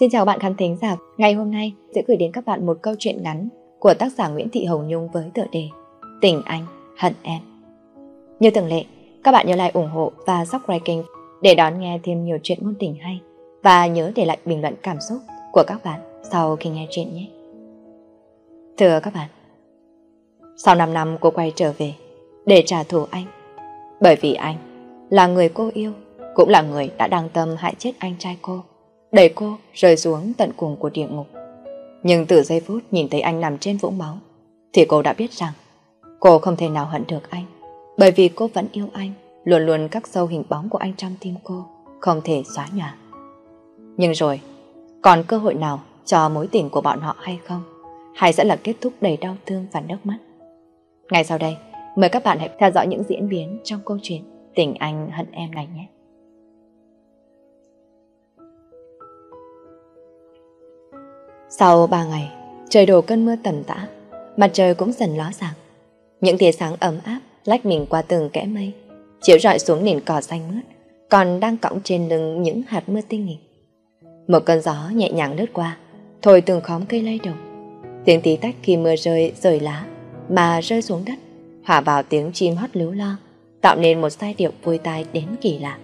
Xin chào bạn khán thính giả, ngày hôm nay sẽ gửi đến các bạn một câu chuyện ngắn của tác giả Nguyễn Thị Hồng Nhung với tựa đề Tình Anh, Hận Em. Như thường lệ, các bạn nhớ like ủng hộ và subscribe kênh để đón nghe thêm nhiều chuyện ngôn tình hay và nhớ để lại bình luận cảm xúc của các bạn sau khi nghe chuyện nhé. Thưa các bạn, sau 5 năm cô quay trở về để trả thù anh bởi vì anh là người cô yêu cũng là người đã đăng tâm hại chết anh trai cô đẩy cô rơi xuống tận cùng của địa ngục. Nhưng từ giây phút nhìn thấy anh nằm trên vũng máu, thì cô đã biết rằng cô không thể nào hận được anh, bởi vì cô vẫn yêu anh, luôn luôn các sâu hình bóng của anh trong tim cô, không thể xóa nhòa. Nhưng rồi, còn cơ hội nào cho mối tình của bọn họ hay không? Hay sẽ là kết thúc đầy đau thương và nước mắt? Ngay sau đây, mời các bạn hãy theo dõi những diễn biến trong câu chuyện Tình Anh Hận Em này nhé. Sau ba ngày, trời đổ cơn mưa tầm tã, mặt trời cũng dần ló dạng. Những tia sáng ấm áp lách mình qua từng kẽ mây, chiếu rọi xuống nền cỏ xanh mướt, còn đang cõng trên lưng những hạt mưa tinh nghịch. Một cơn gió nhẹ nhàng lướt qua, thổi từng khóm cây lay động. Tiếng tí tách khi mưa rơi rời lá, mà rơi xuống đất, hòa vào tiếng chim hót líu lo, tạo nên một giai điệu vui tai đến kỳ lạ.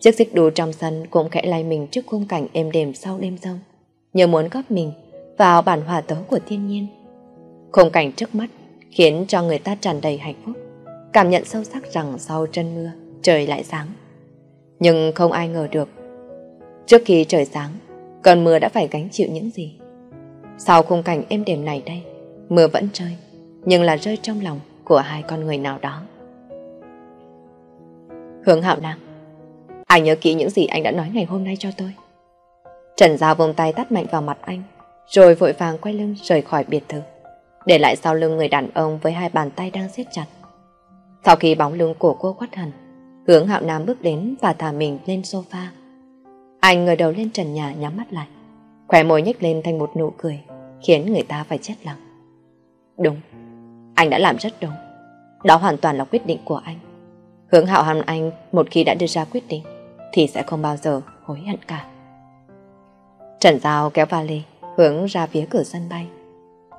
Chiếc xích đu trong sân cũng khẽ lay mình trước khung cảnh êm đềm sau đêm rông như muốn góp mình vào bản hòa tấu của thiên nhiên. Khung cảnh trước mắt khiến cho người ta tràn đầy hạnh phúc, cảm nhận sâu sắc rằng sau chân mưa, trời lại sáng. Nhưng không ai ngờ được, trước khi trời sáng, cơn mưa đã phải gánh chịu những gì. Sau khung cảnh êm đềm này đây, mưa vẫn rơi, nhưng là rơi trong lòng của hai con người nào đó. Hướng Hạo Nam, anh nhớ kỹ những gì anh đã nói ngày hôm nay cho tôi. Trần Giao vùng tay tắt mạnh vào mặt anh, rồi vội vàng quay lưng rời khỏi biệt thự, để lại sau lưng người đàn ông với hai bàn tay đang siết chặt. Sau khi bóng lưng của cô quát hẳn, hướng hạo nam bước đến và thả mình lên sofa. Anh ngồi đầu lên trần nhà nhắm mắt lại, khỏe môi nhếch lên thành một nụ cười, khiến người ta phải chết lặng. Đúng, anh đã làm rất đúng. Đó hoàn toàn là quyết định của anh. Hướng hạo hàm anh một khi đã đưa ra quyết định, thì sẽ không bao giờ hối hận cả. Trần Giao kéo vali, hướng ra phía cửa sân bay.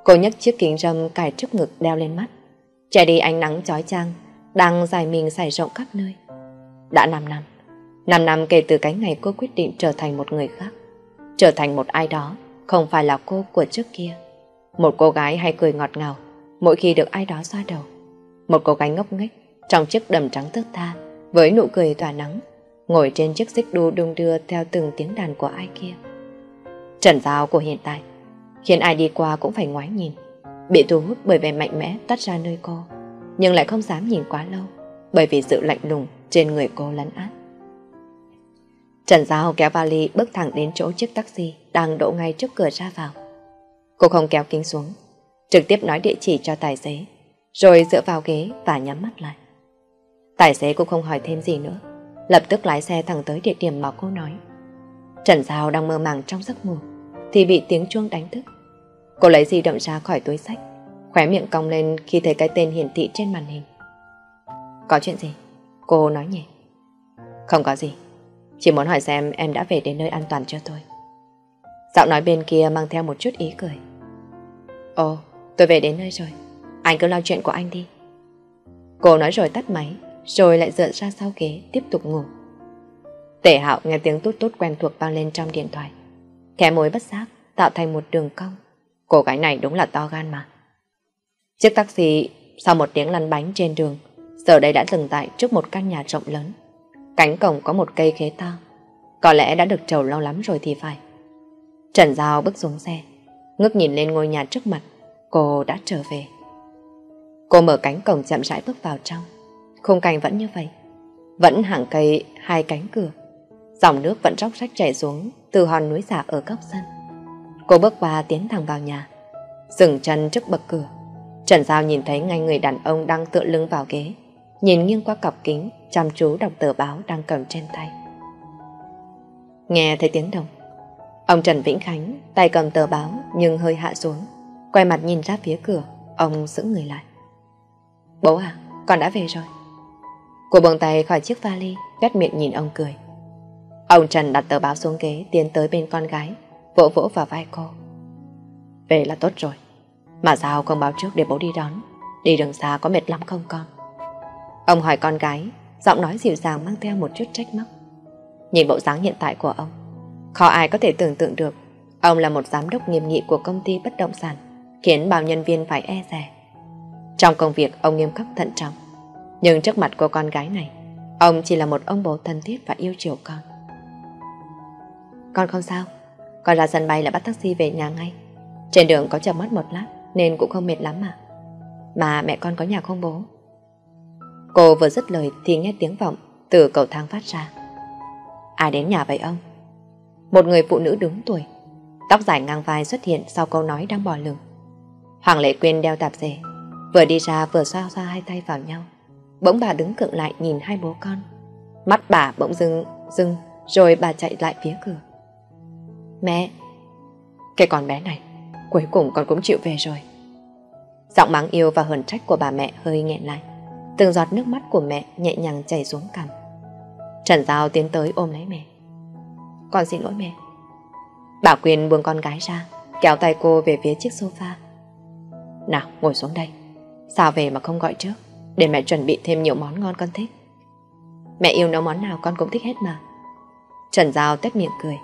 Cô nhấc chiếc kính râm cài trước ngực đeo lên mắt. che đi ánh nắng chói chang, đang dài mình xảy rộng khắp nơi. Đã 5 năm, 5 năm kể từ cái ngày cô quyết định trở thành một người khác. Trở thành một ai đó, không phải là cô của trước kia. Một cô gái hay cười ngọt ngào, mỗi khi được ai đó xoa đầu. Một cô gái ngốc nghếch trong chiếc đầm trắng thức tha, với nụ cười tỏa nắng, ngồi trên chiếc xích đu đung đưa theo từng tiếng đàn của ai kia. Trần Giao của hiện tại khiến ai đi qua cũng phải ngoái nhìn bị thu hút bởi vẻ mạnh mẽ tắt ra nơi cô nhưng lại không dám nhìn quá lâu bởi vì sự lạnh lùng trên người cô lấn át. Trần Giao kéo vali bước thẳng đến chỗ chiếc taxi đang đỗ ngay trước cửa ra vào. Cô không kéo kính xuống, trực tiếp nói địa chỉ cho tài xế, rồi dựa vào ghế và nhắm mắt lại. Tài xế cũng không hỏi thêm gì nữa, lập tức lái xe thẳng tới địa điểm mà cô nói. Trần Giao đang mơ màng trong giấc ngủ thì bị tiếng chuông đánh thức. Cô lấy di động ra khỏi túi sách, khóe miệng cong lên khi thấy cái tên hiển thị trên màn hình. Có chuyện gì? Cô nói nhẹ. Không có gì, chỉ muốn hỏi xem em đã về đến nơi an toàn cho tôi. Giọng nói bên kia mang theo một chút ý cười. Ồ, tôi về đến nơi rồi. Anh cứ lo chuyện của anh đi. Cô nói rồi tắt máy, rồi lại dựa ra sau ghế tiếp tục ngủ. Tể hạo nghe tiếng tút tút quen thuộc vang lên trong điện thoại. Khẽ mối bất giác, tạo thành một đường cong. Cô gái này đúng là to gan mà. Chiếc taxi sau một tiếng lăn bánh trên đường, giờ đây đã dừng tại trước một căn nhà rộng lớn. Cánh cổng có một cây khế to. Có lẽ đã được trầu lâu lắm rồi thì phải. Trần Giao bước xuống xe, ngước nhìn lên ngôi nhà trước mặt, cô đã trở về. Cô mở cánh cổng chậm rãi bước vào trong. Khung cảnh vẫn như vậy. Vẫn hàng cây hai cánh cửa. Dòng nước vẫn róc rách chảy xuống từ hòn núi giả ở góc sân. Cô bước qua tiến thẳng vào nhà, dừng chân trước bậc cửa. Trần Giao nhìn thấy ngay người đàn ông đang tựa lưng vào ghế, nhìn nghiêng qua cặp kính, chăm chú đọc tờ báo đang cầm trên tay. Nghe thấy tiếng động, ông Trần Vĩnh Khánh tay cầm tờ báo nhưng hơi hạ xuống, quay mặt nhìn ra phía cửa, ông sững người lại. Bố à, con đã về rồi. Cô buông tay khỏi chiếc vali, vét miệng nhìn ông cười. Ông Trần đặt tờ báo xuống ghế tiến tới bên con gái, vỗ vỗ vào vai cô. Về là tốt rồi. Mà sao không báo trước để bố đi đón? Đi đường xa có mệt lắm không con? Ông hỏi con gái, giọng nói dịu dàng mang theo một chút trách móc. Nhìn bộ dáng hiện tại của ông, khó ai có thể tưởng tượng được ông là một giám đốc nghiêm nghị của công ty bất động sản, khiến bao nhân viên phải e dè. Trong công việc ông nghiêm khắc thận trọng, nhưng trước mặt của con gái này, ông chỉ là một ông bố thân thiết và yêu chiều con. Con không sao, con ra sân bay là bắt taxi về nhà ngay. Trên đường có chậm mất một lát nên cũng không mệt lắm mà. Mà mẹ con có nhà không bố? Cô vừa dứt lời thì nghe tiếng vọng từ cầu thang phát ra. Ai đến nhà vậy ông? Một người phụ nữ đứng tuổi, tóc dài ngang vai xuất hiện sau câu nói đang bỏ lửng. Hoàng Lệ Quyên đeo tạp dề, vừa đi ra vừa xoa xoa hai tay vào nhau. Bỗng bà đứng cựng lại nhìn hai bố con. Mắt bà bỗng dưng, dưng, rồi bà chạy lại phía cửa. Mẹ! Cái con bé này, cuối cùng con cũng chịu về rồi. Giọng mắng yêu và hờn trách của bà mẹ hơi nghẹn lại. Từng giọt nước mắt của mẹ nhẹ nhàng chảy xuống cằm. Trần Giao tiến tới ôm lấy mẹ. Con xin lỗi mẹ. Bảo Quyên buông con gái ra, kéo tay cô về phía chiếc sofa. Nào, ngồi xuống đây. Sao về mà không gọi trước, để mẹ chuẩn bị thêm nhiều món ngon con thích. Mẹ yêu nấu món nào con cũng thích hết mà. Trần Giao tét miệng cười.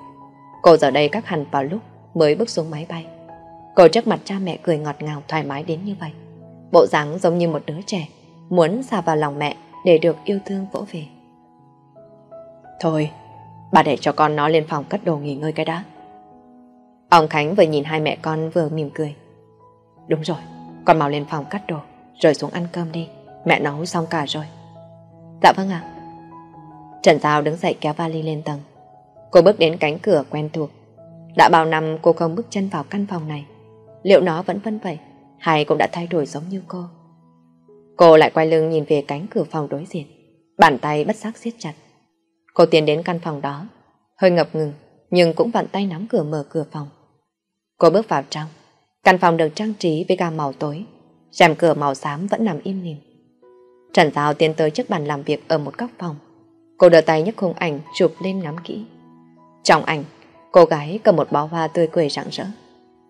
Cô giờ đây các hẳn vào lúc mới bước xuống máy bay. Cô trước mặt cha mẹ cười ngọt ngào thoải mái đến như vậy. Bộ dáng giống như một đứa trẻ, muốn xa vào lòng mẹ để được yêu thương vỗ về. Thôi, bà để cho con nó lên phòng cất đồ nghỉ ngơi cái đã. Ông Khánh vừa nhìn hai mẹ con vừa mỉm cười. Đúng rồi, con mau lên phòng cắt đồ, rồi xuống ăn cơm đi. Mẹ nấu xong cả rồi. Dạ vâng ạ. Trần Giao đứng dậy kéo vali lên tầng. Cô bước đến cánh cửa quen thuộc. Đã bao năm cô không bước chân vào căn phòng này. Liệu nó vẫn vân vậy? Hay cũng đã thay đổi giống như cô? Cô lại quay lưng nhìn về cánh cửa phòng đối diện. Bàn tay bất giác siết chặt. Cô tiến đến căn phòng đó. Hơi ngập ngừng, nhưng cũng vặn tay nắm cửa mở cửa phòng. Cô bước vào trong. Căn phòng được trang trí với gam màu tối. rèm cửa màu xám vẫn nằm im lìm. Trần Giao tiến tới trước bàn làm việc ở một góc phòng. Cô đưa tay nhấc khung ảnh chụp lên ngắm kỹ. Trong ảnh, cô gái cầm một bó hoa tươi cười rạng rỡ.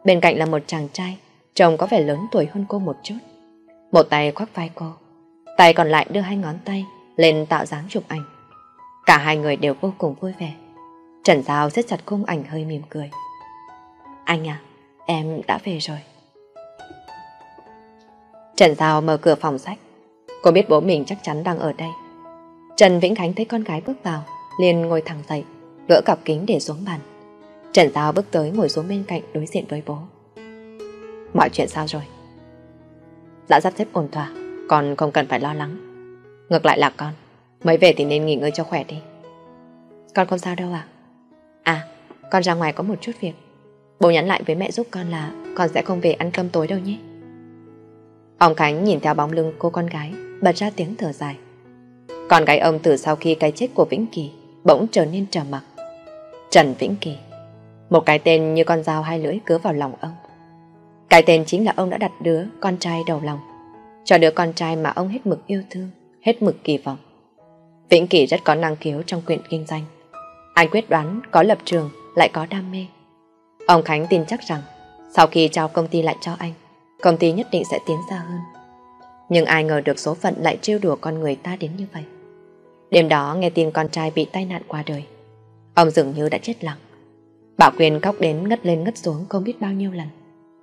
Bên cạnh là một chàng trai, trông có vẻ lớn tuổi hơn cô một chút. Một tay khoác vai cô, tay còn lại đưa hai ngón tay lên tạo dáng chụp ảnh. Cả hai người đều vô cùng vui vẻ. Trần Giao siết chặt khung ảnh hơi mỉm cười. Anh à, em đã về rồi. Trần Giao mở cửa phòng sách. Cô biết bố mình chắc chắn đang ở đây. Trần Vĩnh Khánh thấy con gái bước vào, liền ngồi thẳng dậy, gỡ cặp kính để xuống bàn. Trần Giao bước tới ngồi xuống bên cạnh đối diện với bố. Mọi chuyện sao rồi? Đã sắp xếp ổn thỏa, con không cần phải lo lắng. Ngược lại là con, mới về thì nên nghỉ ngơi cho khỏe đi. Con không sao đâu à? À, con ra ngoài có một chút việc. Bố nhắn lại với mẹ giúp con là con sẽ không về ăn cơm tối đâu nhé. Ông Khánh nhìn theo bóng lưng cô con gái, bật ra tiếng thở dài. Con gái ông từ sau khi cái chết của Vĩnh Kỳ bỗng trở nên trầm mặc. Trần Vĩnh Kỳ, một cái tên như con dao hai lưỡi cứa vào lòng ông. Cái tên chính là ông đã đặt đứa con trai đầu lòng, cho đứa con trai mà ông hết mực yêu thương, hết mực kỳ vọng. Vĩnh Kỳ rất có năng khiếu trong quyện kinh doanh. Anh quyết đoán có lập trường, lại có đam mê. Ông Khánh tin chắc rằng sau khi trao công ty lại cho anh, công ty nhất định sẽ tiến xa hơn. Nhưng ai ngờ được số phận lại trêu đùa con người ta đến như vậy. Đêm đó nghe tin con trai bị tai nạn qua đời. Ông dường như đã chết lặng. Bảo Quyền khóc đến ngất lên ngất xuống không biết bao nhiêu lần.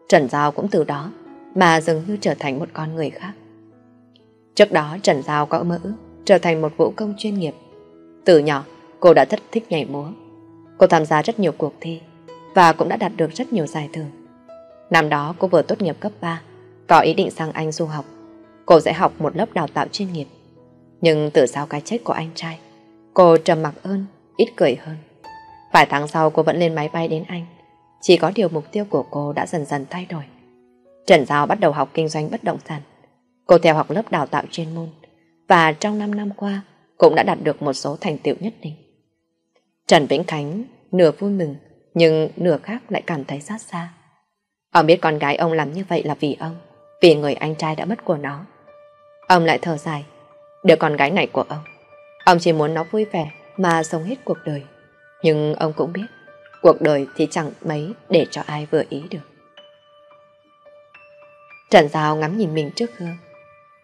Trần Giao cũng từ đó mà dường như trở thành một con người khác. Trước đó Trần Giao có mơ ước trở thành một vũ công chuyên nghiệp. Từ nhỏ, cô đã rất thích nhảy múa. Cô tham gia rất nhiều cuộc thi và cũng đã đạt được rất nhiều giải thưởng. Năm đó cô vừa tốt nghiệp cấp 3, có ý định sang Anh du học. Cô sẽ học một lớp đào tạo chuyên nghiệp. Nhưng từ sau cái chết của anh trai, cô trầm mặc ơn ít cười hơn. Vài tháng sau cô vẫn lên máy bay đến Anh. Chỉ có điều mục tiêu của cô đã dần dần thay đổi. Trần Giao bắt đầu học kinh doanh bất động sản. Cô theo học lớp đào tạo chuyên môn và trong 5 năm qua cũng đã đạt được một số thành tựu nhất định. Trần Vĩnh Khánh nửa vui mừng nhưng nửa khác lại cảm thấy xót xa. Ông biết con gái ông làm như vậy là vì ông, vì người anh trai đã mất của nó. Ông lại thở dài, đứa con gái này của ông. Ông chỉ muốn nó vui vẻ mà sống hết cuộc đời. Nhưng ông cũng biết, cuộc đời thì chẳng mấy để cho ai vừa ý được. Trần Giao ngắm nhìn mình trước gương.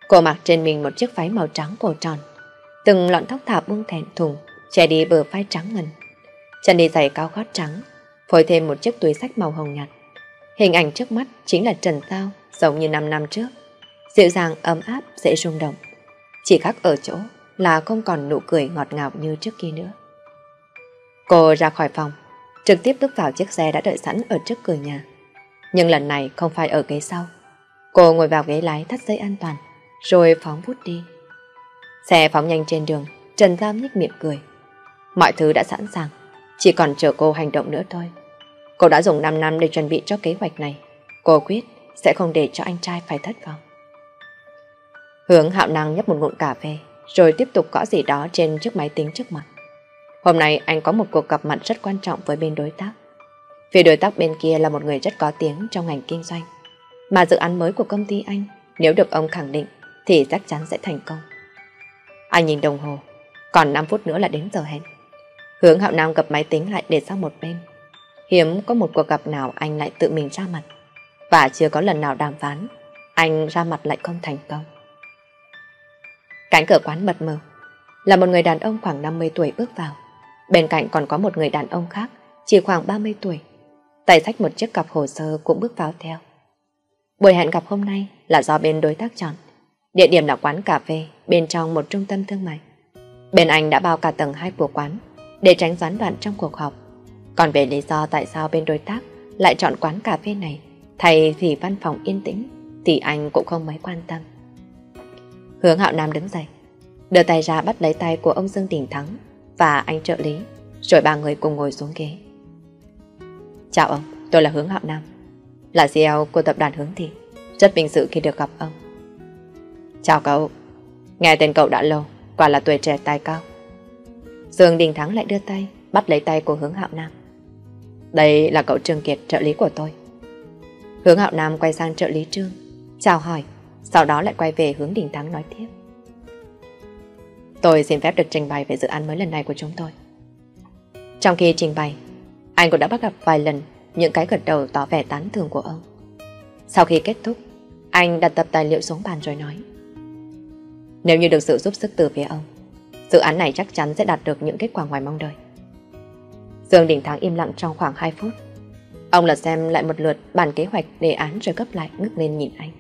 Cô mặc trên mình một chiếc váy màu trắng cổ tròn, từng lọn tóc thả buông thẹn thùng, che đi bờ vai trắng ngần. Chân đi giày cao gót trắng, phối thêm một chiếc túi sách màu hồng nhạt. Hình ảnh trước mắt chính là Trần Giao, giống như 5 năm trước. Dịu dàng, ấm áp, dễ rung động. Chỉ khác ở chỗ là không còn nụ cười ngọt ngào như trước kia nữa. Cô ra khỏi phòng, trực tiếp bước vào chiếc xe đã đợi sẵn ở trước cửa nhà. Nhưng lần này không phải ở ghế sau. Cô ngồi vào ghế lái thắt dây an toàn, rồi phóng vút đi. Xe phóng nhanh trên đường, Trần Giam nhếch miệng cười. Mọi thứ đã sẵn sàng, chỉ còn chờ cô hành động nữa thôi. Cô đã dùng 5 năm để chuẩn bị cho kế hoạch này. Cô quyết sẽ không để cho anh trai phải thất vọng. Hướng hạo năng nhấp một ngụm cà phê, rồi tiếp tục gõ gì đó trên chiếc máy tính trước mặt. Hôm nay anh có một cuộc gặp mặt rất quan trọng với bên đối tác. phía đối tác bên kia là một người rất có tiếng trong ngành kinh doanh. Mà dự án mới của công ty anh, nếu được ông khẳng định, thì chắc chắn sẽ thành công. Anh nhìn đồng hồ, còn 5 phút nữa là đến giờ hẹn. Hướng hạo nam gặp máy tính lại để sang một bên. Hiếm có một cuộc gặp nào anh lại tự mình ra mặt. Và chưa có lần nào đàm phán, anh ra mặt lại không thành công. Cánh cửa quán mật mờ, là một người đàn ông khoảng 50 tuổi bước vào. Bên cạnh còn có một người đàn ông khác, chỉ khoảng 30 tuổi. Tay sách một chiếc cặp hồ sơ cũng bước vào theo. Buổi hẹn gặp hôm nay là do bên đối tác chọn. Địa điểm là quán cà phê bên trong một trung tâm thương mại. Bên anh đã bao cả tầng 2 của quán để tránh gián đoạn trong cuộc họp. Còn về lý do tại sao bên đối tác lại chọn quán cà phê này thay vì văn phòng yên tĩnh thì anh cũng không mấy quan tâm. Hướng hạo nam đứng dậy, đưa tay ra bắt lấy tay của ông Dương Đình Thắng và anh trợ lý, rồi ba người cùng ngồi xuống ghế. Chào ông, tôi là Hướng Hạo Nam, là CEO của tập đoàn Hướng Thị, rất vinh dự khi được gặp ông. Chào cậu, nghe tên cậu đã lâu, quả là tuổi trẻ tài cao. Dương Đình Thắng lại đưa tay, bắt lấy tay của Hướng Hạo Nam. Đây là cậu Trương Kiệt, trợ lý của tôi. Hướng Hạo Nam quay sang trợ lý Trương, chào hỏi, sau đó lại quay về hướng Đình Thắng nói tiếp. Tôi xin phép được trình bày về dự án mới lần này của chúng tôi. Trong khi trình bày, anh cũng đã bắt gặp vài lần những cái gật đầu tỏ vẻ tán thưởng của ông. Sau khi kết thúc, anh đặt tập tài liệu xuống bàn rồi nói. Nếu như được sự giúp sức từ phía ông, dự án này chắc chắn sẽ đạt được những kết quả ngoài mong đợi. Dương Đình Thắng im lặng trong khoảng 2 phút. Ông lật xem lại một lượt bản kế hoạch đề án rồi cấp lại ngước lên nhìn anh.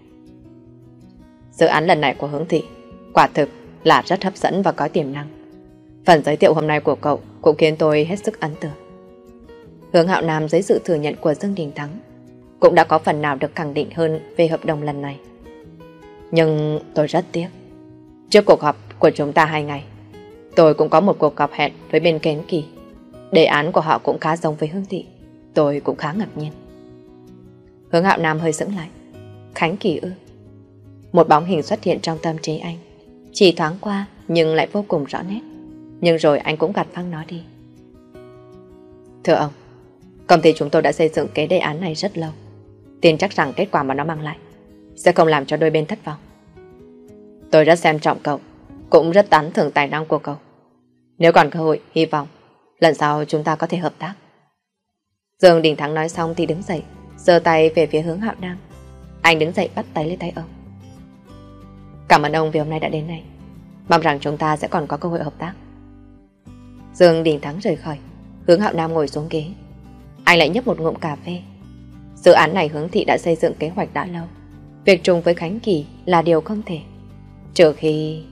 Dự án lần này của Hướng Thị quả thực là rất hấp dẫn và có tiềm năng. Phần giới thiệu hôm nay của cậu cũng khiến tôi hết sức ấn tượng. Hướng Hạo Nam dưới sự thừa nhận của Dương Đình Thắng cũng đã có phần nào được khẳng định hơn về hợp đồng lần này. Nhưng tôi rất tiếc. Trước cuộc họp của chúng ta hai ngày, tôi cũng có một cuộc gặp hẹn với bên Kén Kỳ. Đề án của họ cũng khá giống với Hương Thị. Tôi cũng khá ngạc nhiên. Hướng Hạo Nam hơi sững lại. Khánh Kỳ ư. Một bóng hình xuất hiện trong tâm trí anh. Chỉ thoáng qua nhưng lại vô cùng rõ nét. Nhưng rồi anh cũng gạt phăng nó đi. Thưa ông, công ty chúng tôi đã xây dựng cái đề án này rất lâu. Tin chắc rằng kết quả mà nó mang lại sẽ không làm cho đôi bên thất vọng. Tôi rất xem trọng cậu, cũng rất tán thưởng tài năng của cậu. Nếu còn cơ hội, hy vọng lần sau chúng ta có thể hợp tác. Dương Đình Thắng nói xong thì đứng dậy, giơ tay về phía hướng Hạo Nam. Anh đứng dậy bắt tay lấy tay ông. Cảm ơn ông vì hôm nay đã đến đây. Mong rằng chúng ta sẽ còn có cơ hội hợp tác. Dương Đình Thắng rời khỏi, hướng Hạo Nam ngồi xuống ghế. Anh lại nhấp một ngụm cà phê. Dự án này hướng thị đã xây dựng kế hoạch đã lâu. Việc trùng với Khánh Kỳ là điều không thể. Trừ khi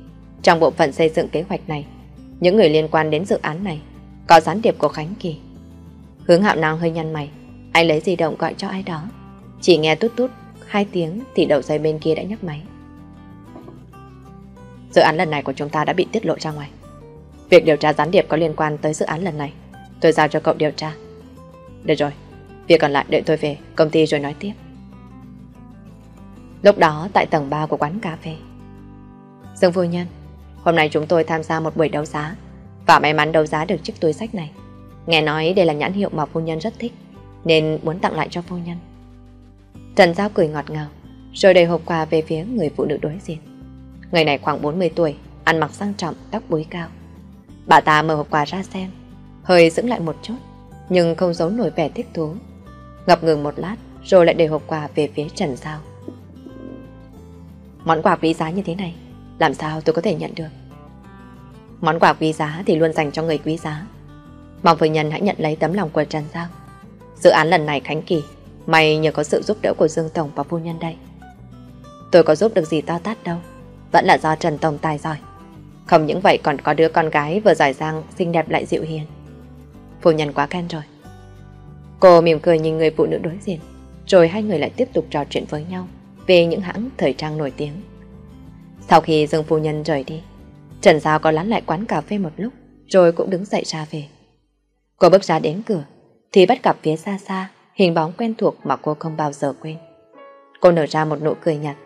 trong bộ phận xây dựng kế hoạch này, những người liên quan đến dự án này có gián điệp của Khánh Kỳ. Hướng hạo nam hơi nhăn mày, anh lấy di động gọi cho ai đó. Chỉ nghe tút tút hai tiếng thì đầu dây bên kia đã nhấc máy. Dự án lần này của chúng ta đã bị tiết lộ ra ngoài. Việc điều tra gián điệp có liên quan tới dự án lần này, tôi giao cho cậu điều tra. Được rồi, việc còn lại đợi tôi về công ty rồi nói tiếp. Lúc đó tại tầng 3 của quán cà phê. Dương phu nhân, hôm nay chúng tôi tham gia một buổi đấu giá và may mắn đấu giá được chiếc túi sách này. Nghe nói đây là nhãn hiệu mà phu nhân rất thích nên muốn tặng lại cho phu nhân. Trần Giao cười ngọt ngào rồi đầy hộp quà về phía người phụ nữ đối diện. Người này khoảng 40 tuổi, ăn mặc sang trọng, tóc búi cao. Bà ta mở hộp quà ra xem. hơi dững lại một chút, nhưng không giấu nổi vẻ thích thú. Ngập ngừng một lát, rồi lại để hộp quà về phía Trần Giao. Món quà quý giá như thế này, làm sao tôi có thể nhận được? Món quà quý giá thì luôn dành cho người quý giá. Mong phu nhân hãy nhận lấy tấm lòng của Trần Giao. Dự án lần này khánh kỳ, may nhờ có sự giúp đỡ của Dương Tổng và phu nhân đây. Tôi có giúp được gì to tát đâu, vẫn là do Trần Tông tài giỏi. Không những vậy còn có đứa con gái vừa giỏi giang, xinh đẹp lại dịu hiền. Phu nhân quá khen rồi. Cô mỉm cười nhìn người phụ nữ đối diện, rồi hai người lại tiếp tục trò chuyện với nhau về những hãng thời trang nổi tiếng. Sau khi Dương phu nhân rời đi, Trần Giao có lán lại quán cà phê một lúc, rồi cũng đứng dậy ra về. Cô bước ra đến cửa, thì bắt gặp phía xa xa hình bóng quen thuộc mà cô không bao giờ quên. Cô nở ra một nụ cười nhạt,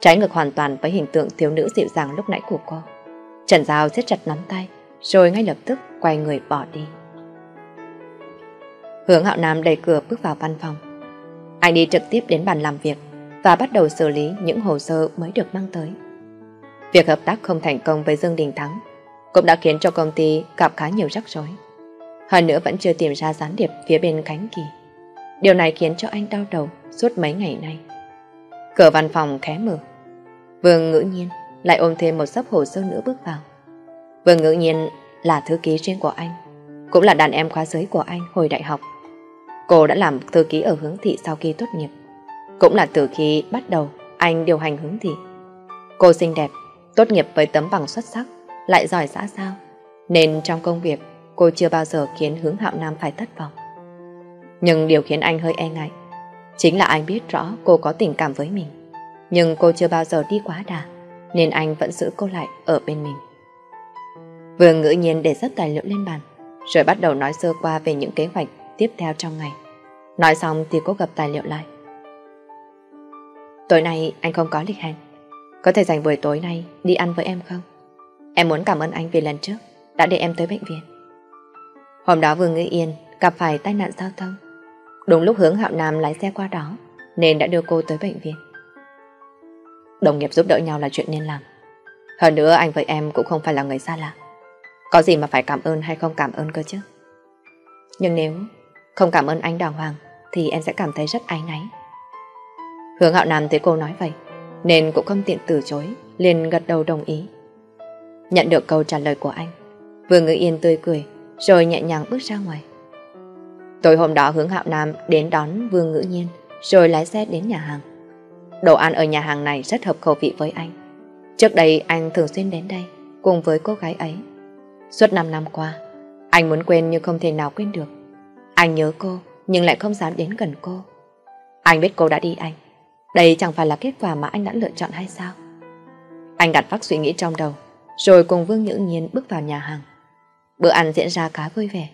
trái ngược hoàn toàn với hình tượng thiếu nữ dịu dàng lúc nãy của cô. Trần Giao siết chặt nắm tay, rồi ngay lập tức quay người bỏ đi. Hướng Hạo Nam đẩy cửa bước vào văn phòng. Anh đi trực tiếp đến bàn làm việc và bắt đầu xử lý những hồ sơ mới được mang tới. Việc hợp tác không thành công với Dương Đình Thắng cũng đã khiến cho công ty gặp khá nhiều rắc rối. Hơn nữa vẫn chưa tìm ra gián điệp phía bên cánh Kỳ. Điều này khiến cho anh đau đầu suốt mấy ngày nay. Cửa văn phòng khé mở. Vương ngữ nhiên lại ôm thêm một sấp hồ sơ nữa bước vào. Vương ngữ nhiên là thư ký riêng của anh, cũng là đàn em khóa dưới của anh hồi đại học. Cô đã làm thư ký ở hướng thị sau khi tốt nghiệp. Cũng là từ khi bắt đầu anh điều hành hướng thị. Cô xinh đẹp, tốt nghiệp với tấm bằng xuất sắc, lại giỏi xã sao. Nên trong công việc, cô chưa bao giờ khiến hướng hạo nam phải thất vọng. Nhưng điều khiến anh hơi e ngại, chính là anh biết rõ cô có tình cảm với mình. Nhưng cô chưa bao giờ đi quá đà, nên anh vẫn giữ cô lại ở bên mình. Vương ngữ nhiên để sắp tài liệu lên bàn, rồi bắt đầu nói sơ qua về những kế hoạch tiếp theo trong ngày. Nói xong thì cô gặp tài liệu lại. Tối nay anh không có lịch hẹn. Có thể dành buổi tối nay đi ăn với em không? Em muốn cảm ơn anh vì lần trước đã để em tới bệnh viện. Hôm đó Vương Ngữ Yên gặp phải tai nạn giao thông. Đúng lúc hướng Hạo Nam lái xe qua đó nên đã đưa cô tới bệnh viện. Đồng nghiệp giúp đỡ nhau là chuyện nên làm. Hơn nữa, anh với em cũng không phải là người xa lạ. Có gì mà phải cảm ơn hay không cảm ơn cơ chứ. Nhưng nếu không cảm ơn anh đàng hoàng, thì em sẽ cảm thấy rất áy náy. Hướng hạo nam thấy cô nói vậy, nên cũng không tiện từ chối, liền gật đầu đồng ý. Nhận được câu trả lời của anh, Vương Ngữ Yên tươi cười, rồi nhẹ nhàng bước ra ngoài. Tối hôm đó, hướng hạo nam đến đón Vương Ngữ Nhiên, rồi lái xe đến nhà hàng. Đồ ăn ở nhà hàng này rất hợp khẩu vị với anh. Trước đây anh thường xuyên đến đây cùng với cô gái ấy. Suốt 5 năm qua, anh muốn quên nhưng không thể nào quên được. Anh nhớ cô nhưng lại không dám đến gần cô. Anh biết cô đã đi anh. Đây chẳng phải là kết quả mà anh đã lựa chọn hay sao? Anh đặt vắt suy nghĩ trong đầu, rồi cùng Vương ngữ Nhiên bước vào nhà hàng. Bữa ăn diễn ra khá vui vẻ.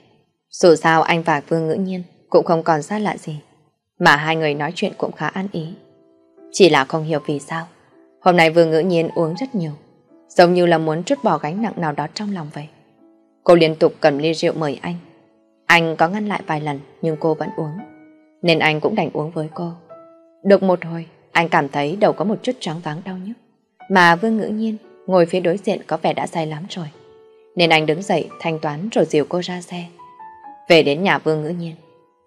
Dù sao anh và Vương Ngữ Nhiên cũng không còn xa lạ gì, mà hai người nói chuyện cũng khá ăn ý. Chỉ là không hiểu vì sao, hôm nay Vương Ngữ Nhiên uống rất nhiều, giống như là muốn trút bỏ gánh nặng nào đó trong lòng vậy. Cô liên tục cầm ly rượu mời anh. Anh có ngăn lại vài lần nhưng cô vẫn uống, nên anh cũng đành uống với cô. Được một hồi, anh cảm thấy đầu có một chút trắng váng đau nhức, mà Vương Ngữ Nhiên ngồi phía đối diện có vẻ đã say lắm rồi. Nên anh đứng dậy thanh toán rồi dìu cô ra xe. Về đến nhà Vương Ngữ Nhiên,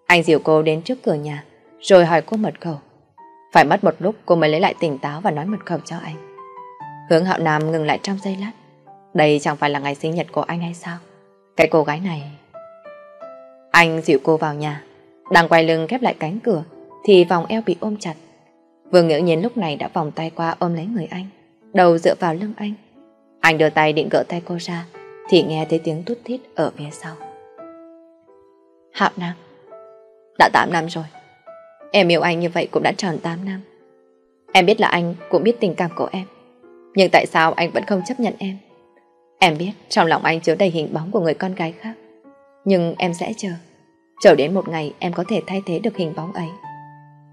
anh dìu cô đến trước cửa nhà, rồi hỏi cô mật khẩu. Phải mất một lúc cô mới lấy lại tỉnh táo và nói mật khẩu cho anh. Hướng hạo nam ngừng lại trong giây lát. Đây chẳng phải là ngày sinh nhật của anh hay sao? Cái cô gái này... Anh dịu cô vào nhà, đang quay lưng khép lại cánh cửa, thì vòng eo bị ôm chặt. Vương Ngữ Nhiên lúc này đã vòng tay qua ôm lấy người anh, đầu dựa vào lưng anh. Anh đưa tay định gỡ tay cô ra, thì nghe thấy tiếng tút thít ở phía sau. Hạo Nam Đã 8 năm rồi Em yêu anh như vậy cũng đã tròn 8 năm. Em biết là anh cũng biết tình cảm của em. Nhưng tại sao anh vẫn không chấp nhận em? Em biết trong lòng anh chứa đầy hình bóng của người con gái khác. Nhưng em sẽ chờ. Chờ đến một ngày em có thể thay thế được hình bóng ấy.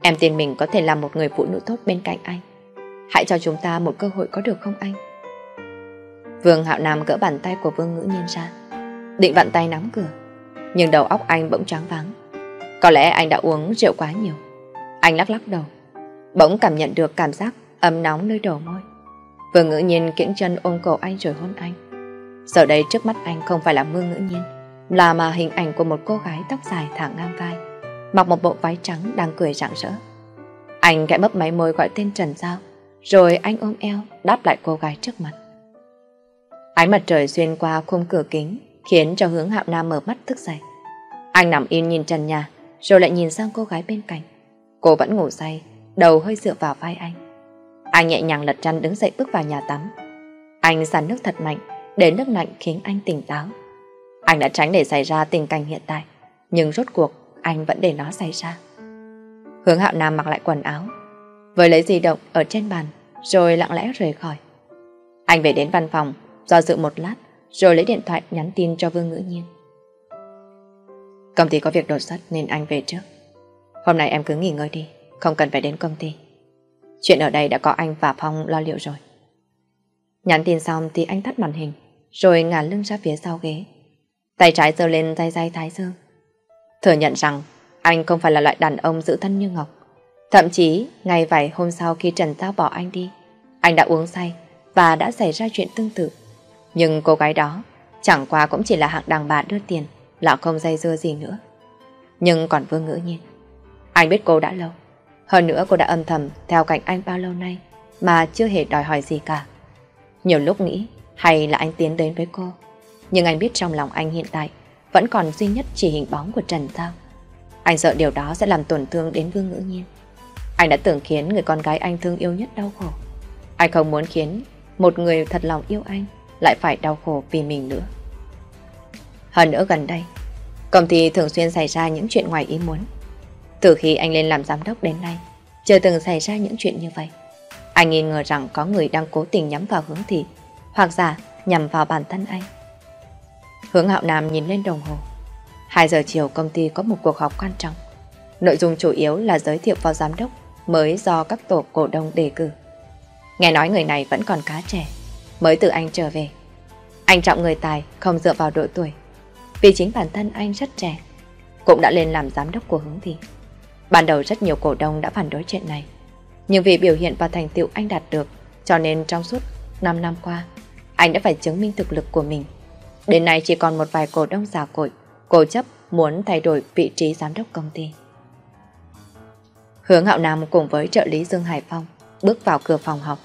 Em tin mình có thể làm một người phụ nữ tốt bên cạnh anh. Hãy cho chúng ta một cơ hội có được không anh? Vương Hạo Nam gỡ bàn tay của Vương Ngữ Nhiên ra. Định vặn tay nắm cửa. Nhưng đầu óc anh bỗng choáng vắng Có lẽ anh đã uống rượu quá nhiều. Anh lắc lắc đầu Bỗng cảm nhận được cảm giác ấm nóng nơi đầu môi Vừa ngữ nhiên kiễng chân ôm cổ anh rồi hôn anh Giờ đây trước mắt anh không phải là mưa ngữ nhiên là mà hình ảnh của một cô gái tóc dài thẳng ngang vai, mặc một bộ váy trắng đang cười rạng rỡ. Anh kẽ bấp máy môi gọi tên Trần Giao, rồi anh ôm eo đáp lại cô gái trước mặt. Ánh mặt trời xuyên qua khung cửa kính khiến cho hướng hạo nam mở mắt thức dậy. Anh nằm yên nhìn trần nhà, rồi lại nhìn sang cô gái bên cạnh. Cô vẫn ngủ say, đầu hơi dựa vào vai anh. Anh nhẹ nhàng lật chăn đứng dậy bước vào nhà tắm. Anh xả nước thật mạnh, để nước lạnh khiến anh tỉnh táo. Anh đã tránh để xảy ra tình cảnh hiện tại, nhưng rốt cuộc anh vẫn để nó xảy ra. Hướng hạo nam mặc lại quần áo, với lấy di động ở trên bàn, rồi lặng lẽ rời khỏi. Anh về đến văn phòng, do dự một lát, rồi lấy điện thoại nhắn tin cho Vương Ngữ Nhiên. Công ty có việc đột xuất nên anh về trước. Hôm nay em cứ nghỉ ngơi đi, không cần phải đến công ty. Chuyện ở đây đã có anh và Phong lo liệu rồi. Nhắn tin xong thì anh tắt màn hình, rồi ngả lưng ra phía sau ghế. Tay trái giơ lên tay dây thái dương. Thừa nhận rằng anh không phải là loại đàn ông giữ thân như Ngọc. Thậm chí, ngày vài hôm sau khi Trần Giao bỏ anh đi, anh đã uống say và đã xảy ra chuyện tương tự. Nhưng cô gái đó chẳng qua cũng chỉ là hạng đàn bà đưa tiền, lão không dây dưa gì nữa. Nhưng còn Vương Ngữ Nhiên, anh biết cô đã lâu. Hơn nữa cô đã âm thầm theo cạnh anh bao lâu nay mà chưa hề đòi hỏi gì cả. Nhiều lúc nghĩ hay là anh tiến đến với cô. Nhưng anh biết trong lòng anh hiện tại vẫn còn duy nhất chỉ hình bóng của Trần Giao. Anh sợ điều đó sẽ làm tổn thương đến Vương Ngữ Nhiên. Anh đã tưởng khiến người con gái anh thương yêu nhất đau khổ. Anh không muốn khiến một người thật lòng yêu anh lại phải đau khổ vì mình nữa. Hơn nữa gần đây, công ty thường xuyên xảy ra những chuyện ngoài ý muốn. Từ khi anh lên làm giám đốc đến nay, chưa từng xảy ra những chuyện như vậy. Anh nghi ngờ rằng có người đang cố tình nhắm vào hướng thị, hoặc giả nhằm vào bản thân anh. Hướng hạo nam nhìn lên đồng hồ. 2 giờ chiều công ty có một cuộc họp quan trọng. Nội dung chủ yếu là giới thiệu phó giám đốc mới do các tổ cổ đông đề cử. Nghe nói người này vẫn còn khá trẻ, mới từ Anh trở về. Anh trọng người tài, không dựa vào độ tuổi. Vì chính bản thân anh rất trẻ, cũng đã lên làm giám đốc của hướng thị. Ban đầu rất nhiều cổ đông đã phản đối chuyện này. Nhưng vì biểu hiện và thành tựu anh đạt được, cho nên trong suốt 5 năm qua, anh đã phải chứng minh thực lực của mình. Đến nay chỉ còn một vài cổ đông giả cội, cố chấp muốn thay đổi vị trí giám đốc công ty. Hướng Hạo Nam cùng với trợ lý Dương Hải Phong bước vào cửa phòng họp.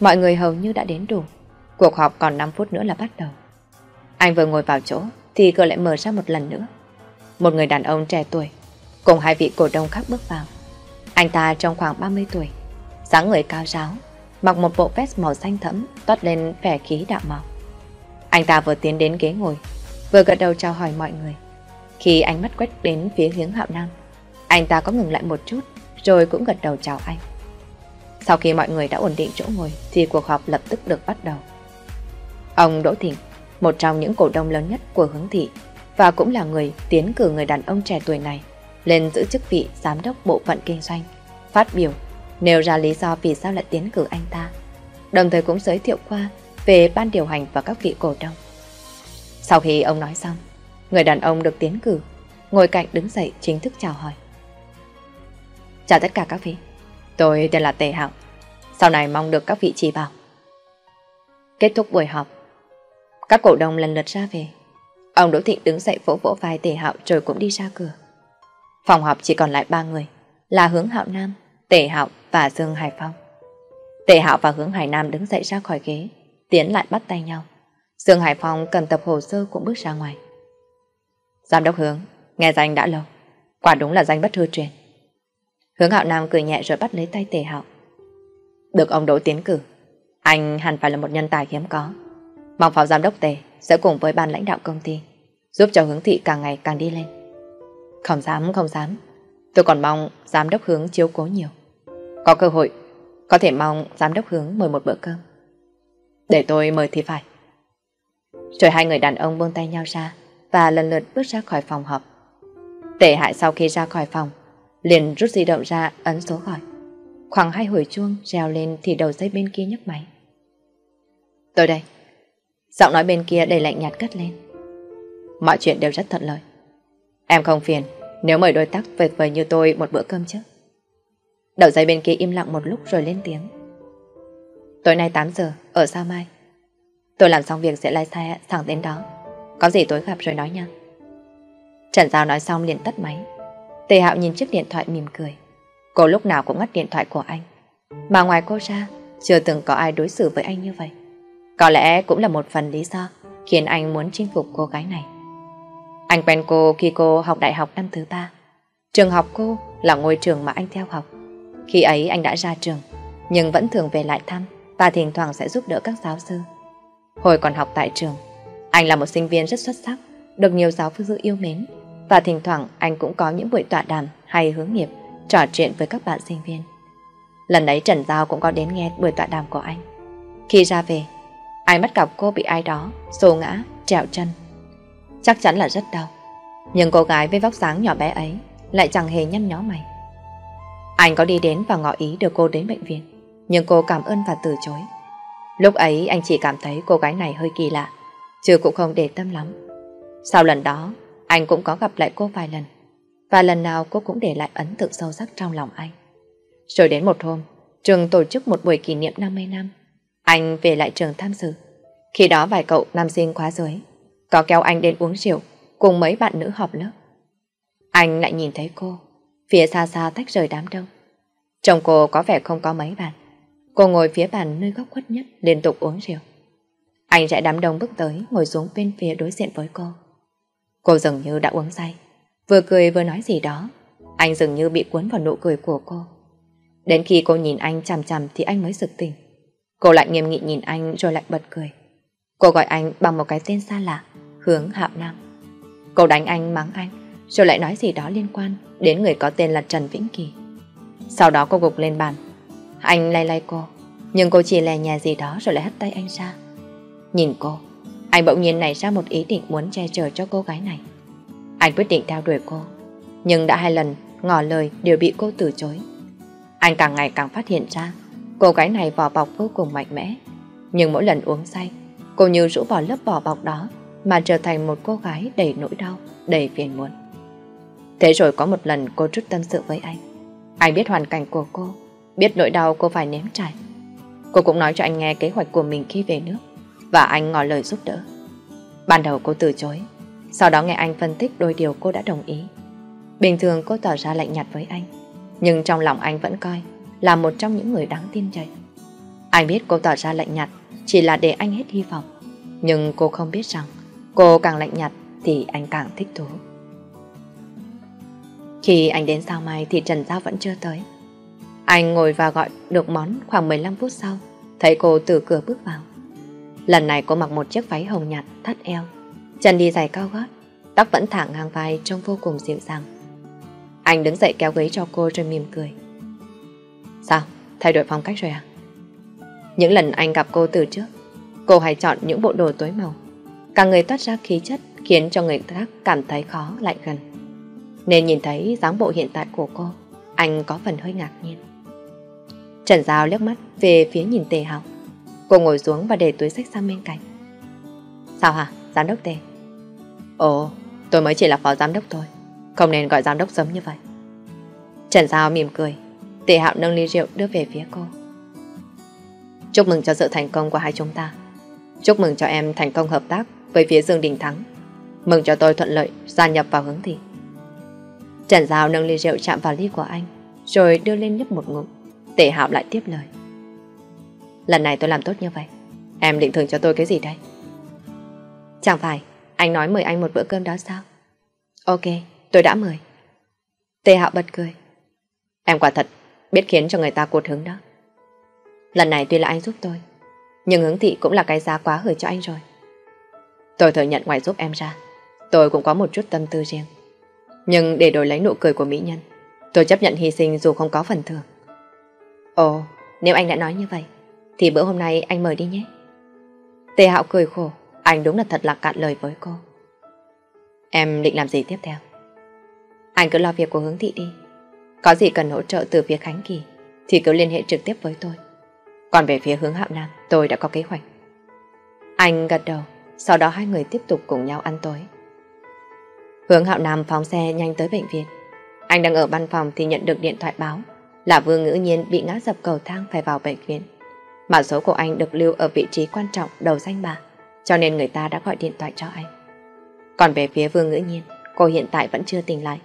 Mọi người hầu như đã đến đủ. Cuộc họp còn 5 phút nữa là bắt đầu. Anh vừa ngồi vào chỗ thì cửa lại mở ra một lần nữa. Một người đàn ông trẻ tuổi cùng hai vị cổ đông khác bước vào. Anh ta trong khoảng 30 tuổi, dáng người cao ráo, mặc một bộ vest màu xanh thẫm toát lên vẻ khí đạo mạo. Anh ta vừa tiến đến ghế ngồi, vừa gật đầu chào hỏi mọi người. Khi ánh mắt quét đến phía hướng Hạo Nam, anh ta có ngừng lại một chút rồi cũng gật đầu chào anh. Sau khi mọi người đã ổn định chỗ ngồi thì cuộc họp lập tức được bắt đầu. Ông Đỗ Thịnh, một trong những cổ đông lớn nhất của hướng thị và cũng là người tiến cử người đàn ông trẻ tuổi này lên giữ chức vị giám đốc bộ phận kinh doanh, phát biểu, nêu ra lý do vì sao lại tiến cử anh ta, đồng thời cũng giới thiệu qua về ban điều hành và các vị cổ đông. Sau khi ông nói xong, người đàn ông được tiến cử, ngồi cạnh đứng dậy chính thức chào hỏi. Chào tất cả các vị. Tôi tên là Tề Hạo. Sau này mong được các vị chỉ bảo. Kết thúc buổi họp, các cổ đông lần lượt ra về. Ông Đỗ Thịnh đứng dậy vỗ vỗ vai Tề Hạo rồi cũng đi ra cửa. Phòng họp chỉ còn lại ba người, là Hướng Hạo Nam, Tề Hạo và Dương Hải Phong. Tề Hạo và Hướng Hải Nam đứng dậy ra khỏi ghế, tiến lại bắt tay nhau. Dương Hải Phong cầm tập hồ sơ cũng bước ra ngoài. Giám đốc Hướng, nghe danh đã lâu, quả đúng là danh bất hư truyền. Hướng hạo nam cười nhẹ rồi bắt lấy tay tề hạo. Được ông Đỗ tiến cử, anh hẳn phải là một nhân tài hiếm có. Mong phó giám đốc tề sẽ cùng với ban lãnh đạo công ty giúp cho hướng thị càng ngày càng đi lên. Không dám, không dám. Tôi còn mong giám đốc hướng chiếu cố nhiều. Có cơ hội, có thể mong giám đốc hướng mời một bữa cơm. Để tôi mời thì phải. Rồi hai người đàn ông buông tay nhau ra và lần lượt bước ra khỏi phòng họp. Tệ hại sau khi ra khỏi phòng liền rút di động ra ấn số gọi. Khoảng hai hồi chuông reo lên thì đầu dây bên kia nhấc máy. Tôi đây. Giọng nói bên kia đầy lạnh nhạt cất lên. Mọi chuyện đều rất thuận lợi. Em không phiền nếu mời đối tác vệt vời như tôi một bữa cơm chứ. Đầu dây bên kia im lặng một lúc rồi lên tiếng. Tối nay 8 giờ, ở Sao Mai. Tôi làm xong việc sẽ lái xe thẳng đến đó. Có gì tối gặp rồi nói nha. Trần Giao nói xong liền tắt máy. Tề Hạo nhìn chiếc điện thoại mỉm cười. Cô lúc nào cũng ngắt điện thoại của anh. Mà ngoài cô ra, chưa từng có ai đối xử với anh như vậy. Có lẽ cũng là một phần lý do khiến anh muốn chinh phục cô gái này. Anh quen cô khi cô học đại học năm thứ ba. Trường học cô là ngôi trường mà anh theo học. Khi ấy anh đã ra trường, nhưng vẫn thường về lại thăm và thỉnh thoảng sẽ giúp đỡ các giáo sư. Hồi còn học tại trường, anh là một sinh viên rất xuất sắc, được nhiều giáo sư yêu mến và thỉnh thoảng anh cũng có những buổi tọa đàm hay hướng nghiệp trò chuyện với các bạn sinh viên. Lần đấy Trần Giao cũng có đến nghe buổi tọa đàm của anh. Khi ra về, anh bắt gặp cô bị ai đó xô ngã, trèo chân. Chắc chắn là rất đau. Nhưng cô gái với vóc dáng nhỏ bé ấy lại chẳng hề nhăn nhó mày. Anh có đi đến và ngỏ ý đưa cô đến bệnh viện, nhưng cô cảm ơn và từ chối. Lúc ấy anh chỉ cảm thấy cô gái này hơi kỳ lạ, chứ cũng không để tâm lắm. Sau lần đó, anh cũng có gặp lại cô vài lần, và lần nào cô cũng để lại ấn tượng sâu sắc trong lòng anh. Rồi đến một hôm, trường tổ chức một buổi kỷ niệm 50 năm. Anh về lại trường tham dự. Khi đó vài cậu nam sinh khóa dưới có kéo anh đến uống rượu cùng mấy bạn nữ họp lớp. Anh lại nhìn thấy cô, phía xa xa tách rời đám đông. Chồng cô có vẻ không có mấy bạn. Cô ngồi phía bàn nơi góc khuất nhất liên tục uống rượu. Anh chạy đám đông bước tới ngồi xuống bên phía đối diện với cô. Cô dường như đã uống say. Vừa cười vừa nói gì đó. Anh dường như bị cuốn vào nụ cười của cô. Đến khi cô nhìn anh chằm chằm thì anh mới sực tỉnh. Cô lại nghiêm nghị nhìn anh rồi lại bật cười. Cô gọi anh bằng một cái tên xa lạ, hướng Hạo Nam. Cô đánh anh mắng anh, rồi lại nói gì đó liên quan đến người có tên là Trần Vĩnh Kỳ. Sau đó cô gục lên bàn. Anh lay lay cô, nhưng cô chỉ lè nhà gì đó rồi lại hất tay anh ra. Nhìn cô, anh bỗng nhiên nảy ra một ý định muốn che chở cho cô gái này. Anh quyết định theo đuổi cô, nhưng đã hai lần ngỏ lời đều bị cô từ chối. Anh càng ngày càng phát hiện ra cô gái này vỏ bọc vô cùng mạnh mẽ. Nhưng mỗi lần uống say, cô như rũ bỏ lớp vỏ bọc đó mà trở thành một cô gái đầy nỗi đau, đầy phiền muộn. Thế rồi có một lần cô trút tâm sự với anh. Anh biết hoàn cảnh của cô, biết nỗi đau cô phải nếm trải. Cô cũng nói cho anh nghe kế hoạch của mình khi về nước và anh ngỏ lời giúp đỡ. Ban đầu cô từ chối, sau đó nghe anh phân tích đôi điều cô đã đồng ý. Bình thường cô tỏ ra lạnh nhạt với anh, nhưng trong lòng anh vẫn coi là một trong những người đáng tin cậy. Anh biết cô tỏ ra lạnh nhạt chỉ là để anh hết hy vọng, nhưng cô không biết rằng cô càng lạnh nhạt thì anh càng thích thú. Khi anh đến sao mai thì Trần Giao vẫn chưa tới. Anh ngồi và gọi được món khoảng 15 phút sau, thấy cô từ cửa bước vào. Lần này cô mặc một chiếc váy hồng nhạt thắt eo, chân đi giày cao gót, tóc vẫn thẳng ngang vai trông vô cùng dịu dàng. Anh đứng dậy kéo ghế cho cô rồi mỉm cười. Sao? Thay đổi phong cách rồi à? Những lần anh gặp cô từ trước, cô hay chọn những bộ đồ tối màu. Cả người toát ra khí chất khiến cho người khác cảm thấy khó lại gần. Nên nhìn thấy dáng bộ hiện tại của cô, anh có phần hơi ngạc nhiên. Trần Giao liếc mắt về phía nhìn Tề Hạo. Cô ngồi xuống và để túi sách sang bên cạnh. Sao hả, giám đốc Tề? Ồ, tôi mới chỉ là phó giám đốc thôi. Không nên gọi giám đốc sớm như vậy. Trần Giao mỉm cười. Tề Hạo nâng ly rượu đưa về phía cô. Chúc mừng cho sự thành công của hai chúng ta. Chúc mừng cho em thành công hợp tác với phía Dương Đình Thắng. Mừng cho tôi thuận lợi gia nhập vào hướng thị. Trần Giao nâng ly rượu chạm vào ly của anh, rồi đưa lên nhấp một ngụm. Tề Hạo lại tiếp lời. Lần này tôi làm tốt như vậy. Em định thưởng cho tôi cái gì đây? Chẳng phải, anh nói mời anh một bữa cơm đó sao? Ok, tôi đã mời. Tề Hạo bật cười. Em quả thật biết khiến cho người ta cột hứng đó. Lần này tuy là anh giúp tôi, nhưng hướng thị cũng là cái giá quá hời cho anh rồi. Tôi thừa nhận ngoài giúp em ra, tôi cũng có một chút tâm tư riêng. Nhưng để đổi lấy nụ cười của mỹ nhân, tôi chấp nhận hy sinh dù không có phần thưởng. Ồ, nếu anh đã nói như vậy, thì bữa hôm nay anh mời đi nhé. Tề Hạo cười khổ, anh đúng là thật là cạn lời với cô. Em định làm gì tiếp theo? Anh cứ lo việc của hướng thị đi. Có gì cần hỗ trợ từ phía Khánh Kỳ thì cứ liên hệ trực tiếp với tôi. Còn về phía hướng Hạo Nam, tôi đã có kế hoạch. Anh gật đầu, sau đó hai người tiếp tục cùng nhau ăn tối. Hướng Hạo Nam phóng xe nhanh tới bệnh viện. Anh đang ở văn phòng thì nhận được điện thoại báo là Vương Ngữ Nhiên bị ngã dập cầu thang phải vào bệnh viện. Mã số của anh được lưu ở vị trí quan trọng đầu danh bà, cho nên người ta đã gọi điện thoại cho anh. Còn về phía Vương Ngữ Nhiên, cô hiện tại vẫn chưa tỉnh lại.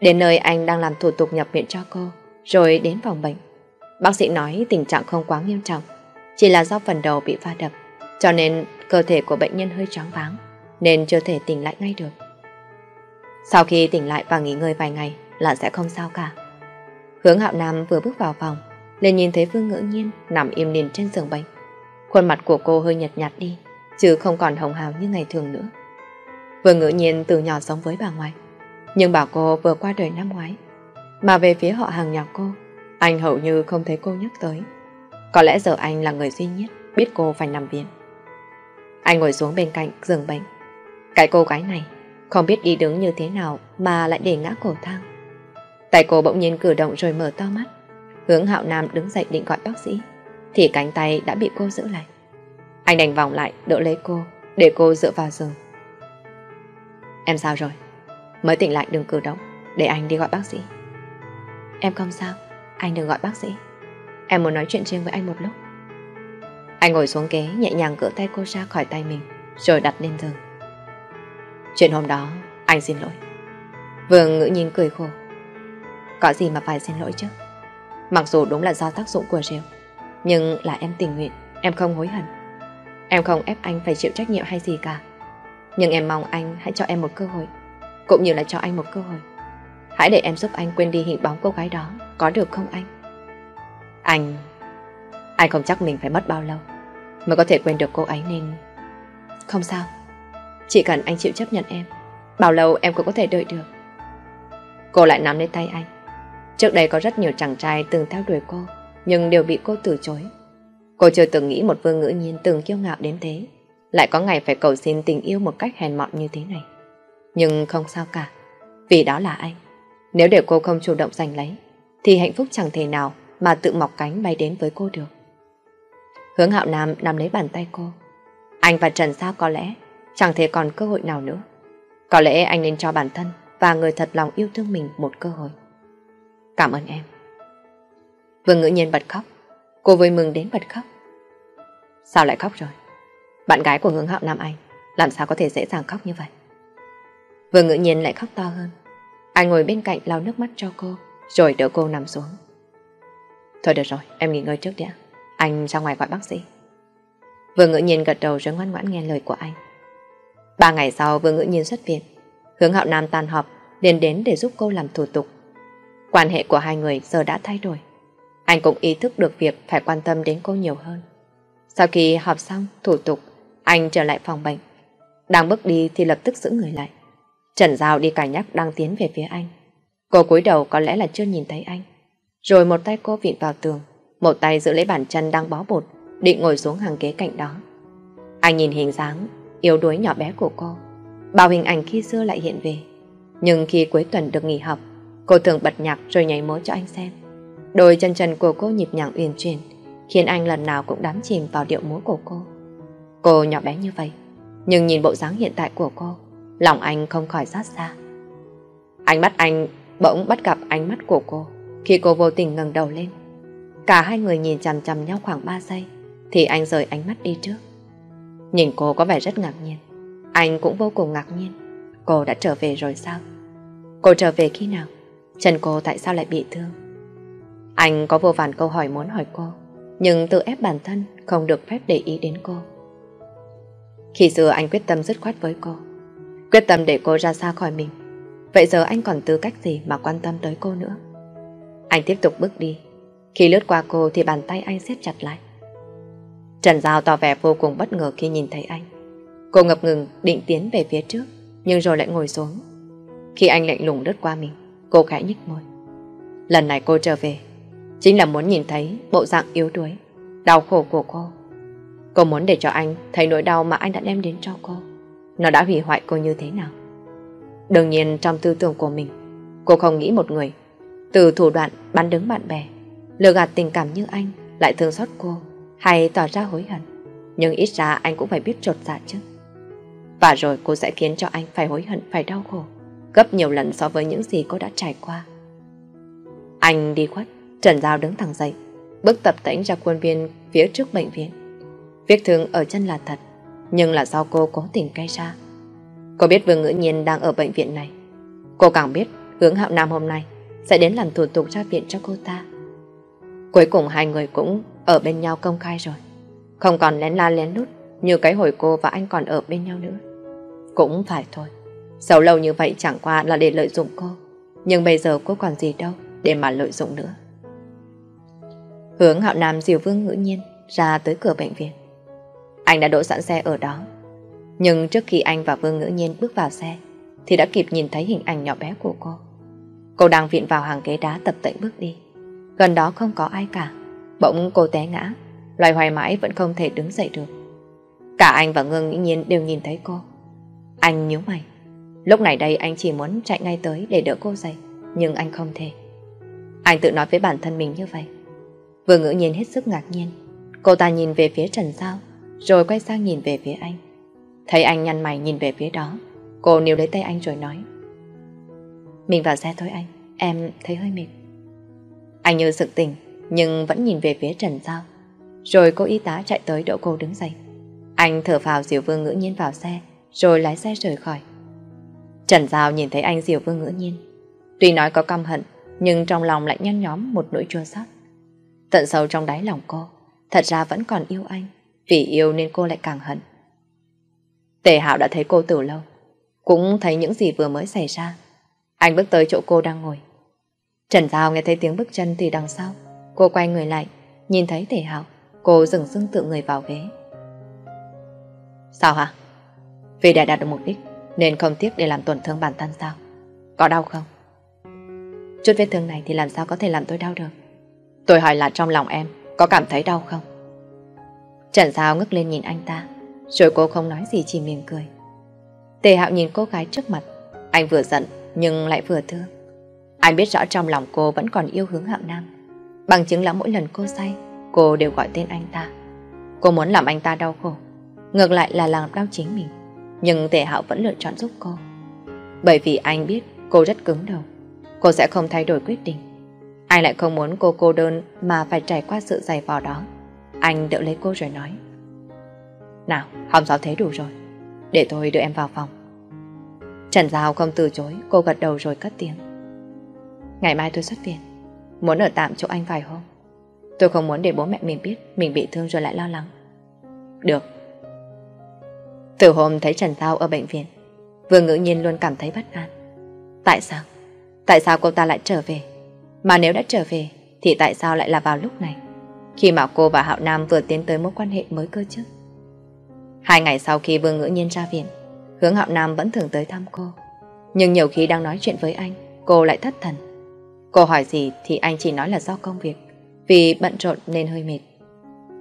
Đến nơi anh đang làm thủ tục nhập viện cho cô, rồi đến phòng bệnh. Bác sĩ nói tình trạng không quá nghiêm trọng, chỉ là do phần đầu bị va đập, cho nên cơ thể của bệnh nhân hơi choáng váng, nên chưa thể tỉnh lại ngay được. Sau khi tỉnh lại và nghỉ ngơi vài ngày là sẽ không sao cả. Hướng hạo Nam vừa bước vào phòng, liền nhìn thấy Vương Ngữ Nhiên nằm im lìm trên giường bệnh. Khuôn mặt của cô hơi nhợt nhạt đi, chứ không còn hồng hào như ngày thường nữa. Vương Ngữ Nhiên từ nhỏ sống với bà ngoại, nhưng bà cô vừa qua đời năm ngoái. Mà về phía họ hàng nhà cô, anh hầu như không thấy cô nhắc tới. Có lẽ giờ anh là người duy nhất biết cô phải nằm viện. Anh ngồi xuống bên cạnh giường bệnh. Cái cô gái này không biết đi đứng như thế nào mà lại để ngã cổ thang. Tay cô bỗng nhiên cử động rồi mở to mắt. Hướng hạo nam đứng dậy định gọi bác sĩ, thì cánh tay đã bị cô giữ lại. Anh đành vòng lại đỡ lấy cô, để cô dựa vào giường. Em sao rồi? Mới tỉnh lại đừng cử động, để anh đi gọi bác sĩ. Em không sao, anh đừng gọi bác sĩ. Em muốn nói chuyện riêng với anh một lúc. Anh ngồi xuống ghế nhẹ nhàng cỡ tay cô ra khỏi tay mình, rồi đặt lên giường. Chuyện hôm đó, anh xin lỗi. Vương ngữ nhìn cười khổ. Có gì mà phải xin lỗi chứ? Mặc dù đúng là do tác dụng của rượu, nhưng là em tình nguyện, em không hối hận. Em không ép anh phải chịu trách nhiệm hay gì cả. Nhưng em mong anh hãy cho em một cơ hội, cũng như là cho anh một cơ hội. Hãy để em giúp anh quên đi hình bóng cô gái đó, có được không anh? Anh... Anh không chắc mình phải mất bao lâu mới có thể quên được cô ấy nên... Không sao, chỉ cần anh chịu chấp nhận em, bao lâu em cũng có thể đợi được. Cô lại nắm lấy tay anh. Trước đây có rất nhiều chàng trai từng theo đuổi cô, nhưng đều bị cô từ chối. Cô chưa từng nghĩ một vương ngữ nhiên từng kiêu ngạo đến thế, lại có ngày phải cầu xin tình yêu một cách hèn mọn như thế này. Nhưng không sao cả, vì đó là anh. Nếu để cô không chủ động giành lấy, thì hạnh phúc chẳng thể nào mà tự mọc cánh bay đến với cô được. Hướng hạo nam nắm lấy bàn tay cô. Anh và Trần Sao có lẽ chẳng thể còn cơ hội nào nữa. Có lẽ anh nên cho bản thân và người thật lòng yêu thương mình một cơ hội. Cảm ơn em. Vương ngữ nhiên bật khóc. Cô vui mừng đến bật khóc. Sao lại khóc rồi? Bạn gái của hướng hạo Nam Anh làm sao có thể dễ dàng khóc như vậy? Vương ngữ nhiên lại khóc to hơn. Anh ngồi bên cạnh lau nước mắt cho cô, rồi đỡ cô nằm xuống. Thôi được rồi, em nghỉ ngơi trước đi ạ. Anh ra ngoài gọi bác sĩ. Vương ngữ nhiên gật đầu rồi ngoan ngoãn nghe lời của anh. Ba ngày sau Vương ngữ nhiên xuất viện. Hướng hạo Nam tan họp liền đến để giúp cô làm thủ tục. Quan hệ của hai người giờ đã thay đổi. Anh cũng ý thức được việc phải quan tâm đến cô nhiều hơn. Sau khi họp xong thủ tục, anh trở lại phòng bệnh. Đang bước đi thì lập tức giữ người lại. Trần Giao đi cài nhắc đang tiến về phía anh. Cô cúi đầu có lẽ là chưa nhìn thấy anh. Rồi một tay cô vịn vào tường, một tay giữ lấy bàn chân đang bó bột, định ngồi xuống hàng ghế cạnh đó. Anh nhìn hình dáng, yếu đuối nhỏ bé của cô. Bao hình ảnh khi xưa lại hiện về. Nhưng khi cuối tuần được nghỉ học, cô thường bật nhạc rồi nhảy múa cho anh xem. Đôi chân trần của cô nhịp nhàng uyển chuyển, khiến anh lần nào cũng đắm chìm vào điệu múa của cô. Cô nhỏ bé như vậy, nhưng nhìn bộ dáng hiện tại của cô, lòng anh không khỏi rát xa. Ánh mắt anh bỗng bắt gặp ánh mắt của cô khi cô vô tình ngẩng đầu lên. Cả hai người nhìn chằm chằm nhau khoảng 3 giây, thì anh rời ánh mắt đi trước. Nhìn cô có vẻ rất ngạc nhiên. Anh cũng vô cùng ngạc nhiên. Cô đã trở về rồi sao? Cô trở về khi nào? Chân cô tại sao lại bị thương? Anh có vô vàn câu hỏi muốn hỏi cô, nhưng tự ép bản thân không được phép để ý đến cô. Khi xưa anh quyết tâm dứt khoát với cô, quyết tâm để cô ra xa khỏi mình. Vậy giờ anh còn tư cách gì mà quan tâm tới cô nữa? Anh tiếp tục bước đi. Khi lướt qua cô thì bàn tay anh siết chặt lại. Trần Giao tỏ vẻ vô cùng bất ngờ khi nhìn thấy anh. Cô ngập ngừng định tiến về phía trước, nhưng rồi lại ngồi xuống. Khi anh lạnh lùng lướt qua mình, cô khẽ nhích môi. Lần này cô trở về, chính là muốn nhìn thấy bộ dạng yếu đuối, đau khổ của cô. Cô muốn để cho anh thấy nỗi đau mà anh đã đem đến cho cô. Nó đã hủy hoại cô như thế nào. Đương nhiên trong tư tưởng của mình, cô không nghĩ một người từ thủ đoạn bắn đứng bạn bè, lừa gạt tình cảm như anh lại thương xót cô hay tỏ ra hối hận. Nhưng ít ra anh cũng phải biết trột dạ chứ. Và rồi cô sẽ khiến cho anh phải hối hận, phải đau khổ, gấp nhiều lần so với những gì cô đã trải qua. Anh đi khuất, Trần Giao đứng thẳng dậy, bước tập tễnh ra khuôn viên phía trước bệnh viện. Vết thương ở chân là thật, nhưng là do cô cố tình gây ra. Cô biết Vương Ngữ Nhiên đang ở bệnh viện này. Cô càng biết hướng Hạo Nam hôm nay sẽ đến làm thủ tục ra viện cho cô ta. Cuối cùng hai người cũng ở bên nhau công khai rồi. Không còn lén la lén lút như cái hồi cô và anh còn ở bên nhau nữa. Cũng phải thôi. Sống lâu như vậy chẳng qua là để lợi dụng cô. Nhưng bây giờ cô còn gì đâu để mà lợi dụng nữa. Hướng Hạo Nam diều Vương Ngữ Nhiên ra tới cửa bệnh viện. Anh đã đỗ sẵn xe ở đó. Nhưng trước khi anh và Vương Ngữ Nhiên bước vào xe, thì đã kịp nhìn thấy hình ảnh nhỏ bé của cô. Cô đang viện vào hàng ghế đá tập tễnh bước đi. Gần đó không có ai cả. Bỗng cô té ngã, loài hoài mãi vẫn không thể đứng dậy được. Cả anh và Ngưng nghĩ Nhiên đều nhìn thấy cô. Anh nhíu mày. Lúc này đây anh chỉ muốn chạy ngay tới để đỡ cô dậy, nhưng anh không thể. Anh tự nói với bản thân mình như vậy. vừa Ngữ Nhiên hết sức ngạc nhiên. Cô ta nhìn về phía Trần Giao, rồi quay sang nhìn về phía anh. Thấy anh nhăn mày nhìn về phía đó, cô níu lấy tay anh rồi nói. Mình vào xe thôi anh, em thấy hơi mệt. Anh như sự tình, nhưng vẫn nhìn về phía Trần Giao. Rồi cô y tá chạy tới đỡ cô đứng dậy. Anh thở phào Diệu Vương Ngữ Nhiên vào xe, rồi lái xe rời khỏi. Trần Giao nhìn thấy anh Diệu Vương Ngữ Nhiên. Tuy nói có căm hận, nhưng trong lòng lại nhăn nhóm một nỗi chua xót. Tận sâu trong đáy lòng cô, thật ra vẫn còn yêu anh, vì yêu nên cô lại càng hận. Tề Hạo đã thấy cô từ lâu, cũng thấy những gì vừa mới xảy ra. Anh bước tới chỗ cô đang ngồi. Trần Giao nghe thấy tiếng bước chân từ đằng sau. Cô quay người lại, nhìn thấy Tề Hạo, cô dừng dưng tự người vào ghế. Sao hả? Vì đã đạt được mục đích, nên không tiếc để làm tổn thương bản thân sao? Có đau không? Chút vết thương này thì làm sao có thể làm tôi đau được? Tôi hỏi là trong lòng em có cảm thấy đau không? Trần Giao ngước lên nhìn anh ta, rồi cô không nói gì chỉ mỉm cười. Tề Hạo nhìn cô gái trước mặt, anh vừa giận nhưng lại vừa thương. Anh biết rõ trong lòng cô vẫn còn yêu hướng hạng Nam. Bằng chứng là mỗi lần cô say, cô đều gọi tên anh ta. Cô muốn làm anh ta đau khổ, ngược lại là làm đau chính mình. Nhưng Tề Hạo vẫn lựa chọn giúp cô. Bởi vì anh biết cô rất cứng đầu, cô sẽ không thay đổi quyết định. Anh lại không muốn cô cô đơn mà phải trải qua sự dày vò đó. Anh đỡ lấy cô rồi nói. Nào, hôm sau thế đủ rồi. Để tôi đưa em vào phòng. Trần Giao không từ chối, cô gật đầu rồi cất tiếng. Ngày mai tôi xuất viện, muốn ở tạm chỗ anh vài hôm. Tôi không muốn để bố mẹ mình biết mình bị thương rồi lại lo lắng. Được. Từ hôm thấy Trần Giao ở bệnh viện, Vương Ngữ Nhiên luôn cảm thấy bất an. Tại sao? Tại sao cô ta lại trở về? Mà nếu đã trở về, thì tại sao lại là vào lúc này? Khi mà cô và Hạo Nam vừa tiến tới mối quan hệ mới cơ chứ? Hai ngày sau khi Vương Ngữ Nhiên ra viện, Hướng Hạo Nam vẫn thường tới thăm cô. Nhưng nhiều khi đang nói chuyện với anh, cô lại thất thần. Cô hỏi gì thì anh chỉ nói là do công việc, vì bận rộn nên hơi mệt.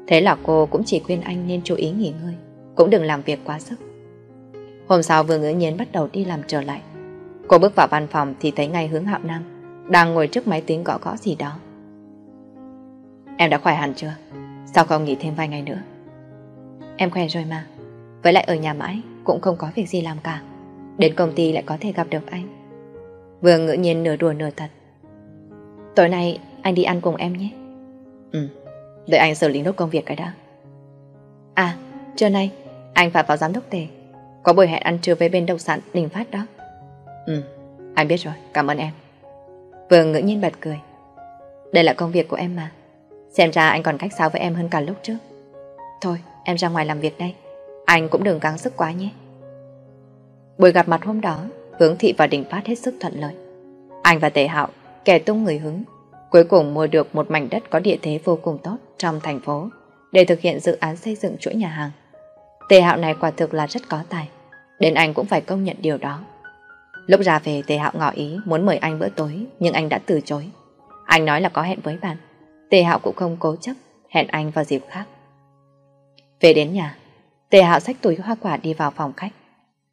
Thế là cô cũng chỉ khuyên anh nên chú ý nghỉ ngơi, cũng đừng làm việc quá sức. Hôm sau vừa Ngữ Nhiên bắt đầu đi làm trở lại. Cô bước vào văn phòng thì thấy ngay Hướng Hạo Nam đang ngồi trước máy tính gõ gõ gì đó. Em đã khỏe hẳn chưa? Sao không nghỉ thêm vài ngày nữa? Em khỏe rồi mà. Với lại ở nhà mãi cũng không có việc gì làm cả. Đến công ty lại có thể gặp được anh. vừa ngữ nhiên nửa đùa nửa thật. Tối nay anh đi ăn cùng em nhé. Ừ, đợi anh xử lý nốt công việc cái đã. À, trưa nay anh phải vào giám đốc tề. Có buổi hẹn ăn trưa với bên độc sản Đình Phát đó. Ừ, anh biết rồi, cảm ơn em. Vương ngữ nhiên bật cười. Đây là công việc của em mà. Xem ra anh còn cách sao với em hơn cả lúc trước. Thôi, em ra ngoài làm việc đây. Anh cũng đừng gắng sức quá nhé. Buổi gặp mặt hôm đó, Hướng Thị và Đình Phát hết sức thuận lợi. Anh và Tề Hạo, kẻ tung người hứng, cuối cùng mua được một mảnh đất có địa thế vô cùng tốt trong thành phố để thực hiện dự án xây dựng chuỗi nhà hàng. Tề Hạo này quả thực là rất có tài, đến anh cũng phải công nhận điều đó. Lúc ra về Tề Hạo ngỏ ý muốn mời anh bữa tối nhưng anh đã từ chối. Anh nói là có hẹn với bạn. Tề Hạo cũng không cố chấp hẹn anh vào dịp khác. Về đến nhà, Tề Hạo xách túi hoa quả đi vào phòng khách.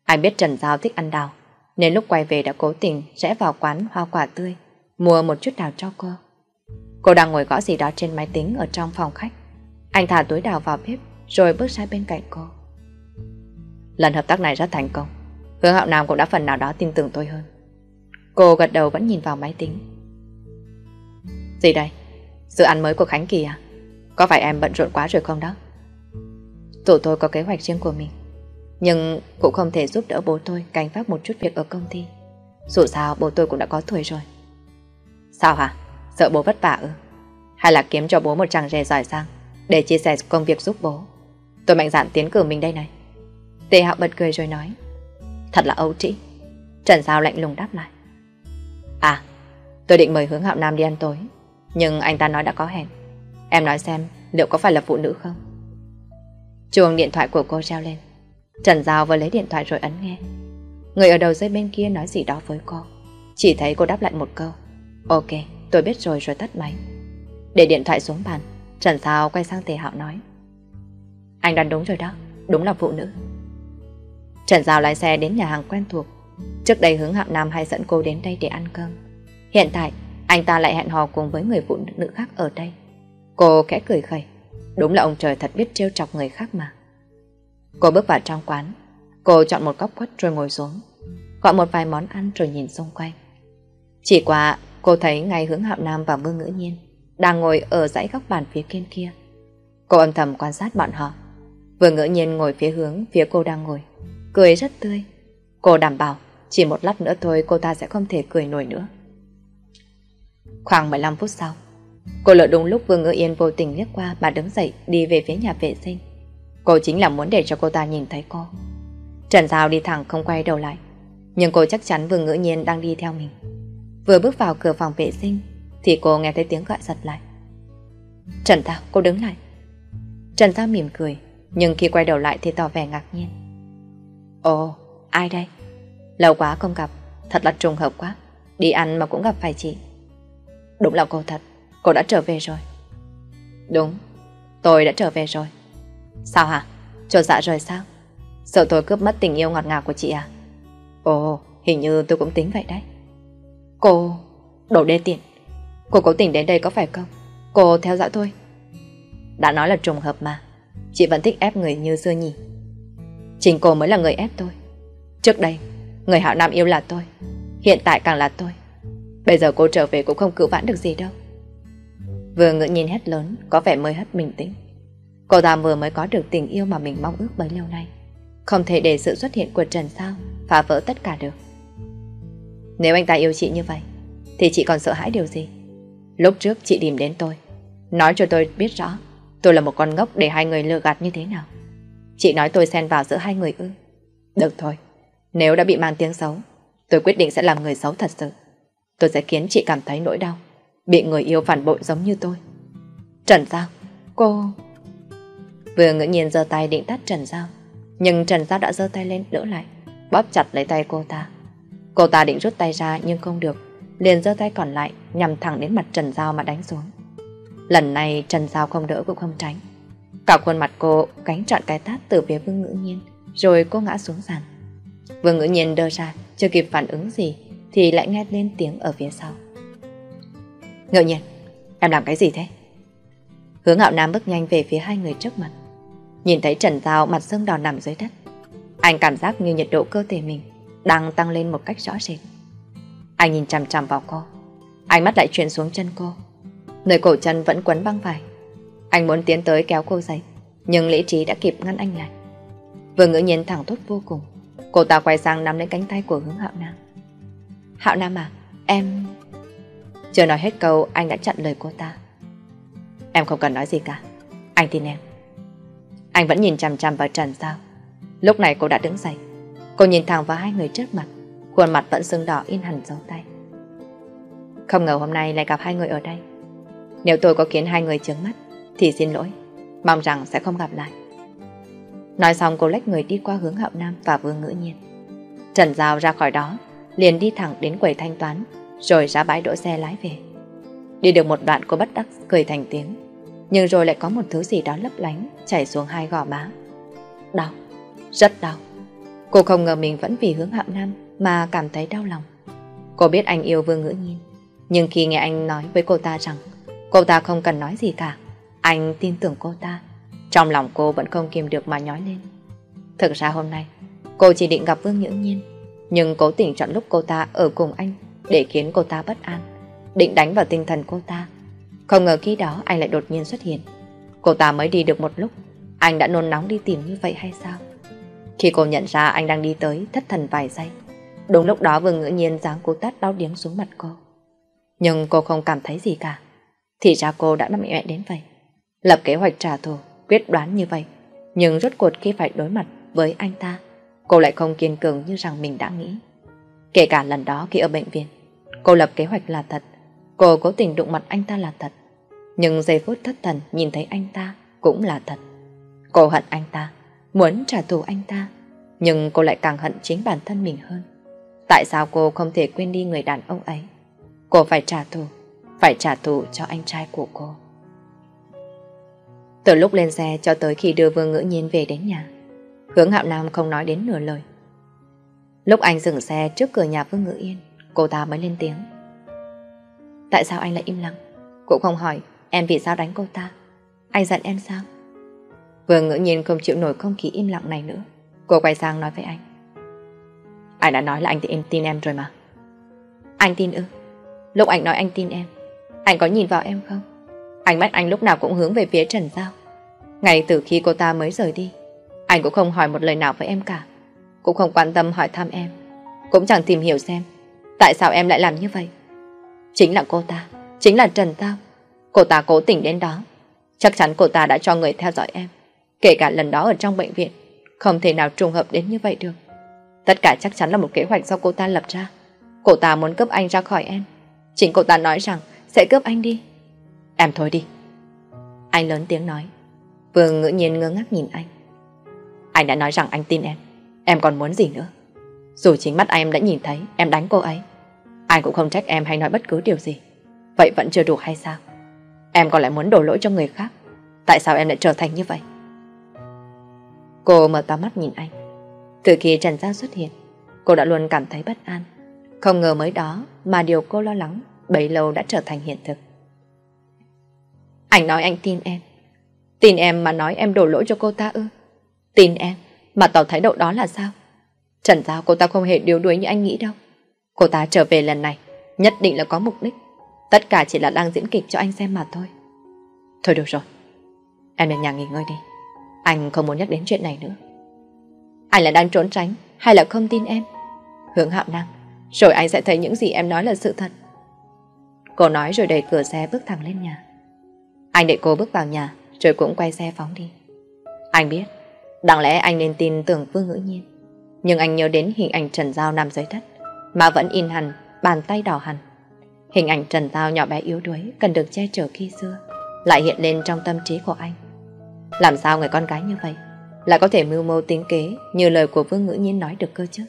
Anh biết Trần Giao thích ăn đào, nên lúc quay về đã cố tình rẽ vào quán hoa quả tươi, mua một chút đào cho cô. Cô đang ngồi gõ gì đó trên máy tính ở trong phòng khách. Anh thả túi đào vào bếp, rồi bước ra bên cạnh cô. Lần hợp tác này rất thành công. Hướng Hạo Nam cũng đã phần nào đó tin tưởng tôi hơn. Cô gật đầu vẫn nhìn vào máy tính. Gì đây? Dự án mới của Khánh Kỳ à? Có phải em bận rộn quá rồi không đó? Tụi tôi có kế hoạch riêng của mình. Nhưng cũng không thể giúp đỡ bố tôi canh phát một chút việc ở công ty. Dù sao bố tôi cũng đã có tuổi rồi. Sao hả? Sợ bố vất vả ư? Hay là kiếm cho bố một chàng rể giỏi sang để chia sẻ công việc giúp bố? Tôi mạnh dạn tiến cử mình đây này. Tề Hạo bật cười rồi nói. Thật là ấu trĩ. Trần Giao lạnh lùng đáp lại. À, tôi định mời hướng Hạo Nam đi ăn tối. Nhưng anh ta nói đã có hẹn. Em nói xem liệu có phải là phụ nữ không? Chuông điện thoại của cô treo lên. Trần Giao vừa lấy điện thoại rồi ấn nghe. Người ở đầu dây bên kia nói gì đó với cô. Chỉ thấy cô đáp lại một câu. Ok, tôi biết rồi rồi tắt máy. Để điện thoại xuống bàn, Trần Giao quay sang Tề Hạo nói. Anh đoán đúng rồi đó, đúng là phụ nữ. Trần Giao lái xe đến nhà hàng quen thuộc. Trước đây hướng Hạo Nam hay dẫn cô đến đây để ăn cơm. Hiện tại, anh ta lại hẹn hò cùng với người phụ nữ khác ở đây. Cô kẽ cười khẩy. Đúng là ông trời thật biết trêu chọc người khác mà. Cô bước vào trong quán. Cô chọn một góc quất rồi ngồi xuống. Gọi một vài món ăn rồi nhìn xung quanh. Chỉ qua cô thấy ngay hướng Hạo Nam và Vương Ngữ Nhiên đang ngồi ở dãy góc bàn phía bên kia. Cô âm thầm quan sát bọn họ. Vương Ngữ Nhiên ngồi phía hướng phía cô đang ngồi. Cười rất tươi. Cô đảm bảo chỉ một lát nữa thôi cô ta sẽ không thể cười nổi nữa. Khoảng 15 phút sau, cô lỡ đúng lúc Vương Ngữ Yên vô tình liếc qua mà đứng dậy đi về phía nhà vệ sinh. Cô chính là muốn để cho cô ta nhìn thấy cô. Trần Giao đi thẳng không quay đầu lại, nhưng cô chắc chắn Vương Ngữ Nhiên đang đi theo mình. Vừa bước vào cửa phòng vệ sinh thì cô nghe thấy tiếng gọi giật lại. Trần Tao, cô đứng lại. Trần Tao mỉm cười, nhưng khi quay đầu lại thì tỏ vẻ ngạc nhiên. Ồ, ai đây? Lâu quá không gặp, thật là trùng hợp quá. Đi ăn mà cũng gặp phải chị. Đúng là cô thật, cô đã trở về rồi. Đúng, tôi đã trở về rồi. Sao hả? Trột dạ rồi sao? Sợ tôi cướp mất tình yêu ngọt ngào của chị à? Ồ, hình như tôi cũng tính vậy đấy. Cô... đồ đê tiện. Cô cố tình đến đây có phải không? Cô theo dõi tôi. Đã nói là trùng hợp mà. Chị vẫn thích ép người như xưa nhỉ? Chính cô mới là người ép tôi. Trước đây, người hảo nam yêu là tôi. Hiện tại càng là tôi. Bây giờ cô trở về cũng không cứu vãn được gì đâu. Vừa ngỡ nhìn hét lớn, có vẻ mới hết bình tĩnh. Cô ta vừa mới có được tình yêu mà mình mong ước bấy lâu nay. Không thể để sự xuất hiện của Trần Sao phá vỡ tất cả được. Nếu anh ta yêu chị như vậy, thì chị còn sợ hãi điều gì? Lúc trước chị tìm đến tôi, nói cho tôi biết rõ tôi là một con ngốc để hai người lừa gạt như thế nào. Chị nói tôi xen vào giữa hai người ư. Được thôi, nếu đã bị mang tiếng xấu, tôi quyết định sẽ làm người xấu thật sự. Tôi sẽ khiến chị cảm thấy nỗi đau, bị người yêu phản bội giống như tôi. Trần Giao, cô... Vừa ngỡ nhiên giơ tay định tắt Trần Giao, nhưng Trần Giao đã giơ tay lên đỡ lại, bóp chặt lấy tay cô ta. Cô ta định rút tay ra nhưng không được, liền giơ tay còn lại nhằm thẳng đến mặt Trần Giao mà đánh xuống. Lần này Trần Giao không đỡ cũng không tránh. Cả khuôn mặt cô cánh trọn cái tát từ phía Vương Ngữ Nhiên, rồi cô ngã xuống sàn. Vương Ngữ Nhiên đơ ra, chưa kịp phản ứng gì, thì lại nghe lên tiếng ở phía sau. Ngữ Nhiên, em làm cái gì thế? Hướng hạo nam bước nhanh về phía hai người trước mặt. Nhìn thấy Trần Giao mặt sưng đỏ nằm dưới đất. Anh cảm giác như nhiệt độ cơ thể mình đang tăng lên một cách rõ rệt. Anh nhìn chằm chằm vào cô. Ánh mắt lại chuyển xuống chân cô. Nơi cổ chân vẫn quấn băng vải. Anh muốn tiến tới kéo cô dậy, nhưng lý trí đã kịp ngăn anh lại. Vừa ngữ nhiên thẳng thốt vô cùng. Cô ta quay sang nắm lấy cánh tay của hướng Hạo Nam. Hạo Nam à, em... Chưa nói hết câu, anh đã chặn lời cô ta. Em không cần nói gì cả. Anh tin em. Anh vẫn nhìn chằm chằm vào Trần sao. Lúc này cô đã đứng dậy. Cô nhìn thẳng vào hai người trước mặt. Khuôn mặt vẫn sưng đỏ in hẳn dấu tay. Không ngờ hôm nay lại gặp hai người ở đây. Nếu tôi có khiến hai người chướng mắt, thì xin lỗi. Mong rằng sẽ không gặp lại. Nói xong cô lách người đi qua hướng hậu nam và vương ngữ nhiên. Trần Giao ra khỏi đó, liền đi thẳng đến quầy thanh toán, rồi ra bãi đỗ xe lái về. Đi được một đoạn cô bất đắc cười thành tiếng, nhưng rồi lại có một thứ gì đó lấp lánh chảy xuống hai gò má. Đau, rất đau. Cô không ngờ mình vẫn vì hướng hạo nam mà cảm thấy đau lòng. Cô biết anh yêu Vương Ngữ Nhiên, nhưng khi nghe anh nói với cô ta rằng cô ta không cần nói gì cả, anh tin tưởng cô ta. Trong lòng cô vẫn không kìm được mà nhói lên. Thực ra hôm nay, cô chỉ định gặp Vương Ngữ Nhiên, nhưng cố tình chọn lúc cô ta ở cùng anh để khiến cô ta bất an, định đánh vào tinh thần cô ta. Không ngờ khi đó anh lại đột nhiên xuất hiện. Cô ta mới đi được một lúc, anh đã nôn nóng đi tìm như vậy hay sao? Khi cô nhận ra anh đang đi tới, thất thần vài giây. Đúng lúc đó Vương Ngữ Nhiên giáng cú tát đau điếng xuống mặt cô. Nhưng cô không cảm thấy gì cả. Thì ra cô đã mạnh mẽ đến vậy. Lập kế hoạch trả thù, quyết đoán như vậy. Nhưng rốt cuộc khi phải đối mặt với anh ta, cô lại không kiên cường như rằng mình đã nghĩ. Kể cả lần đó khi ở bệnh viện, cô lập kế hoạch là thật. Cô cố tình đụng mặt anh ta là thật. Nhưng giây phút thất thần nhìn thấy anh ta cũng là thật. Cô hận anh ta, muốn trả thù anh ta, nhưng cô lại càng hận chính bản thân mình hơn. Tại sao cô không thể quên đi người đàn ông ấy? Cô phải trả thù, phải trả thù cho anh trai của cô. Từ lúc lên xe cho tới khi đưa Vương Ngữ Nhiên về đến nhà, Hướng Hạo Nam không nói đến nửa lời. Lúc anh dừng xe trước cửa nhà Vương Ngữ Yên, cô ta mới lên tiếng. Tại sao anh lại im lặng? Cũng không hỏi em vì sao đánh cô ta. Anh giận em sao? Vương Ngữ Nhiên không chịu nổi không khí im lặng này nữa. Cô quay sang nói với anh. Anh đã nói là anh tin, tin em rồi mà. Anh tin ư? Lúc anh nói anh tin em, anh có nhìn vào em không? Ánh mắt anh lúc nào cũng hướng về phía Trần Giao. Ngay từ khi cô ta mới rời đi, anh cũng không hỏi một lời nào với em cả. Cũng không quan tâm hỏi thăm em. Cũng chẳng tìm hiểu xem tại sao em lại làm như vậy. Chính là cô ta, chính là Trần Giao. Cô ta cố tình đến đó. Chắc chắn cô ta đã cho người theo dõi em. Kể cả lần đó ở trong bệnh viện, không thể nào trùng hợp đến như vậy được. Tất cả chắc chắn là một kế hoạch do cô ta lập ra. Cô ta muốn cướp anh ra khỏi em. Chính cô ta nói rằng sẽ cướp anh đi. Em thôi đi. Anh lớn tiếng nói. Vương ngữ nhiên ngơ ngác nhìn anh. Anh đã nói rằng anh tin em. Em còn muốn gì nữa? Dù chính mắt em đã nhìn thấy em đánh cô ấy. Anh cũng không trách em hay nói bất cứ điều gì. Vậy vẫn chưa đủ hay sao? Em còn lại muốn đổ lỗi cho người khác. Tại sao em lại trở thành như vậy? Cô mở to mắt nhìn anh. Từ khi Trần Giao xuất hiện, cô đã luôn cảm thấy bất an. Không ngờ mới đó mà điều cô lo lắng bấy lâu đã trở thành hiện thực. Anh nói anh tin em. Tin em mà nói em đổ lỗi cho cô ta ư? Tin em mà tỏ thái độ đó là sao? Trần Giao cô ta không hề điều đuối như anh nghĩ đâu. Cô ta trở về lần này nhất định là có mục đích. Tất cả chỉ là đang diễn kịch cho anh xem mà thôi. Thôi được rồi. Em về nhà nghỉ ngơi đi. Anh không muốn nhắc đến chuyện này nữa. Anh là đang trốn tránh hay là không tin em? Hướng hạo năng. Rồi anh sẽ thấy những gì em nói là sự thật. Cô nói rồi đẩy cửa xe bước thẳng lên nhà. Anh để cô bước vào nhà rồi cũng quay xe phóng đi. Anh biết, đáng lẽ anh nên tin tưởng Vương Ngữ Nhiên. Nhưng anh nhớ đến hình ảnh Trần Giao nằm dưới đất mà vẫn in hẳn, bàn tay đỏ hẳn. Hình ảnh Trần Giao nhỏ bé yếu đuối cần được che chở khi xưa lại hiện lên trong tâm trí của anh. Làm sao người con gái như vậy lại có thể mưu mô tính kế như lời của Vương Ngữ Nhiên nói được cơ chứ?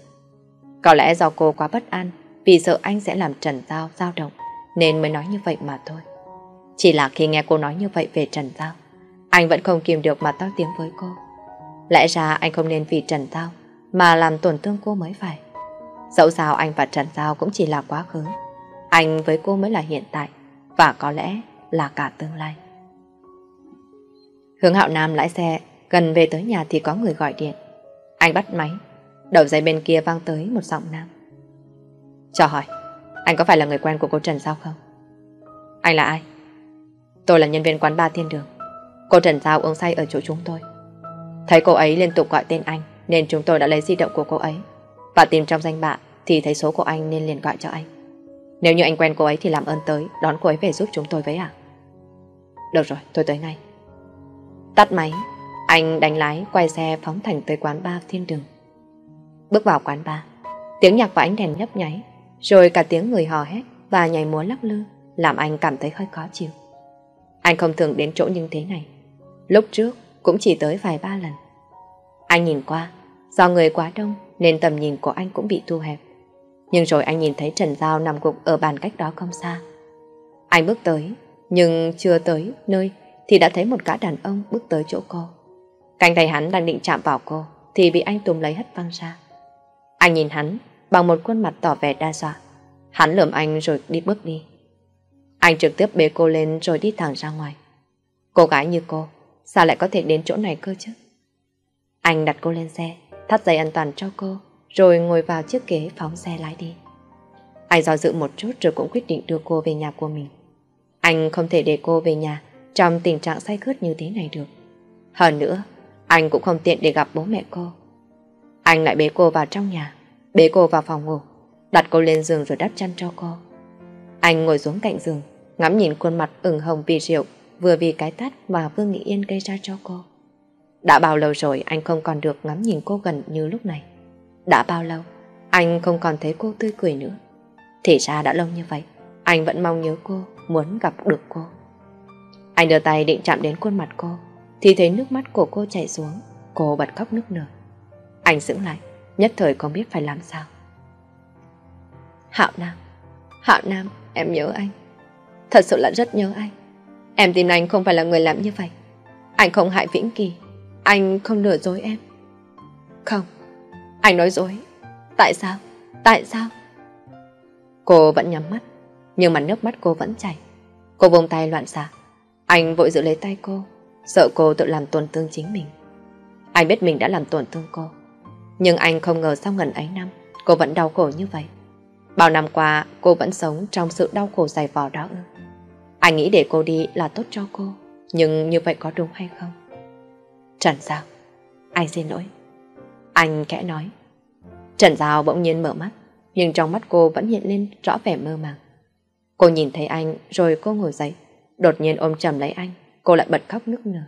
Có lẽ do cô quá bất an, vì sợ anh sẽ làm Trần Giao dao động, nên mới nói như vậy mà thôi. Chỉ là khi nghe cô nói như vậy về Trần Giao, anh vẫn không kìm được mà to tiếng với cô. Lẽ ra anh không nên vì Trần Giao mà làm tổn thương cô mới phải. Dẫu sao anh và Trần Giao cũng chỉ là quá khứ. Anh với cô mới là hiện tại, và có lẽ là cả tương lai. Hướng hạo Nam lái xe gần về tới nhà thì có người gọi điện. Anh bắt máy. Đầu dây bên kia vang tới một giọng nam. Cho hỏi, anh có phải là người quen của cô Trần Giao không? Anh là ai? Tôi là nhân viên quán ba thiên đường. Cô Trần Giao uống say ở chỗ chúng tôi. Thấy cô ấy liên tục gọi tên anh nên chúng tôi đã lấy di động của cô ấy và tìm trong danh bạ thì thấy số của anh nên liền gọi cho anh. Nếu như anh quen cô ấy thì làm ơn tới đón cô ấy về giúp chúng tôi với ạ. Được rồi, tôi tới ngay. Tắt máy, anh đánh lái quay xe phóng thẳng tới quán ba thiên đường. Bước vào quán ba tiếng nhạc và ánh đèn nhấp nháy, rồi cả tiếng người hò hét và nhảy múa lắc lư làm anh cảm thấy hơi khó chịu. Anh không thường đến chỗ như thế này. Lúc trước cũng chỉ tới vài ba lần. Anh nhìn qua, do người quá đông nên tầm nhìn của anh cũng bị thu hẹp. Nhưng rồi anh nhìn thấy Trần Giao nằm gục ở bàn cách đó không xa. Anh bước tới, nhưng chưa tới nơi thì đã thấy một gã đàn ông bước tới chỗ cô. Cánh tay hắn đang định chạm vào cô thì bị anh túm lấy hất văng ra. Anh nhìn hắn bằng một khuôn mặt tỏ vẻ đa dọa. Hắn lườm anh rồi đi bước đi. Anh trực tiếp bế cô lên rồi đi thẳng ra ngoài. Cô gái như cô, sao lại có thể đến chỗ này cơ chứ? Anh đặt cô lên xe, thắt dây an toàn cho cô, rồi ngồi vào chiếc ghế phóng xe lái đi. Anh do dự một chút rồi cũng quyết định đưa cô về nhà của mình. Anh không thể để cô về nhà trong tình trạng say khướt như thế này được. Hơn nữa, anh cũng không tiện để gặp bố mẹ cô. Anh lại bế cô vào trong nhà, bế cô vào phòng ngủ, đặt cô lên giường rồi đắp chăn cho cô. Anh ngồi xuống cạnh giường, ngắm nhìn khuôn mặt ửng hồng vì rượu, vừa vì cái tát mà Vương Nghị Yên gây ra cho cô. Đã bao lâu rồi anh không còn được ngắm nhìn cô gần như lúc này. Đã bao lâu, anh không còn thấy cô tươi cười nữa. Thì ra đã lâu như vậy, anh vẫn mong nhớ cô, muốn gặp được cô. Anh đưa tay định chạm đến khuôn mặt cô, thì thấy nước mắt của cô chảy xuống, cô bật khóc nức nở. Anh sững lại, nhất thời không biết phải làm sao. Hạo Nam, Hạo Nam, em nhớ anh. Thật sự là rất nhớ anh. Em tin anh không phải là người làm như vậy. Anh không hại Vĩnh Kỳ. Anh không lừa dối em. Không, anh nói dối. Tại sao? Tại sao? Cô vẫn nhắm mắt, nhưng mà nước mắt cô vẫn chảy. Cô vùng tay loạn xạ. Anh vội giữ lấy tay cô, sợ cô tự làm tổn thương chính mình. Anh biết mình đã làm tổn thương cô. Nhưng anh không ngờ sau ngần ấy năm, cô vẫn đau khổ như vậy. Bao năm qua, cô vẫn sống trong sự đau khổ dày vò đó ư. Anh nghĩ để cô đi là tốt cho cô, nhưng như vậy có đúng hay không? Trần Giao, anh xin lỗi. Anh kẽ nói. Trần Giao bỗng nhiên mở mắt, nhưng trong mắt cô vẫn hiện lên rõ vẻ mơ màng. Cô nhìn thấy anh rồi cô ngồi dậy, đột nhiên ôm chầm lấy anh, cô lại bật khóc nức nở.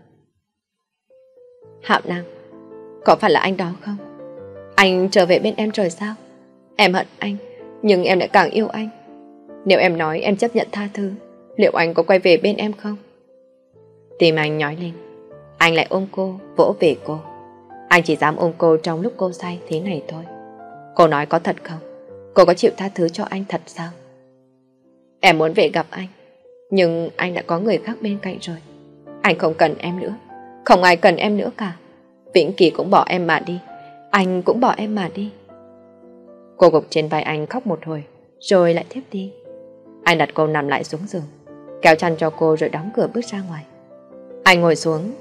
Hạo Nam, có phải là anh đó không? Anh trở về bên em rồi sao? Em hận anh, nhưng em lại càng yêu anh. Nếu em nói em chấp nhận tha thứ, liệu anh có quay về bên em không? Tim anh nhói lên. Anh lại ôm cô, vỗ về cô. Anh chỉ dám ôm cô trong lúc cô say thế này thôi. Cô nói có thật không? Cô có chịu tha thứ cho anh thật sao? Em muốn về gặp anh, nhưng anh đã có người khác bên cạnh rồi. Anh không cần em nữa, không ai cần em nữa cả. Vĩnh Kỳ cũng bỏ em mà đi, anh cũng bỏ em mà đi. Cô gục trên vai anh khóc một hồi, rồi lại thiếp đi. Anh đặt cô nằm lại xuống giường, kéo chăn cho cô rồi đóng cửa bước ra ngoài. Anh ngồi xuống,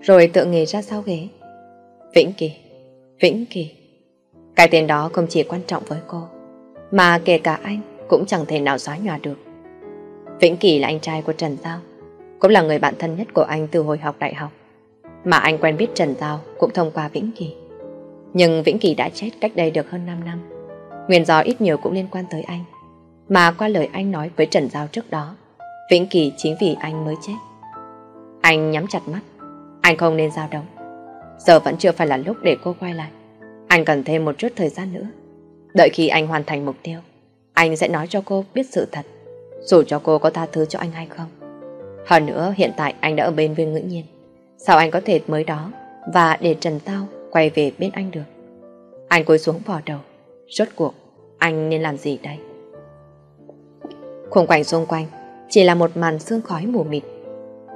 rồi tự nghề ra sau ghế. Vĩnh Kỳ, Vĩnh Kỳ. Cái tên đó không chỉ quan trọng với cô, mà kể cả anh cũng chẳng thể nào xóa nhòa được. Vĩnh Kỳ là anh trai của Trần Giao, cũng là người bạn thân nhất của anh từ hồi học đại học. Mà anh quen biết Trần Giao cũng thông qua Vĩnh Kỳ. Nhưng Vĩnh Kỳ đã chết cách đây được hơn 5 năm. Nguyên do ít nhiều cũng liên quan tới anh. Mà qua lời anh nói với Trần Giao trước đó, Vĩnh Kỳ chính vì anh mới chết. Anh nhắm chặt mắt, anh không nên dao động. Giờ vẫn chưa phải là lúc để cô quay lại. Anh cần thêm một chút thời gian nữa. Đợi khi anh hoàn thành mục tiêu, anh sẽ nói cho cô biết sự thật, dù cho cô có tha thứ cho anh hay không. Hơn nữa, hiện tại anh đã ở bên viên ngữ nhiên. Sao anh có thể mới đó và để Trần Tao quay về bên anh được? Anh cúi xuống vò đầu. Rốt cuộc, anh nên làm gì đây? Khung quanh xung quanh, chỉ là một màn sương khói mù mịt.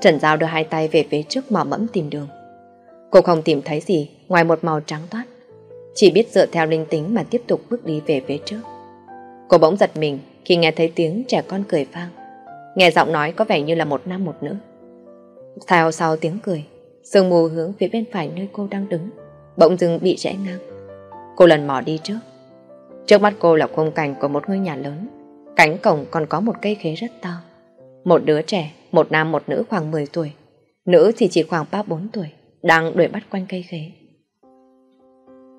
Trần Giao đưa hai tay về phía trước mò mẫm tìm đường. Cô không tìm thấy gì ngoài một màu trắng toát. Chỉ biết dựa theo linh tính mà tiếp tục bước đi về phía trước. Cô bỗng giật mình khi nghe thấy tiếng trẻ con cười vang. Nghe giọng nói có vẻ như là một nam một nữ. Theo sau tiếng cười, sương mù hướng phía bên phải nơi cô đang đứng, bỗng dưng bị rẽ ngang. Cô lần mò đi trước. Trước mắt cô là khung cảnh của một ngôi nhà lớn. Cánh cổng còn có một cây khế rất to. Một đứa trẻ, một nam một nữ khoảng 10 tuổi. Nữ thì chỉ khoảng 3-4 tuổi, đang đuổi bắt quanh cây khế.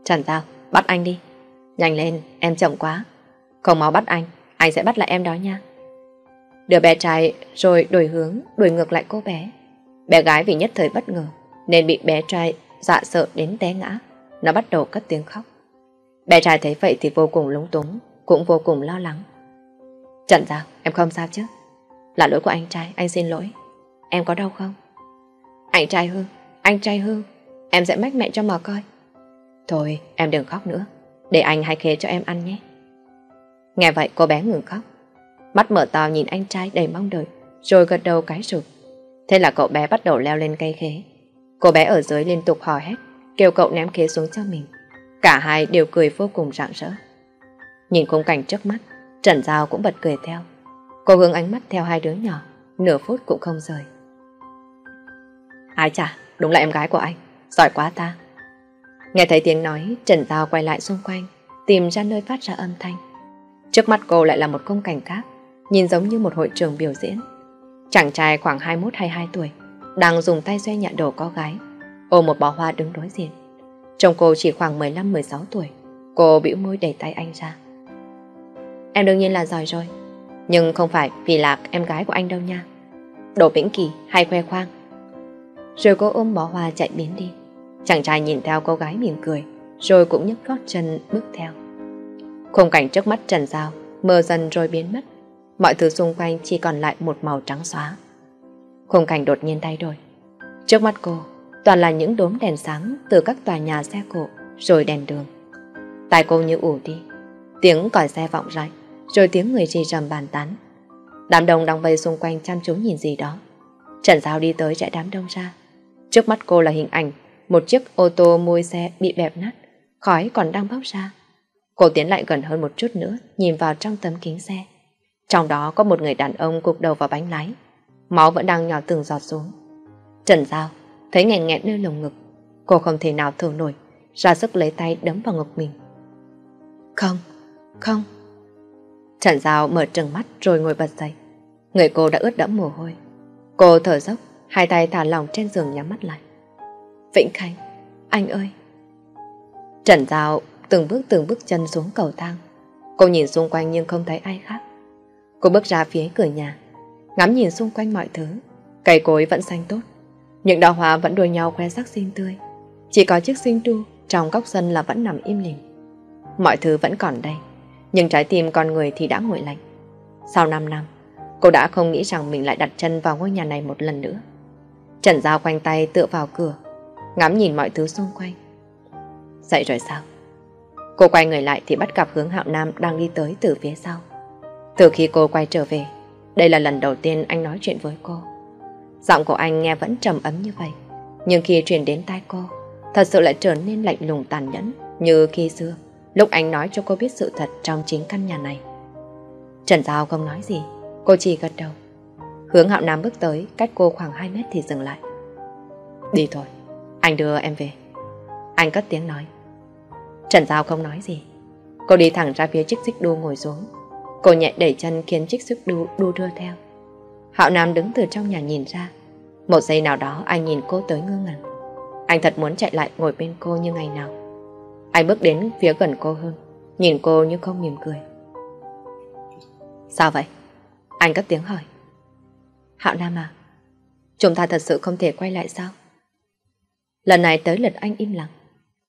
Trần Tao, bắt anh đi. Nhanh lên, em chậm quá. Không mau bắt anh, anh sẽ bắt lại em đó nha. Đứa bé trai rồi đổi hướng, đuổi ngược lại cô bé. Bé gái vì nhất thời bất ngờ, nên bị bé trai dạ sợ đến té ngã. Nó bắt đầu cất tiếng khóc. Bé trai thấy vậy thì vô cùng lúng túng, cũng vô cùng lo lắng. Trận ra, em không sao chứ? Là lỗi của anh trai, anh xin lỗi. Em có đau không? Anh trai hư, anh trai hư, em sẽ mách mẹ cho mà coi. Thôi, em đừng khóc nữa, để anh hay khế cho em ăn nhé. Nghe vậy cô bé ngừng khóc, mắt mở to nhìn anh trai đầy mong đợi, rồi gật đầu cái rụt. Thế là cậu bé bắt đầu leo lên cây khế. Cô bé ở dưới liên tục hò hét, kêu cậu ném khế xuống cho mình. Cả hai đều cười vô cùng rạng rỡ. Nhìn khung cảnh trước mắt, Trần Giao cũng bật cười theo. Cô hướng ánh mắt theo hai đứa nhỏ, nửa phút cũng không rời. Ai chà, đúng là em gái của anh, giỏi quá ta. Nghe thấy tiếng nói, Trần Giao quay lại xung quanh, tìm ra nơi phát ra âm thanh. Trước mắt cô lại là một công cảnh khác, nhìn giống như một hội trường biểu diễn. Chàng trai khoảng 21-22 tuổi, đang dùng tay xoay nhạn đồ có gái, ôm một bó hoa đứng đối diện. Chồng cô chỉ khoảng 15-16 tuổi. Cô bĩu môi đẩy tay anh ra. Em đương nhiên là giỏi rồi. Nhưng không phải vì là em gái của anh đâu nha. Đồ Vĩnh Kỳ hay khoe khoang. Rồi cô ôm bó hoa chạy biến đi. Chàng trai nhìn theo cô gái mỉm cười, rồi cũng nhấc gót chân bước theo. Khung cảnh trước mắt Trần Giao mờ dần rồi biến mất. Mọi thứ xung quanh chỉ còn lại một màu trắng xóa. Khung cảnh đột nhiên thay đổi. Trước mắt cô, toàn là những đốm đèn sáng từ các tòa nhà xe cộ, rồi đèn đường. tại cô như ủ đi, tiếng còi xe vọng rãi, rồi tiếng người trì rầm bàn tán. Đám đông đang vây xung quanh chăm chú nhìn gì đó. Trần Giao đi tới chạy đám đông ra. Trước mắt cô là hình ảnh một chiếc ô tô môi xe bị bẹp nát, khói còn đang bốc ra. Cô tiến lại gần hơn một chút nữa, nhìn vào trong tấm kính xe. Trong đó có một người đàn ông cục đầu vào bánh lái. Máu vẫn đang nhỏ từng giọt xuống. Trần Giao thấy nghẹn nghẹn nơi lồng ngực. Cô không thể nào thở nổi, ra sức lấy tay đấm vào ngực mình. Không, không. Trần Giao mở trừng mắt rồi ngồi bật dậy. Người cô đã ướt đẫm mồ hôi. Cô thở dốc, hai tay thả lỏng trên giường nhắm mắt lại. Vĩnh Khánh, anh ơi. Trần Giao từng bước từng bước chân xuống cầu thang. Cô nhìn xung quanh nhưng không thấy ai khác. Cô bước ra phía cửa nhà, ngắm nhìn xung quanh mọi thứ. Cây cối vẫn xanh tốt, những đào hoa vẫn đua nhau khoe sắc xinh tươi. Chỉ có chiếc sinh tu trong góc sân là vẫn nằm im lìm. Mọi thứ vẫn còn đây, nhưng trái tim con người thì đã nguội lạnh. Sau 5 năm, cô đã không nghĩ rằng mình lại đặt chân vào ngôi nhà này một lần nữa. Trần Giao quanh tay tựa vào cửa, ngắm nhìn mọi thứ xung quanh. Dậy rồi sao? Cô quay người lại thì bắt gặp hướng hạo nam đang đi tới từ phía sau. Từ khi cô quay trở về, đây là lần đầu tiên anh nói chuyện với cô. Giọng của anh nghe vẫn trầm ấm như vậy, nhưng khi truyền đến tai cô, thật sự lại trở nên lạnh lùng tàn nhẫn như khi xưa, lúc anh nói cho cô biết sự thật trong chính căn nhà này. Trần Giao không nói gì, cô chỉ gật đầu. Hướng hạo nam bước tới, cách cô khoảng 2 mét thì dừng lại. Đi thôi, anh đưa em về. Anh cất tiếng nói. Trần Giao không nói gì. Cô đi thẳng ra phía chiếc xích đu ngồi xuống. Cô nhẹ đẩy chân khiến chiếc xích đu đu đưa theo. Hạo Nam đứng từ trong nhà nhìn ra. Một giây nào đó anh nhìn cô tới ngơ ngẩn. Anh thật muốn chạy lại ngồi bên cô như ngày nào. Anh bước đến phía gần cô hơn, nhìn cô như không mỉm cười. Sao vậy? Anh cất tiếng hỏi. Hạo Nam à, chúng ta thật sự không thể quay lại sao? Lần này tới lượt anh im lặng.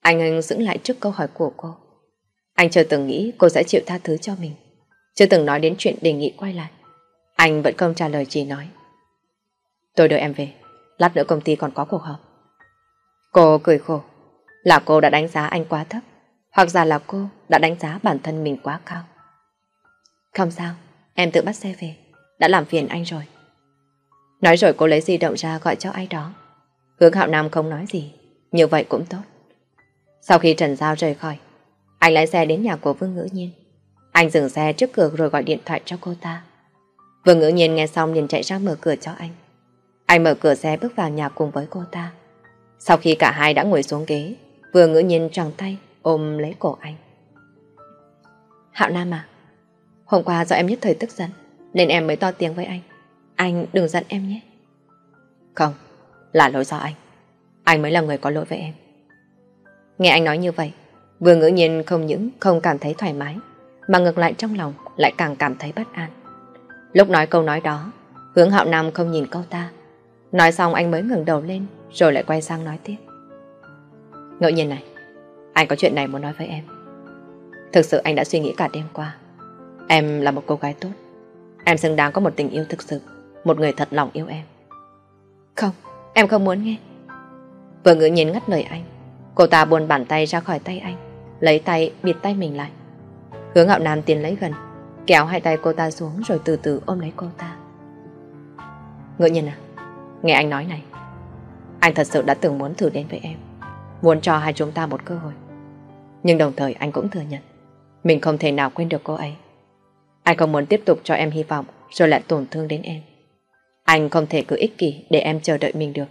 Anh anh dững lại trước câu hỏi của cô. Anh chưa từng nghĩ cô sẽ chịu tha thứ cho mình. Chưa từng nói đến chuyện đề nghị quay lại. Anh vẫn không trả lời chỉ nói. Tôi đợi em về. Lát nữa công ty còn có cuộc họp. Cô cười khổ. Là cô đã đánh giá anh quá thấp. Hoặc giả là cô đã đánh giá bản thân mình quá cao. Không sao, em tự bắt xe về. Đã làm phiền anh rồi. Nói rồi cô lấy di động ra gọi cho ai đó. Hướng Hạo Nam không nói gì. Như vậy cũng tốt. Sau khi Trần Giao rời khỏi, anh lái xe đến nhà của Vương Ngữ Nhiên. Anh dừng xe trước cửa rồi gọi điện thoại cho cô ta. Vương Ngữ Nhiên nghe xong liền chạy ra mở cửa cho anh. Anh mở cửa xe bước vào nhà cùng với cô ta. Sau khi cả hai đã ngồi xuống ghế, Vương Ngữ Nhiên tròn tay ôm lấy cổ anh. Hạo Nam à, hôm qua do em nhất thời tức giận, nên em mới to tiếng với anh. Anh đừng giận em nhé. Không, là lỗi do anh. Anh mới là người có lỗi với em. Nghe anh nói như vậy, vừa ngữ nhiên không những không cảm thấy thoải mái, mà ngược lại trong lòng lại càng cảm thấy bất an. Lúc nói câu nói đó, hướng hạo nam không nhìn câu ta. Nói xong anh mới ngừng đầu lên, rồi lại quay sang nói tiếp. Ngữ nhiên này, anh có chuyện này muốn nói với em. Thực sự anh đã suy nghĩ cả đêm qua. Em là một cô gái tốt. Em xứng đáng có một tình yêu thực sự, một người thật lòng yêu em. Không, em không muốn nghe. Vừa ngữ nhiên ngắt lời anh, Cô ta buồn bàn tay ra khỏi tay anh, lấy tay bịt tay mình lại. Hướng hạo nam tiến lấy gần, kéo hai tay cô ta xuống rồi từ từ ôm lấy cô ta. Ngựa nhiên à, nghe anh nói này, anh thật sự đã từng muốn thử đến với em, muốn cho hai chúng ta một cơ hội. Nhưng đồng thời anh cũng thừa nhận, mình không thể nào quên được cô ấy. Anh không muốn tiếp tục cho em hy vọng rồi lại tổn thương đến em. Anh không thể cứ ích kỷ để em chờ đợi mình được.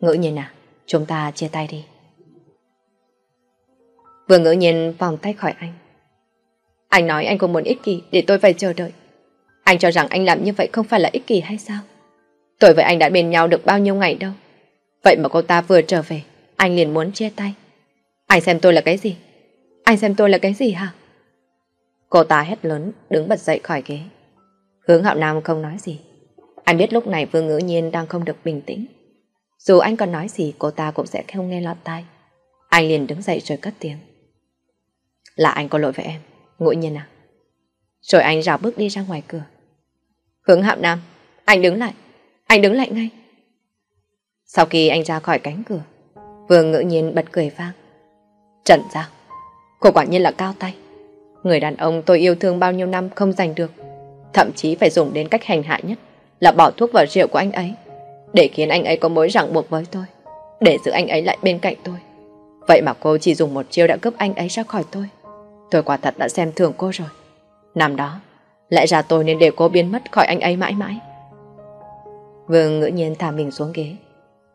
Ngữ nhiên à, chúng ta chia tay đi. Vừa ngỡ nhiên vòng tay khỏi anh. Anh nói anh không muốn ích kỷ để tôi phải chờ đợi. Anh cho rằng anh làm như vậy không phải là ích kỷ hay sao? Tôi với anh đã bên nhau được bao nhiêu ngày đâu. Vậy mà cô ta vừa trở về, anh liền muốn chia tay. Anh xem tôi là cái gì? Anh xem tôi là cái gì hả? Cô ta hét lớn, đứng bật dậy khỏi ghế. Hướng hạo nam không nói gì. Anh biết lúc này Vương Ngữ Nhiên đang không được bình tĩnh. Dù anh còn nói gì cô ta cũng sẽ không nghe lọt tai. Anh liền đứng dậy rồi cất tiếng. Là anh có lỗi với em, Ngụy Nhiên à? Rồi anh rào bước đi ra ngoài cửa. Hướng hạm nam, anh đứng lại, anh đứng lại ngay. Sau khi anh ra khỏi cánh cửa, Vương Ngữ Nhiên bật cười vang. Trần Giao, cô quả nhiên là cao tay. Người đàn ông tôi yêu thương bao nhiêu năm không giành được, thậm chí phải dùng đến cách hành hạ nhất là bỏ thuốc vào rượu của anh ấy, để khiến anh ấy có mối ràng buộc với tôi, để giữ anh ấy lại bên cạnh tôi. Vậy mà cô chỉ dùng một chiêu đã cướp anh ấy ra khỏi tôi. Tôi quả thật đã xem thường cô rồi. Năm đó, lẽ ra tôi nên để cô biến mất khỏi anh ấy mãi mãi. Vương ngữ nhiên thả mình xuống ghế.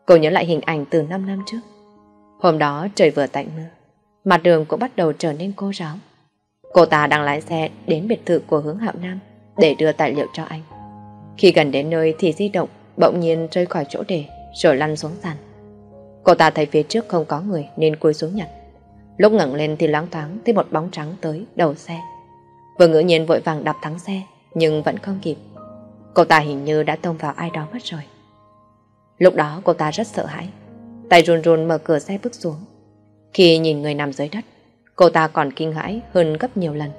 Cô nhớ lại hình ảnh từ 5 năm trước. Hôm đó trời vừa tạnh mưa, mặt đường cũng bắt đầu trở nên cô ráo. Cô ta đang lái xe đến biệt thự của hướng hạo Nam để đưa tài liệu cho anh. Khi gần đến nơi thì di động bỗng nhiên rơi khỏi chỗ để rồi lăn xuống sàn. Cô ta thấy phía trước không có người nên cúi xuống nhặt. Lúc ngẩng lên thì loáng thoáng thấy một bóng trắng tới đầu xe. Vừa ngỡ nhiên vội vàng đạp thắng xe nhưng vẫn không kịp. Cô ta hình như đã tông vào ai đó mất rồi. Lúc đó cô ta rất sợ hãi. Tay run run mở cửa xe bước xuống. Khi nhìn người nằm dưới đất, cô ta còn kinh hãi hơn gấp nhiều lần.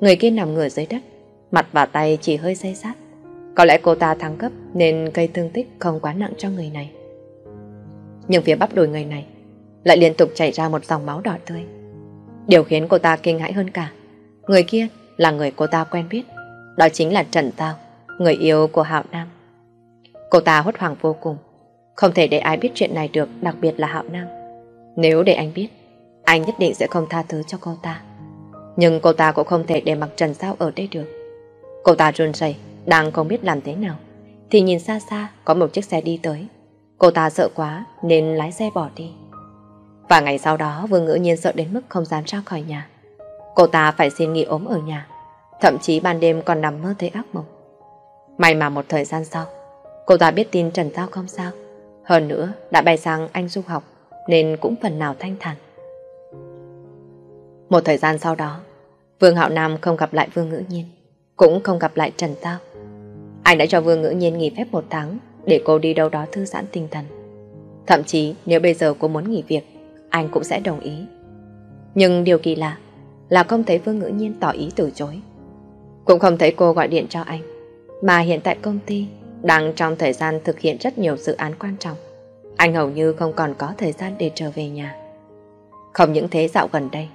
Người kia nằm ngửa dưới đất, mặt và tay chỉ hơi say sát. Có lẽ cô ta thắng cấp nên gây thương tích không quá nặng cho người này. Nhưng phía bắp đùi người này lại liên tục chảy ra một dòng máu đỏ tươi. Điều khiến cô ta kinh hãi hơn cả, người kia là người cô ta quen biết, đó chính là Trần Tao, người yêu của Hạo Nam. Cô ta hốt hoảng vô cùng, không thể để ai biết chuyện này được, đặc biệt là Hạo Nam. Nếu để anh biết, anh nhất định sẽ không tha thứ cho cô ta. Nhưng cô ta cũng không thể để mặc Trần Giao ở đây được. Cô ta run rẩy, đang không biết làm thế nào, thì nhìn xa xa có một chiếc xe đi tới. Cô ta sợ quá nên lái xe bỏ đi. Và ngày sau đó Vương Ngữ Nhiên sợ đến mức không dám ra khỏi nhà. Cô ta phải xin nghỉ ốm ở nhà, thậm chí ban đêm còn nằm mơ thấy ác mộng. May mà một thời gian sau, cô ta biết tin Trần Giao không sao. Hơn nữa đã bay sang Anh du học nên cũng phần nào thanh thản. Một thời gian sau đó, Vương Hạo Nam không gặp lại Vương Ngữ Nhiên, cũng không gặp lại Trần Giao. Anh đã cho Vương Ngữ Nhiên nghỉ phép một tháng để cô đi đâu đó thư giãn tinh thần. Thậm chí nếu bây giờ cô muốn nghỉ việc, anh cũng sẽ đồng ý. Nhưng điều kỳ lạ là không thấy Vương Ngữ Nhiên tỏ ý từ chối. Cũng không thấy cô gọi điện cho anh, mà hiện tại công ty đang trong thời gian thực hiện rất nhiều dự án quan trọng. Anh hầu như không còn có thời gian để trở về nhà. Không những thế dạo gần đây,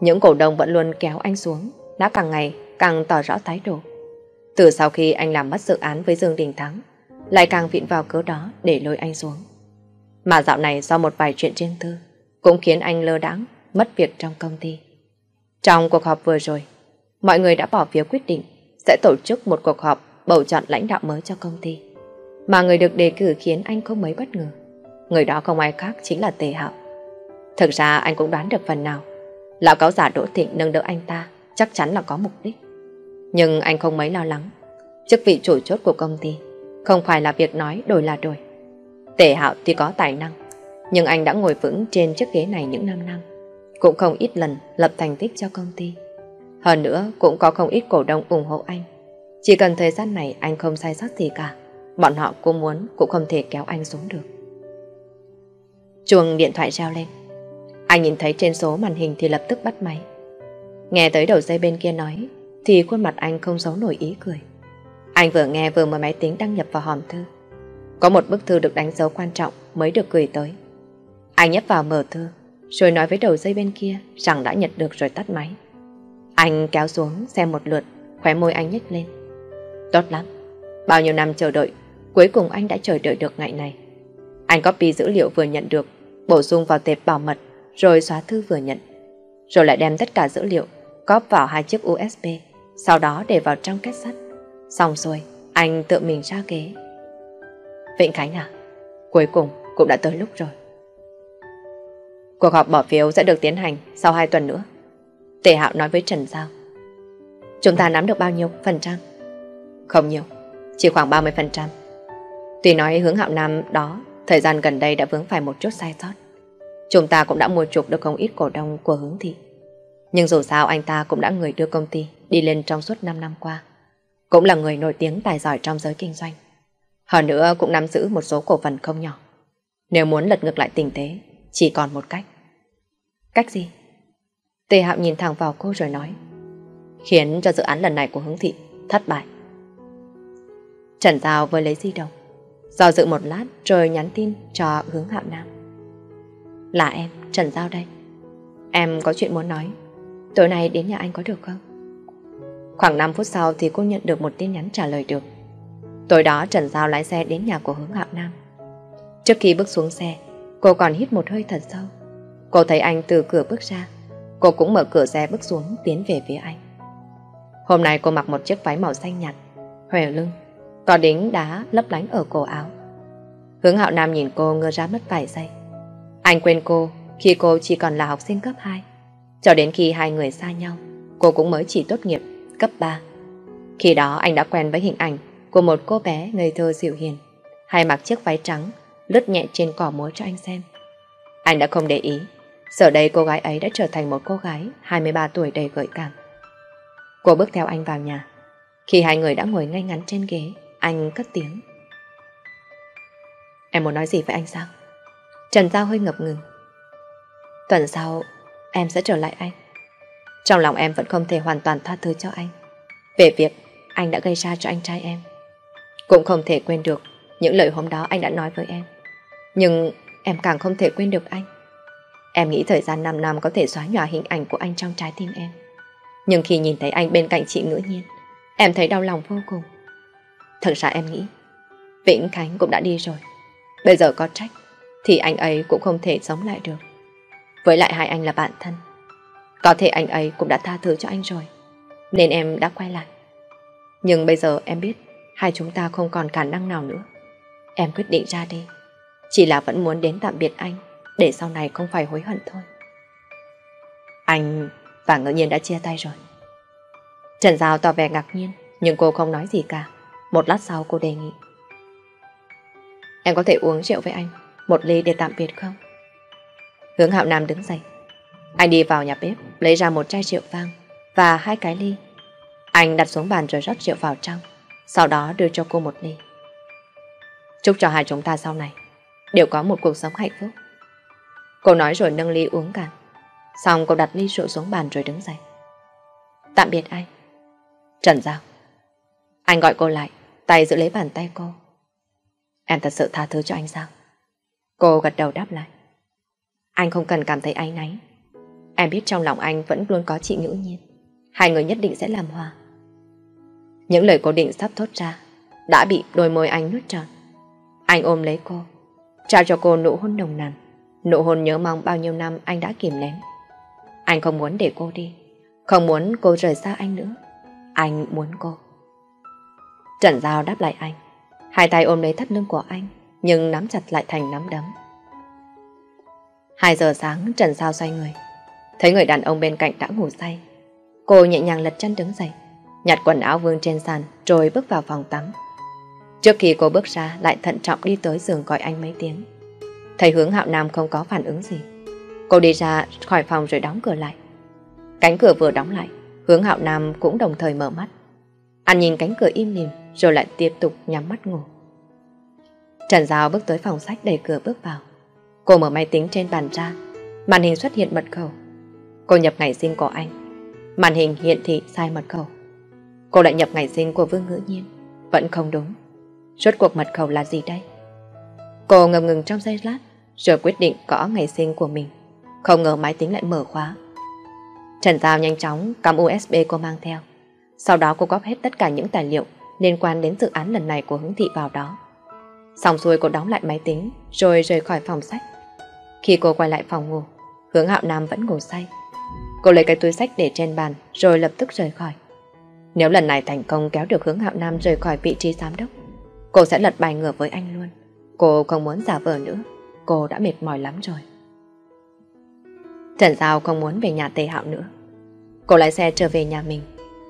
những cổ đông vẫn luôn kéo anh xuống, đã càng ngày càng tỏ rõ thái độ. Từ sau khi anh làm mất dự án với Dương Đình Thắng, lại càng viện vào cớ đó để lôi anh xuống. Mà dạo này do một vài chuyện riêng tư, cũng khiến anh lơ đãng mất việc trong công ty. Trong cuộc họp vừa rồi, mọi người đã bỏ phiếu quyết định sẽ tổ chức một cuộc họp bầu chọn lãnh đạo mới cho công ty. Mà người được đề cử khiến anh không mấy bất ngờ. Người đó không ai khác chính là Tề Hạo. Thực ra anh cũng đoán được phần nào. Lão cáo giả Đỗ Thịnh nâng đỡ anh ta chắc chắn là có mục đích. Nhưng anh không mấy lo lắng. Chức vị chủ chốt của công ty không phải là việc nói đổi là đổi. Tề Hạo thì có tài năng, nhưng anh đã ngồi vững trên chiếc ghế này những năm năm. Cũng không ít lần lập thành tích cho công ty. Hơn nữa cũng có không ít cổ đông ủng hộ anh. Chỉ cần thời gian này anh không sai sót gì cả, bọn họ cũng muốn cũng không thể kéo anh xuống được. Chuông điện thoại reo lên. Anh nhìn thấy trên số màn hình thì lập tức bắt máy. Nghe tới đầu dây bên kia nói, thì khuôn mặt anh không giấu nổi ý cười. Anh vừa nghe vừa mở máy tính đăng nhập vào hòm thư. Có một bức thư được đánh dấu quan trọng mới được gửi tới. Anh nhấp vào mở thư, rồi nói với đầu dây bên kia rằng đã nhận được rồi tắt máy. Anh kéo xuống xem một lượt, khóe môi anh nhếch lên. Tốt lắm, bao nhiêu năm chờ đợi, cuối cùng anh đã chờ đợi được ngày này. Anh copy dữ liệu vừa nhận được, bổ sung vào tệp bảo mật, rồi xóa thư vừa nhận. Rồi lại đem tất cả dữ liệu, cóp vào hai chiếc USB, sau đó để vào trong kết sắt. Xong rồi, anh tự mình ra ghế. Vịnh Khánh à, cuối cùng cũng đã tới lúc rồi. Cuộc họp bỏ phiếu sẽ được tiến hành sau 2 tuần nữa. Tề Hạo nói với Trần Giao. Chúng ta nắm được bao nhiêu phần trăm? Không nhiều, chỉ khoảng 30 phần trăm. Tuy nói hướng Hạo Nam đó thời gian gần đây đã vướng phải một chút sai sót. Chúng ta cũng đã mua chuộc được không ít cổ đông của hướng thị. Nhưng dù sao anh ta cũng đã người đưa công ty đi lên trong suốt 5 năm qua. Cũng là người nổi tiếng tài giỏi trong giới kinh doanh. Hơn nữa cũng nắm giữ một số cổ phần không nhỏ. Nếu muốn lật ngược lại tình thế, chỉ còn một cách. Cách gì? Tề Hạo nhìn thẳng vào cô rồi nói. Khiến cho dự án lần này của hướng thị thất bại. Trần Giao vừa lấy di động. Do dự một lát rồi nhắn tin cho hướng Hạo Nam. Là em, Trần Giao đây. Em có chuyện muốn nói. Tối nay đến nhà anh có được không? Khoảng 5 phút sau thì cô nhận được một tin nhắn trả lời được. Tối đó Trần Giao lái xe đến nhà của hướng Hạo Nam. Trước khi bước xuống xe, cô còn hít một hơi thật sâu. Cô thấy anh từ cửa bước ra. Cô cũng mở cửa xe bước xuống tiến về phía anh. Hôm nay cô mặc một chiếc váy màu xanh nhạt, hòe lưng, có đính đá lấp lánh ở cổ áo. Hướng Hạo Nam nhìn cô ngơ ra mất vài giây. Anh quên cô khi cô chỉ còn là học sinh cấp 2. Cho đến khi hai người xa nhau, cô cũng mới chỉ tốt nghiệp cấp 3. Khi đó anh đã quen với hình ảnh của một cô bé ngây thơ dịu hiền, hay mặc chiếc váy trắng, lướt nhẹ trên cỏ múa cho anh xem. Anh đã không để ý, giờ đây cô gái ấy đã trở thành một cô gái 23 tuổi đầy gợi cảm. Cô bước theo anh vào nhà. Khi hai người đã ngồi ngay ngắn trên ghế, anh cất tiếng. Em muốn nói gì với anh sao? Trần Giao hơi ngập ngừng. Tuần sau, em sẽ trở lại anh. Trong lòng em vẫn không thể hoàn toàn tha thứ cho anh. Về việc anh đã gây ra cho anh trai em. Cũng không thể quên được những lời hôm đó anh đã nói với em. Nhưng em càng không thể quên được anh. Em nghĩ thời gian 5 năm có thể xóa nhòa hình ảnh của anh trong trái tim em. Nhưng khi nhìn thấy anh bên cạnh chị ngữ nhiên, em thấy đau lòng vô cùng. Thật ra em nghĩ, Vĩnh Khánh cũng đã đi rồi. Bây giờ có trách, thì anh ấy cũng không thể sống lại được. Với lại hai anh là bạn thân. Có thể anh ấy cũng đã tha thứ cho anh rồi, nên em đã quay lại. Nhưng bây giờ em biết hai chúng ta không còn khả năng nào nữa. Em quyết định ra đi. Chỉ là vẫn muốn đến tạm biệt anh, để sau này không phải hối hận thôi. Anh và ngỡ nhiên đã chia tay rồi. Trần Giao tỏ vẻ ngạc nhiên, nhưng cô không nói gì cả. Một lát sau cô đề nghị. Em có thể uống rượu với anh, một ly để tạm biệt không? Hướng Hạo Nam đứng dậy. Anh đi vào nhà bếp, lấy ra một chai rượu vang và hai cái ly. Anh đặt xuống bàn rồi rót rượu vào trong, sau đó đưa cho cô một ly. Chúc cho hai chúng ta sau này đều có một cuộc sống hạnh phúc. Cô nói rồi nâng ly uống cạn. Xong cô đặt ly rượu xuống bàn rồi đứng dậy. Tạm biệt anh. Trần Giao. Anh gọi cô lại, tay giữ lấy bàn tay cô. Em thật sự tha thứ cho anh sao? Cô gật đầu đáp lại. Anh không cần cảm thấy áy náy. Em biết trong lòng anh vẫn luôn có chị ngữ nhiên. Hai người nhất định sẽ làm hòa. Những lời cô định sắp thốt ra đã bị đôi môi anh nuốt tròn. Anh ôm lấy cô, trao cho cô nụ hôn nồng nàn, nụ hôn nhớ mong bao nhiêu năm anh đã kìm nén. Anh không muốn để cô đi, không muốn cô rời xa anh nữa. Anh muốn cô. Trần Giao đáp lại anh, hai tay ôm lấy thắt lưng của anh, nhưng nắm chặt lại thành nắm đấm. Hai giờ sáng Trần Giao xoay người, thấy người đàn ông bên cạnh đã ngủ say. Cô nhẹ nhàng lật chân đứng dậy, nhặt quần áo vương trên sàn rồi bước vào phòng tắm. Trước khi cô bước ra lại thận trọng đi tới giường gọi anh mấy tiếng. Thấy hướng hạo nam không có phản ứng gì. Cô đi ra khỏi phòng rồi đóng cửa lại. Cánh cửa vừa đóng lại, hướng hạo nam cũng đồng thời mở mắt. Anh nhìn cánh cửa im lìm rồi lại tiếp tục nhắm mắt ngủ. Trần Giao bước tới phòng sách đẩy cửa bước vào. Cô mở máy tính trên bàn ra, màn hình xuất hiện mật khẩu. Cô nhập ngày sinh của anh. Màn hình hiện thị sai mật khẩu. Cô lại nhập ngày sinh của Vương Ngữ Nhiên. Vẫn không đúng. Rốt cuộc mật khẩu là gì đây? Cô ngập ngừng trong giây lát, rồi quyết định gõ ngày sinh của mình. Không ngờ máy tính lại mở khóa. Trần Giao nhanh chóng cắm USB cô mang theo. Sau đó cô góp hết tất cả những tài liệu liên quan đến dự án lần này của hướng thị vào đó. Xong xuôi cô đóng lại máy tính rồi rời khỏi phòng sách. Khi cô quay lại phòng ngủ, hướng hạo nam vẫn ngủ say. Cô lấy cái túi sách để trên bàn rồi lập tức rời khỏi. Nếu lần này thành công kéo được hướng hạo nam rời khỏi vị trí giám đốc, cô sẽ lật bài ngửa với anh luôn. Cô không muốn giả vờ nữa, cô đã mệt mỏi lắm rồi. Trần Giao không muốn về nhà Tề Hạo nữa. Cô lái xe trở về nhà mình,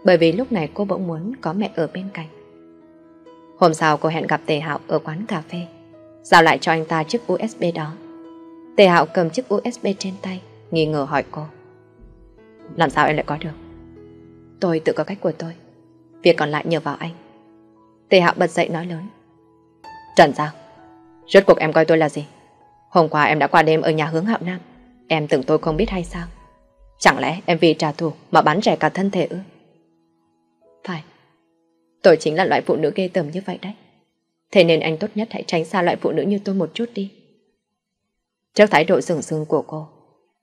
bởi vì lúc này cô bỗng muốn có mẹ ở bên cạnh. Hôm sau cô hẹn gặp Tề Hạo ở quán cà phê, giao lại cho anh ta chiếc USB đó. Tề Hạo cầm chiếc USB trên tay, nghi ngờ hỏi cô. Làm sao em lại có được? Tôi tự có cách của tôi. Việc còn lại nhờ vào anh. Tề Hạo bật dậy nói lớn. Trần giao, Rốt cuộc em coi tôi là gì? Hôm qua em đã qua đêm ở nhà hướng Hạo Nam. Em tưởng tôi không biết hay sao? Chẳng lẽ em vì trả thù mà bắn rẻ cả thân thể ư? Phải. Tôi chính là loại phụ nữ ghê tởm như vậy đấy. Thế nên anh tốt nhất hãy tránh xa loại phụ nữ như tôi một chút đi. Trước thái độ sừng sưng của cô,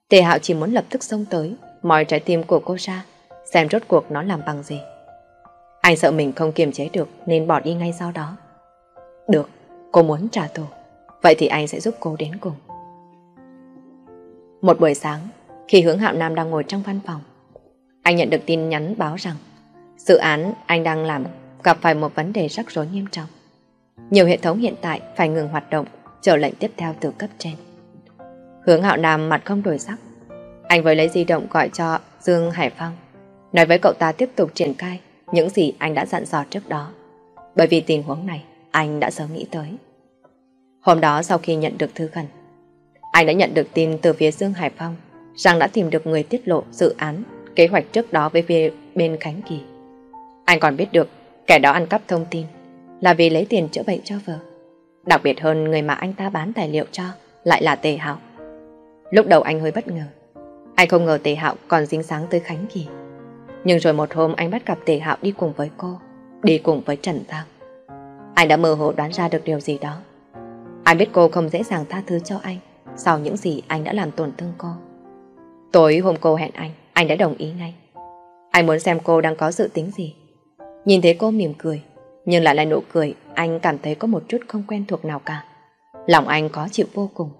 Tề Hạo chỉ muốn lập tức xông tới, moi trái tim của cô ra, xem rốt cuộc nó làm bằng gì. Anh sợ mình không kiềm chế được nên bỏ đi ngay sau đó. Được, cô muốn trả thù, vậy thì anh sẽ giúp cô đến cùng. Một buổi sáng, khi hướng Hạo Nam đang ngồi trong văn phòng, anh nhận được tin nhắn báo rằng dự án anh đang làm gặp phải một vấn đề rắc rối nghiêm trọng. Nhiều hệ thống hiện tại phải ngừng hoạt động, chờ lệnh tiếp theo từ cấp trên. Hướng Hạo Nam mặt không đổi sắc. Anh với lấy di động gọi cho Dương Hải Phong, nói với cậu ta tiếp tục triển khai những gì anh đã dặn dò trước đó. Bởi vì tình huống này, anh đã sớm nghĩ tới. Hôm đó sau khi nhận được thư khẩn, anh đã nhận được tin từ phía Dương Hải Phong rằng đã tìm được người tiết lộ dự án, kế hoạch trước đó với phía bên Khánh Kỳ. Anh còn biết được kẻ đó ăn cắp thông tin là vì lấy tiền chữa bệnh cho vợ. Đặc biệt hơn người mà anh ta bán tài liệu cho lại là Tề Hạo. Lúc đầu anh hơi bất ngờ. Anh không ngờ Tề Hạo còn dính sáng tới Khánh Kỳ. Nhưng rồi một hôm anh bắt gặp Tề Hạo đi cùng với cô, đi cùng với Trần Giang. Anh đã mơ hồ đoán ra được điều gì đó. Anh biết cô không dễ dàng tha thứ cho anh sau những gì anh đã làm tổn thương cô. Tối hôm cô hẹn anh, anh đã đồng ý ngay. Anh muốn xem cô đang có dự tính gì. Nhìn thấy cô mỉm cười, nhưng lại là nụ cười anh cảm thấy có một chút không quen thuộc nào cả. Lòng anh có chịu vô cùng.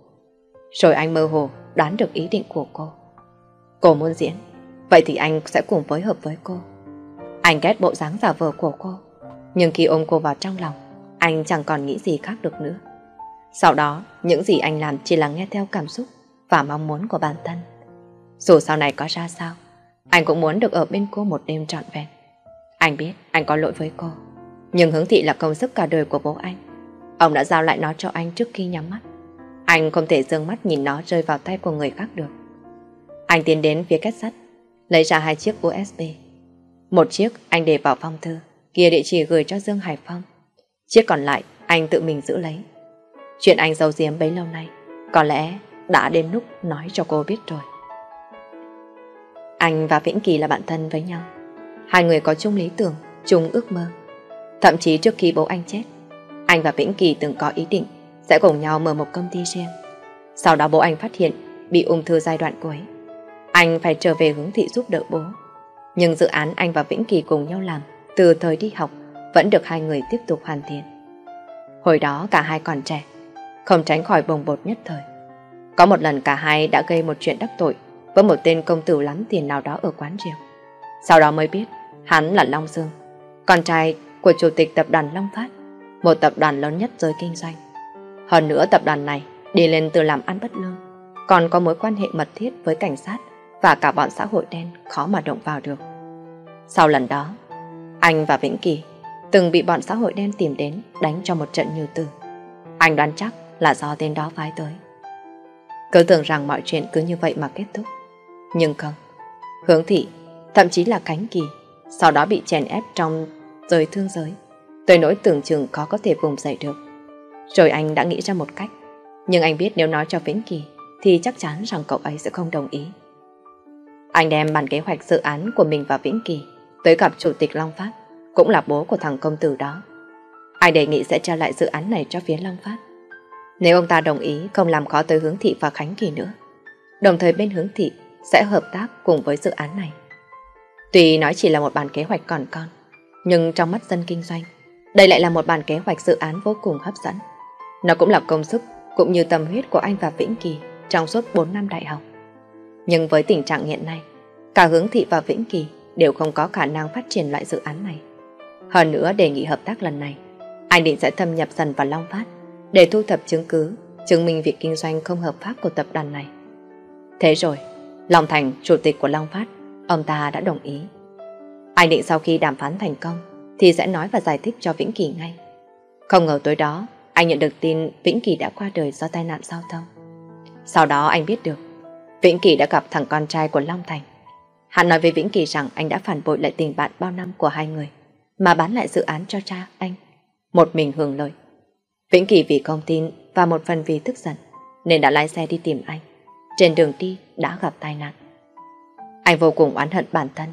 Rồi anh mơ hồ đoán được ý định của cô. Cô muốn diễn, vậy thì anh sẽ cùng phối hợp với cô. Anh ghét bộ dáng giả vờ của cô, nhưng khi ôm cô vào trong lòng, anh chẳng còn nghĩ gì khác được nữa. Sau đó, những gì anh làm chỉ là nghe theo cảm xúc và mong muốn của bản thân. Dù sau này có ra sao, anh cũng muốn được ở bên cô một đêm trọn vẹn. Anh biết anh có lỗi với cô, nhưng hướng thị là công sức cả đời của bố anh. Ông đã giao lại nó cho anh trước khi nhắm mắt. Anh không thể dương mắt nhìn nó rơi vào tay của người khác được. Anh tiến đến phía kết sắt, lấy ra hai chiếc USB. Một chiếc anh để vào phong thư, kia địa chỉ gửi cho Dương Hải Phong. Chiếc còn lại anh tự mình giữ lấy. Chuyện anh giấu giếm bấy lâu nay, có lẽ đã đến lúc nói cho cô biết rồi. Anh và Vĩnh Kỳ là bạn thân với nhau. Hai người có chung lý tưởng, chung ước mơ. Thậm chí trước khi bố anh chết, anh và Vĩnh Kỳ từng có ý định sẽ cùng nhau mở một công ty riêng. Sau đó bố anh phát hiện bị ung thư giai đoạn cuối. Anh phải trở về hướng thị giúp đỡ bố. Nhưng dự án anh và Vĩnh Kỳ cùng nhau làm từ thời đi học vẫn được hai người tiếp tục hoàn thiện. Hồi đó cả hai còn trẻ, không tránh khỏi bồng bột nhất thời. Có một lần cả hai đã gây một chuyện đắc tội với một tên công tử lắm tiền nào đó ở quán rượu. Sau đó mới biết hắn là Long Dương, con trai của chủ tịch tập đoàn Long Phát, một tập đoàn lớn nhất giới kinh doanh. Hơn nữa tập đoàn này đi lên từ làm ăn bất lương, còn có mối quan hệ mật thiết với cảnh sát và cả bọn xã hội đen khó mà động vào được. Sau lần đó, anh và Vĩnh Kỳ từng bị bọn xã hội đen tìm đến đánh cho một trận như tử. Anh đoán chắc là do tên đó phái tới. Cứ tưởng rằng mọi chuyện cứ như vậy mà kết thúc. Nhưng không, hướng thị, thậm chí là cánh kỳ, sau đó bị chèn ép trong giới thương giới, tới nỗi tưởng chừng khó có thể vùng dậy được. Rồi anh đã nghĩ ra một cách, nhưng anh biết nếu nói cho Vĩnh Kỳ thì chắc chắn rằng cậu ấy sẽ không đồng ý. Anh đem bản kế hoạch dự án của mình và Vĩnh Kỳ tới gặp Chủ tịch Long Phát, cũng là bố của thằng công tử đó. Anh đề nghị sẽ trao lại dự án này cho phía Long Phát. Nếu ông ta đồng ý không làm khó tới hướng thị và Khánh Kỳ nữa, đồng thời bên hướng thị sẽ hợp tác cùng với dự án này. Tuy nói chỉ là một bản kế hoạch còn con, nhưng trong mắt dân kinh doanh, đây lại là một bản kế hoạch dự án vô cùng hấp dẫn. Nó cũng là công sức cũng như tâm huyết của anh và Vĩnh Kỳ trong suốt 4 năm đại học. Nhưng với tình trạng hiện nay, cả hướng thị và Vĩnh Kỳ đều không có khả năng phát triển loại dự án này. Hơn nữa đề nghị hợp tác lần này, anh định sẽ thâm nhập dần vào Long Phát để thu thập chứng cứ chứng minh việc kinh doanh không hợp pháp của tập đoàn này. Thế rồi, Long Thành, chủ tịch của Long Phát, ông ta đã đồng ý. Anh định sau khi đàm phán thành công thì sẽ nói và giải thích cho Vĩnh Kỳ ngay. Không ngờ tối đó, anh nhận được tin Vĩnh Kỳ đã qua đời do tai nạn giao thông. Sau đó anh biết được, Vĩnh Kỳ đã gặp thằng con trai của Long Thành. Hắn nói với Vĩnh Kỳ rằng anh đã phản bội lại tình bạn bao năm của hai người, mà bán lại dự án cho cha anh. Một mình hưởng lợi. Vĩnh Kỳ vì công tin và một phần vì tức giận, nên đã lái xe đi tìm anh. Trên đường đi đã gặp tai nạn. Anh vô cùng oán hận bản thân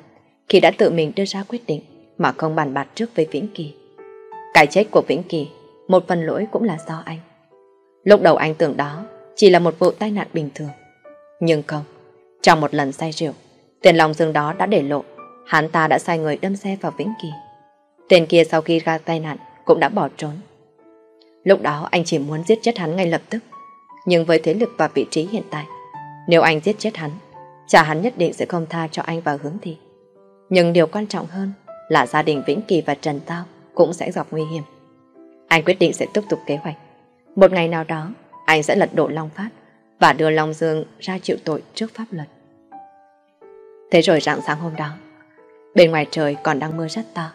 khi đã tự mình đưa ra quyết định mà không bàn bạc trước với Vĩnh Kỳ. Cái chết của Vĩnh Kỳ, một phần lỗi cũng là do anh. Lúc đầu anh tưởng đó chỉ là một vụ tai nạn bình thường. Nhưng không, trong một lần say rượu, tiền lòng dương đó đã để lộ, hắn ta đã sai người đâm xe vào Vĩnh Kỳ. Tên kia sau khi ra tai nạn cũng đã bỏ trốn. Lúc đó anh chỉ muốn giết chết hắn ngay lập tức. Nhưng với thế lực và vị trí hiện tại, nếu anh giết chết hắn, cha hắn nhất định sẽ không tha cho anh vào hướng thì. Nhưng điều quan trọng hơn là gia đình Vĩnh Kỳ và Trần Tao cũng sẽ gặp nguy hiểm. Anh quyết định sẽ tiếp tục kế hoạch. Một ngày nào đó, anh sẽ lật đổ Long Phát và đưa Long Dương ra chịu tội trước pháp luật. Thế rồi rạng sáng hôm đó, bên ngoài trời còn đang mưa rất to.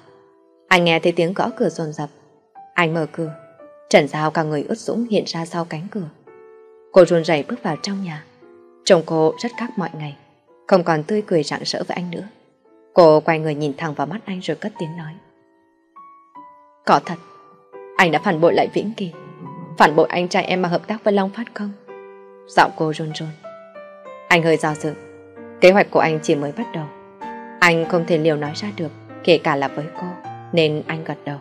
Anh nghe thấy tiếng gõ cửa dồn dập. Anh mở cửa, Trần Giao cả người ướt sũng hiện ra sau cánh cửa. Cô run rẩy bước vào trong nhà. chồng cô rất khác mọi ngày, không còn tươi cười rạng rỡ với anh nữa. Cô quay người nhìn thẳng vào mắt anh rồi cất tiếng nói. Có thật, anh đã phản bội lại Vĩnh Kỳ. Phản bội anh trai em mà hợp tác với Long Phát không? Giọng cô run run. Anh hơi do dự. Kế hoạch của anh chỉ mới bắt đầu. Anh không thể liều nói ra được, kể cả là với cô, nên anh gật đầu.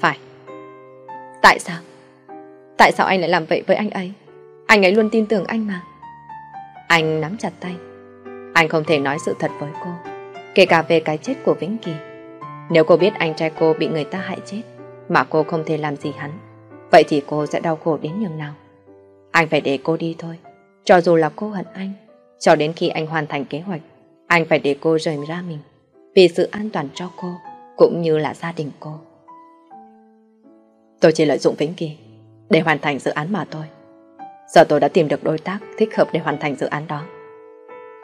Phải. Tại sao? Tại sao anh lại làm vậy với anh ấy? Anh ấy luôn tin tưởng anh mà. Anh nắm chặt tay. Anh không thể nói sự thật với cô, kể cả về cái chết của Vĩnh Kỳ. Nếu cô biết anh trai cô bị người ta hại chết, mà cô không thể làm gì hắn, vậy thì cô sẽ đau khổ đến nhường nào. Anh phải để cô đi thôi, cho dù là cô hận anh, cho đến khi anh hoàn thành kế hoạch, anh phải để cô rời ra mình, vì sự an toàn cho cô, cũng như là gia đình cô. Tôi chỉ lợi dụng Vĩnh Kỳ để hoàn thành dự án mà thôi. Giờ tôi đã tìm được đối tác thích hợp để hoàn thành dự án đó.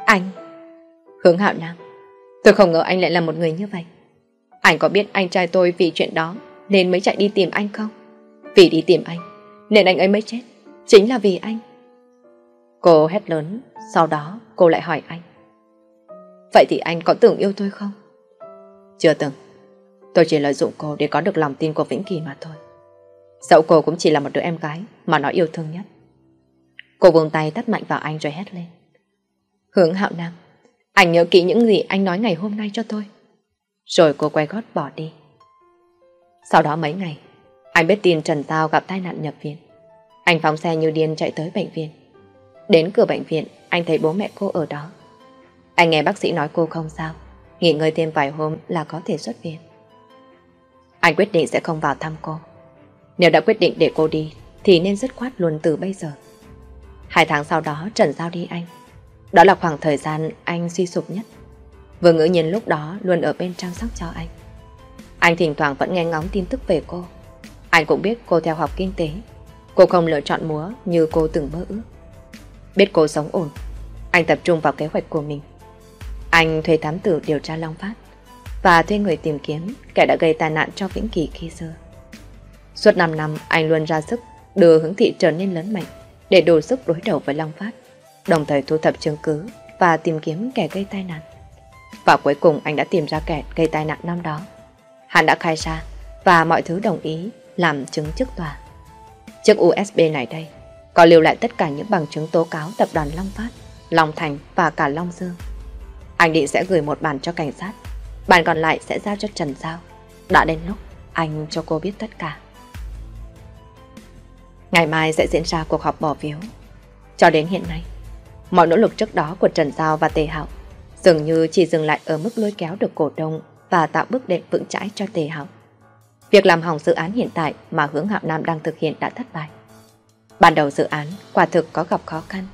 Anh! Hướng Hạo Nam, tôi không ngờ anh lại là một người như vậy. Anh có biết anh trai tôi vì chuyện đó nên mới chạy đi tìm anh không? Vì đi tìm anh, nên anh ấy mới chết. Chính là vì anh. Cô hét lớn, sau đó cô lại hỏi anh. Vậy thì anh có tưởng yêu tôi không? Chưa từng. Tôi chỉ lợi dụng cô để có được lòng tin của Vĩnh Kỳ mà thôi. Dẫu cô cũng chỉ là một đứa em gái mà nó yêu thương nhất. Cô vùng tay tắt mạnh vào anh rồi hét lên. Hướng hạo nam, anh nhớ kỹ những gì anh nói ngày hôm nay cho tôi. Rồi cô quay gót bỏ đi. Sau đó mấy ngày, anh biết tin Trần Tao gặp tai nạn nhập viện. Anh phóng xe như điên chạy tới bệnh viện. Đến cửa bệnh viện, anh thấy bố mẹ cô ở đó. Anh nghe bác sĩ nói cô không sao, nghỉ ngơi thêm vài hôm là có thể xuất viện. Anh quyết định sẽ không vào thăm cô. Nếu đã quyết định để cô đi, thì nên dứt khoát luôn từ bây giờ. Hai tháng sau đó Trần Giao đi anh. Đó là khoảng thời gian anh suy sụp nhất. Vừa ngữ nhiên lúc đó luôn ở bên trang sóc cho anh. Anh thỉnh thoảng vẫn nghe ngóng tin tức về cô. Anh cũng biết cô theo học kinh tế. Cô không lựa chọn múa như cô từng mơ ước. Biết cô sống ổn, anh tập trung vào kế hoạch của mình. Anh thuê thám tử điều tra Long Phát và thuê người tìm kiếm kẻ đã gây tai nạn cho Vĩnh Kỳ khi xưa. Suốt 5 năm, anh luôn ra sức đưa hướng thị trở nên lớn mạnh để đủ sức đối đầu với Long Phát, đồng thời thu thập chứng cứ và tìm kiếm kẻ gây tai nạn. Và cuối cùng anh đã tìm ra kẻ gây tai nạn năm đó. Hắn đã khai ra và mọi thứ đồng ý làm chứng trước tòa. Chiếc USB này đây có lưu lại tất cả những bằng chứng tố cáo tập đoàn Long Phát, Long Thành và cả Long Dương. Anh định sẽ gửi một bản cho cảnh sát, bản còn lại sẽ giao cho Trần Giao. Đã đến lúc anh cho cô biết tất cả. Ngày mai sẽ diễn ra cuộc họp bỏ phiếu. Cho đến hiện nay, mọi nỗ lực trước đó của Trần Giao và Tề Hạo dường như chỉ dừng lại ở mức lôi kéo được cổ đông và tạo bước đệm vững chãi cho Tề Hạo. Việc làm hỏng dự án hiện tại mà hướng Hạo Nam đang thực hiện đã thất bại. Ban đầu dự án quả thực có gặp khó khăn,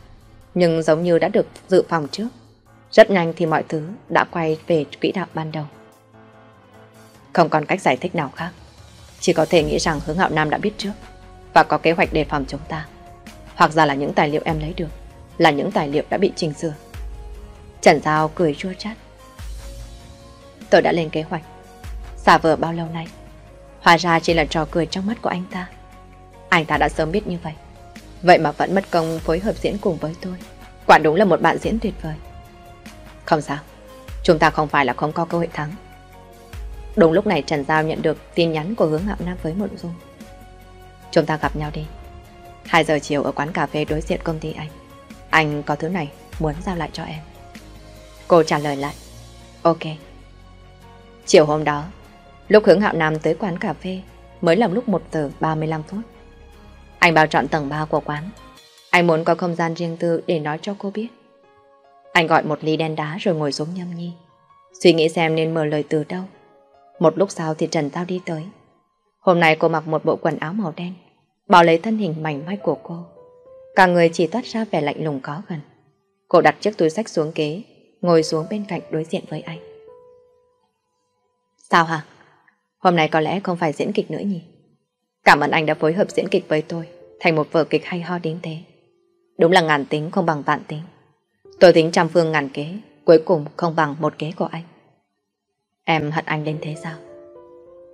nhưng giống như đã được dự phòng trước. Rất nhanh thì mọi thứ đã quay về quỹ đạo ban đầu. Không còn cách giải thích nào khác. Chỉ có thể nghĩ rằng hướng Hạo Nam đã biết trước và có kế hoạch đề phòng chúng ta. Hoặc ra là những tài liệu em lấy được là những tài liệu đã bị chỉnh sửa. Trần Giao cười chua chát. Tôi đã lên kế hoạch. Xả vờ bao lâu nay. Hóa ra chỉ là trò cười trong mắt của anh ta. Anh ta đã sớm biết như vậy. Vậy mà vẫn mất công phối hợp diễn cùng với tôi. Quả đúng là một bạn diễn tuyệt vời. Không sao, chúng ta không phải là không có cơ hội thắng. Đúng lúc này Trần Giao nhận được tin nhắn của hướng Hạo Nam với một dung. Chúng ta gặp nhau đi. 2 giờ chiều ở quán cà phê đối diện công ty anh. Anh có thứ này muốn giao lại cho em. Cô trả lời lại. Ok. Chiều hôm đó, lúc hướng Hạo Nam tới quán cà phê mới là lúc 1 giờ 35 phút. Anh bao chọn tầng 3 của quán. Anh muốn có không gian riêng tư để nói cho cô biết. Anh gọi một ly đen đá rồi ngồi xuống nhâm nhi. Suy nghĩ xem nên mở lời từ đâu. Một lúc sau thì Trần Tao đi tới. Hôm nay cô mặc một bộ quần áo màu đen, bảo lấy thân hình mảnh mai của cô. Cả người chỉ toát ra vẻ lạnh lùng có gần. Cô đặt chiếc túi sách xuống ghế, ngồi xuống bên cạnh đối diện với anh. Sao hả? Hôm nay có lẽ không phải diễn kịch nữa nhỉ? Cảm ơn anh đã phối hợp diễn kịch với tôi, thành một vở kịch hay ho đến thế. Đúng là ngàn tính không bằng vạn tính. Tôi tính trăm phương ngàn kế, cuối cùng không bằng một kế của anh. Em hận anh đến thế sao?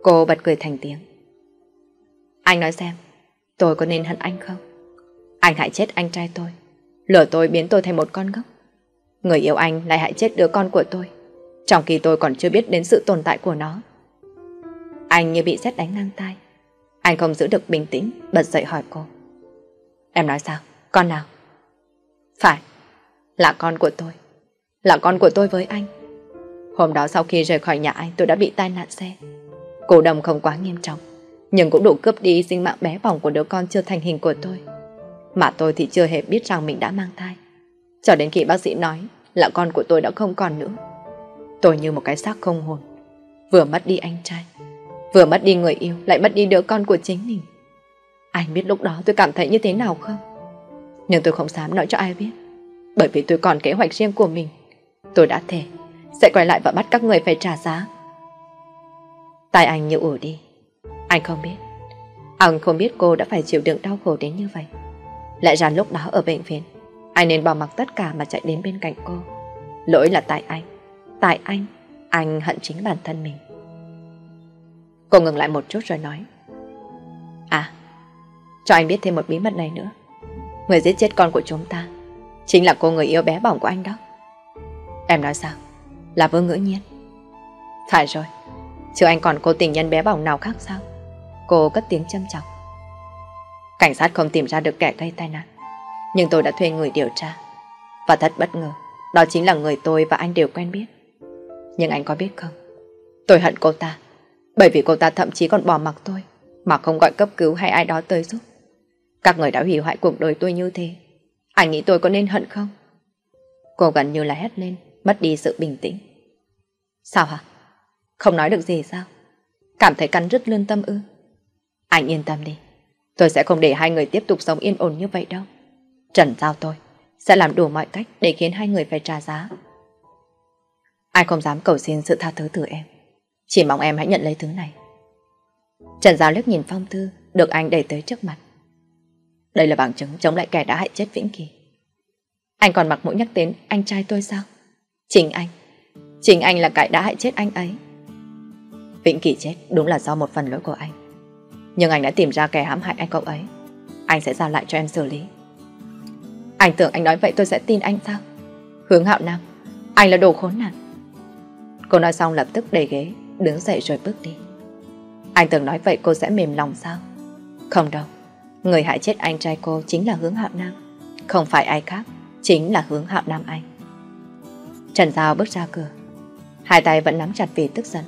Cô bật cười thành tiếng. Anh nói xem, tôi có nên hận anh không? Anh hại chết anh trai tôi, lỡ tôi biến tôi thành một con ngốc. Người yêu anh lại hại chết đứa con của tôi, trong khi tôi còn chưa biết đến sự tồn tại của nó. Anh như bị xét đánh ngang tai. Anh không giữ được bình tĩnh, bật dậy hỏi cô. Em nói sao? Con nào? Phải, là con của tôi. Là con của tôi với anh. Hôm đó sau khi rời khỏi nhà anh tôi đã bị tai nạn xe. Cổ đồng không quá nghiêm trọng, nhưng cũng đủ cướp đi sinh mạng bé bỏng của đứa con chưa thành hình của tôi. Mà tôi thì chưa hề biết rằng mình đã mang thai. Cho đến khi bác sĩ nói là con của tôi đã không còn nữa. Tôi như một cái xác không hồn, vừa mất đi anh trai, vừa mất đi người yêu, lại mất đi đứa con của chính mình. Anh biết lúc đó tôi cảm thấy như thế nào không? Nhưng tôi không dám nói cho ai biết, bởi vì tôi còn kế hoạch riêng của mình. Tôi đã thề sẽ quay lại và bắt các người phải trả giá. Tai anh như ủ đi. Anh không biết. Anh không biết cô đã phải chịu đựng đau khổ đến như vậy. Lại ra lúc đó ở bệnh viện, anh nên bỏ mặc tất cả mà chạy đến bên cạnh cô. Lỗi là tại anh. Tại anh, anh hận chính bản thân mình. Cô ngừng lại một chút rồi nói. À, cho anh biết thêm một bí mật này nữa. Người giết chết con của chúng ta chính là cô người yêu bé bỏng của anh đó. Em nói sao? Là Vương Ngữ Nhiên. Phải rồi, chứ anh còn cô tình nhân bé bỏng nào khác sao? Cô cất tiếng châm chọc. Cảnh sát không tìm ra được kẻ gây tai nạn, nhưng tôi đã thuê người điều tra. Và thật bất ngờ, đó chính là người tôi và anh đều quen biết. Nhưng anh có biết không? Tôi hận cô ta, bởi vì cô ta thậm chí còn bỏ mặc tôi, mà không gọi cấp cứu hay ai đó tới giúp. Các người đã hủy hoại cuộc đời tôi như thế. Anh nghĩ tôi có nên hận không? Cô gần như là hét lên, mất đi sự bình tĩnh. Sao hả? Không nói được gì sao? Cảm thấy cắn rứt lương tâm ư? Anh yên tâm đi. Tôi sẽ không để hai người tiếp tục sống yên ổn như vậy đâu. Trần giao tôi sẽ làm đủ mọi cách để khiến hai người phải trả giá. Ai không dám cầu xin sự tha thứ từ em. Chỉ mong em hãy nhận lấy thứ này. Trần Giao liếc nhìn phong thư được anh đẩy tới trước mặt. Đây là bằng chứng chống lại kẻ đã hại chết Vĩnh Kỳ. Anh còn mặc mũi nhắc đến anh trai tôi sao? Chính anh. Chính anh là kẻ đã hại chết anh ấy. Vĩnh Kỳ chết đúng là do một phần lỗi của anh. Nhưng anh đã tìm ra kẻ hãm hại anh cậu ấy. Anh sẽ giao lại cho em xử lý. Anh tưởng anh nói vậy tôi sẽ tin anh sao? Hướng hạo nam, anh là đồ khốn nạn. Cô nói xong lập tức đẩy ghế, đứng dậy rồi bước đi. Anh tưởng nói vậy cô sẽ mềm lòng sao? Không đâu. Người hại chết anh trai cô chính là hướng hạo nam. Không phải ai khác, chính là hướng hạo nam anh. Trần Giao bước ra cửa. Hai tay vẫn nắm chặt vì tức giận.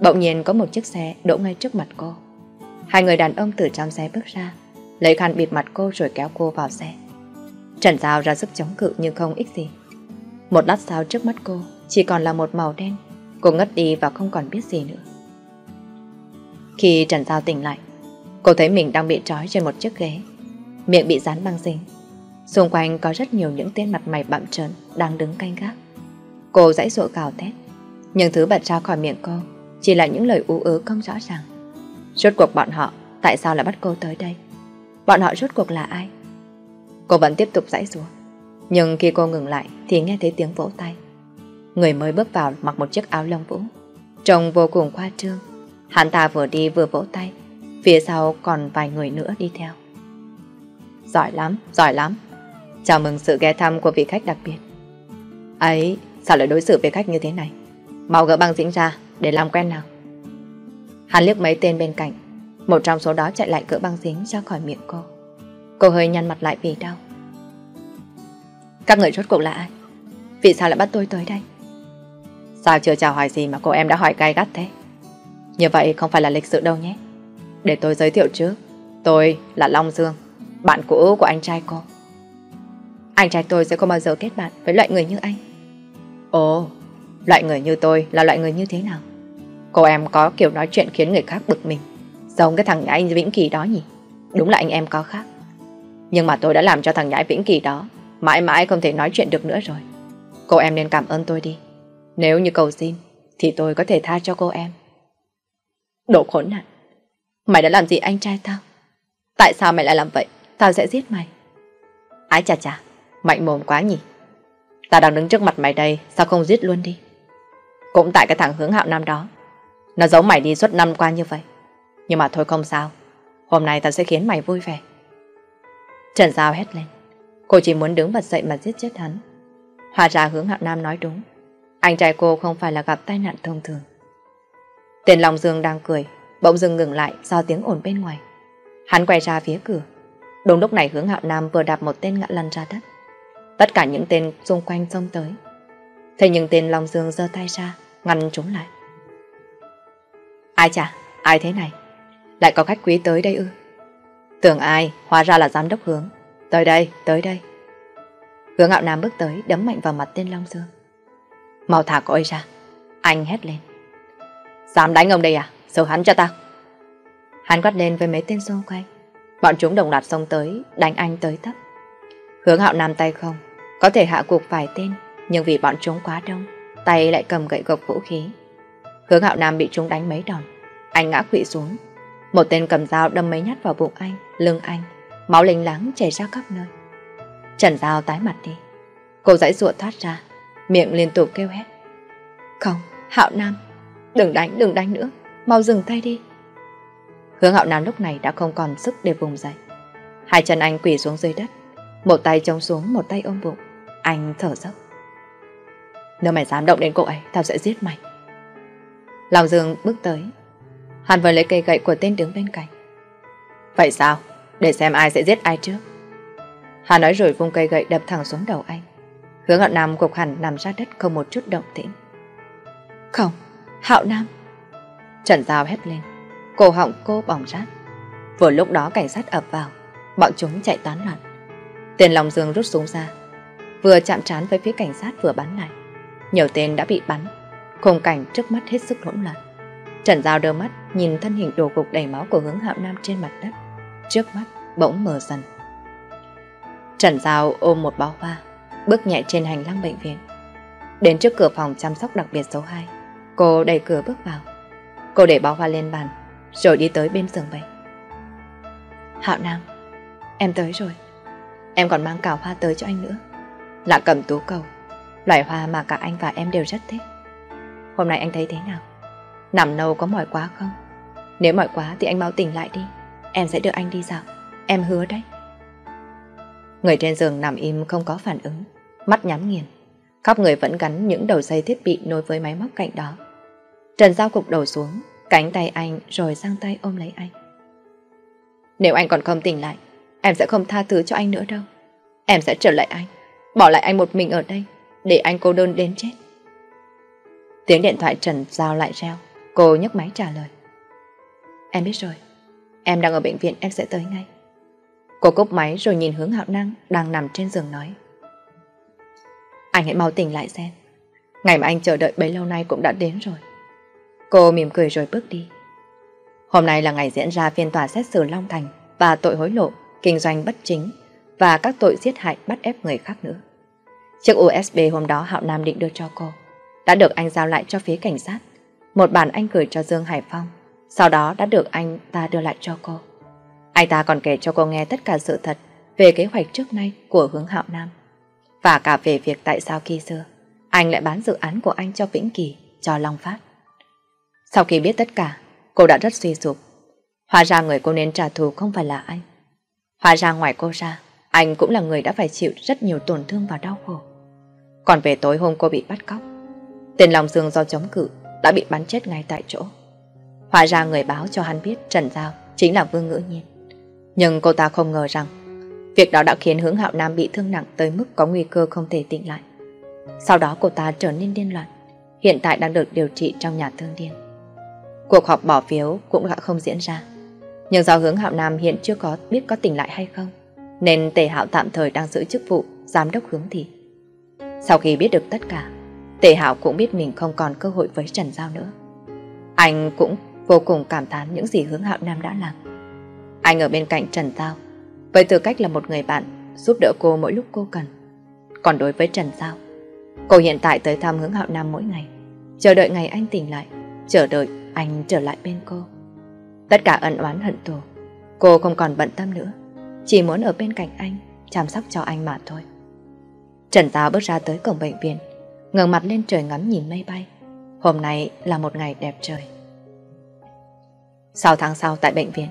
Bỗng nhiên có một chiếc xe đỗ ngay trước mặt cô. Hai người đàn ông từ trong xe bước ra, lấy khăn bịt mặt cô rồi kéo cô vào xe. Trần Giao ra sức chống cự nhưng không ích gì. Một lát sau trước mắt cô chỉ còn là một màu đen. Cô ngất đi và không còn biết gì nữa. Khi Trần Giao tỉnh lại, cô thấy mình đang bị trói trên một chiếc ghế. Miệng bị dán băng dính. Xung quanh có rất nhiều những tên mặt mày bặm trợn đang đứng canh gác. Cô dãy dụa cào thét, nhưng thứ bật ra khỏi miệng cô chỉ là những lời ú ớ không rõ ràng. Rốt cuộc bọn họ tại sao lại bắt cô tới đây? Bọn họ rốt cuộc là ai? Cô vẫn tiếp tục dãy rùa. Nhưng khi cô ngừng lại thì nghe thấy tiếng vỗ tay. Người mới bước vào mặc một chiếc áo lông vũ. Trông vô cùng khoa trương. Hắn ta vừa đi vừa vỗ tay. Phía sau còn vài người nữa đi theo. Giỏi lắm, giỏi lắm. Chào mừng sự ghé thăm của vị khách đặc biệt. Ấy, sao lại đối xử với khách như thế này? Mau gỡ băng dính ra để làm quen nào. Hắn liếc mấy tên bên cạnh. Một trong số đó chạy lại cỡ băng dính ra khỏi miệng cô. Cô hơi nhăn mặt lại vì đau. Các người rốt cuộc là ai? Vì sao lại bắt tôi tới đây? Sao chưa chào hỏi gì mà cô em đã hỏi cay gắt thế? Như vậy không phải là lịch sự đâu nhé. Để tôi giới thiệu trước. Tôi là Long Dương, bạn cũ của anh trai cô. Anh trai tôi sẽ không bao giờ kết bạn với loại người như anh. Ồ, loại người như tôi là loại người như thế nào? Cô em có kiểu nói chuyện khiến người khác bực mình. Giống cái thằng nhãi Vĩnh Kỳ đó nhỉ? Đúng là anh em có khác. Nhưng mà tôi đã làm cho thằng nhãi Vĩnh Kỳ đó mãi mãi không thể nói chuyện được nữa rồi. Cô em nên cảm ơn tôi đi. Nếu như cầu xin, thì tôi có thể tha cho cô em. Đồ khốn nạn. Mày đã làm gì anh trai tao? Tại sao mày lại làm vậy? Tao sẽ giết mày. Ái chà chà, mạnh mồm quá nhỉ. Tao đang đứng trước mặt mày đây, sao không giết luôn đi? Cũng tại cái thằng hướng hạo nam đó. Nó giấu mày đi suốt năm qua như vậy. Nhưng mà thôi không sao. Hôm nay tao sẽ khiến mày vui vẻ. Trần Giao hét lên. Cô chỉ muốn đứng bật dậy mà giết chết hắn. hòa ra hướng hạo nam nói đúng. Anh trai cô không phải là gặp tai nạn thông thường. Tên Long Dương đang cười, bỗng dưng ngừng lại do tiếng ồn bên ngoài. Hắn quay ra phía cửa. Đúng lúc này hướng hạo nam vừa đạp một tên ngã lăn ra đất. Tất cả những tên xung quanh xông tới. Thế nhưng tên Long Dương giơ tay ra, ngăn chúng lại. Ai chả, ai thế này? Lại có khách quý tới đây ư? Tưởng ai, hóa ra là giám đốc hướng. Tới đây, tới đây. Hướng hạo nam bước tới, đấm mạnh vào mặt tên Long Dương. Mau thả cô ấy ra. Anh hét lên. Dám đánh ông đây à? Sâu hắn cho ta. Hắn quát lên với mấy tên xung quanh. Bọn chúng đồng loạt xông tới, đánh anh tới tấp. Hướng hạo nam tay không, có thể hạ cuộc vài tên, nhưng vì bọn chúng quá đông, tay lại cầm gậy gộc vũ khí. Hướng hạo nam bị chúng đánh mấy đòn, anh ngã quỵ xuống. Một tên cầm dao đâm mấy nhát vào bụng anh, lưng anh, máu lênh láng chảy ra khắp nơi. Trần dao tái mặt đi. Cô dãy ruột thoát ra, miệng liên tục kêu hét. Không, Hạo Nam, đừng đánh, đừng đánh nữa, mau dừng tay đi. Hướng Hạo Nam lúc này đã không còn sức để vùng dậy. Hai chân anh quỳ xuống dưới đất, một tay chống xuống, một tay ôm bụng. Anh thở dốc. Nếu mày dám động đến cô ấy, tao sẽ giết mày. Lòng Dương bước tới. Hắn vừa lấy cây gậy của tên đứng bên cạnh. Vậy sao? Để xem ai sẽ giết ai trước. Hắn nói rồi vung cây gậy đập thẳng xuống đầu anh. Hướng hạo nam gục hẳn nằm ra đất không một chút động tĩnh. Không, hạo nam. Trần Giao hét lên. Cổ họng cô bỏng rát. Vừa lúc đó cảnh sát ập vào. Bọn chúng chạy tán loạn. tên Long Dương rút súng ra. Vừa chạm trán với phía cảnh sát vừa bắn lại. Nhiều tên đã bị bắn. Khung cảnh trước mắt hết sức hỗn loạn. Trần Giao đưa mắt nhìn thân hình đồ gục đầy máu của hướng hạo nam trên mặt đất. Trước mắt bỗng mờ dần. Trần Giao ôm một bó hoa, bước nhẹ trên hành lang bệnh viện. Đến trước cửa phòng chăm sóc đặc biệt số 2, cô đẩy cửa bước vào. Cô để bó hoa lên bàn, rồi đi tới bên giường bệnh. Hạo Nam, em tới rồi. Em còn mang cả hoa tới cho anh nữa. Là cầm tú cầu, loài hoa mà cả anh và em đều rất thích. Hôm nay anh thấy thế nào? Nằm nâu có mỏi quá không? Nếu mỏi quá thì anh mau tỉnh lại đi. Em sẽ đưa anh đi dạo. Em hứa đấy. Người trên giường nằm im không có phản ứng, mắt nhắm nghiền. Khắp người vẫn gắn những đầu dây thiết bị nối với máy móc cạnh đó. Trần Giao cục đầu xuống, cánh tay anh rồi sang tay ôm lấy anh. Nếu anh còn không tỉnh lại, em sẽ không tha thứ cho anh nữa đâu. Em sẽ trở lại anh, bỏ lại anh một mình ở đây, để anh cô đơn đến chết. Tiếng điện thoại Trần Giao lại reo, cô nhấc máy trả lời. Em biết rồi, em đang ở bệnh viện em sẽ tới ngay. Cô cúp máy rồi nhìn hướng hạo năng đang nằm trên giường nói. Anh hãy mau tỉnh lại xem. Ngày mà anh chờ đợi bấy lâu nay cũng đã đến rồi. Cô mỉm cười rồi bước đi. Hôm nay là ngày diễn ra phiên tòa xét xử Long Thành và tội hối lộ, kinh doanh bất chính và các tội giết hại bắt ép người khác nữa. Chiếc USB hôm đó Hạo Nam định đưa cho cô đã được anh giao lại cho phía cảnh sát. Một bản anh gửi cho Dương Hải Phong, sau đó đã được anh ta đưa lại cho cô. Anh ta còn kể cho cô nghe tất cả sự thật về kế hoạch trước nay của hướng Hạo Nam. Và cả về việc tại sao khi xưa anh lại bán dự án của anh cho Vĩnh Kỳ, cho Long Phát. Sau khi biết tất cả, cô đã rất suy sụp. Hóa ra người cô nên trả thù không phải là anh. Hóa ra ngoài cô ra, anh cũng là người đã phải chịu rất nhiều tổn thương và đau khổ. Còn về tối hôm cô bị bắt cóc, tên Long Dương do chống cự đã bị bắn chết ngay tại chỗ. Hóa ra người báo cho hắn biết Trần Giao chính là Vương Ngữ Nhiên. Nhưng cô ta không ngờ rằng việc đó đã khiến hướng hạo nam bị thương nặng tới mức có nguy cơ không thể tỉnh lại. Sau đó cô ta trở nên điên loạn, hiện tại đang được điều trị trong nhà thương điên. Cuộc họp bỏ phiếu cũng đã không diễn ra. Nhưng do hướng hạo nam hiện chưa có biết có tỉnh lại hay không, nên Tề Hạo tạm thời đang giữ chức vụ giám đốc hướng thị. Sau khi biết được tất cả, Tề Hạo cũng biết mình không còn cơ hội với Trần Giao nữa. Anh cũng vô cùng cảm thán những gì hướng hạo nam đã làm. Anh ở bên cạnh Trần Giao, với tư cách là một người bạn giúp đỡ cô mỗi lúc cô cần. Còn đối với Trần Giao, cô hiện tại tới thăm hướng hạo nam mỗi ngày, chờ đợi ngày anh tỉnh lại, chờ đợi anh trở lại bên cô. Tất cả ẩn oán hận thù, cô không còn bận tâm nữa, chỉ muốn ở bên cạnh anh, chăm sóc cho anh mà thôi. Trần Giao bước ra tới cổng bệnh viện, ngẩng mặt lên trời ngắm nhìn mây bay. Hôm nay là một ngày đẹp trời. Sau tháng sau tại bệnh viện,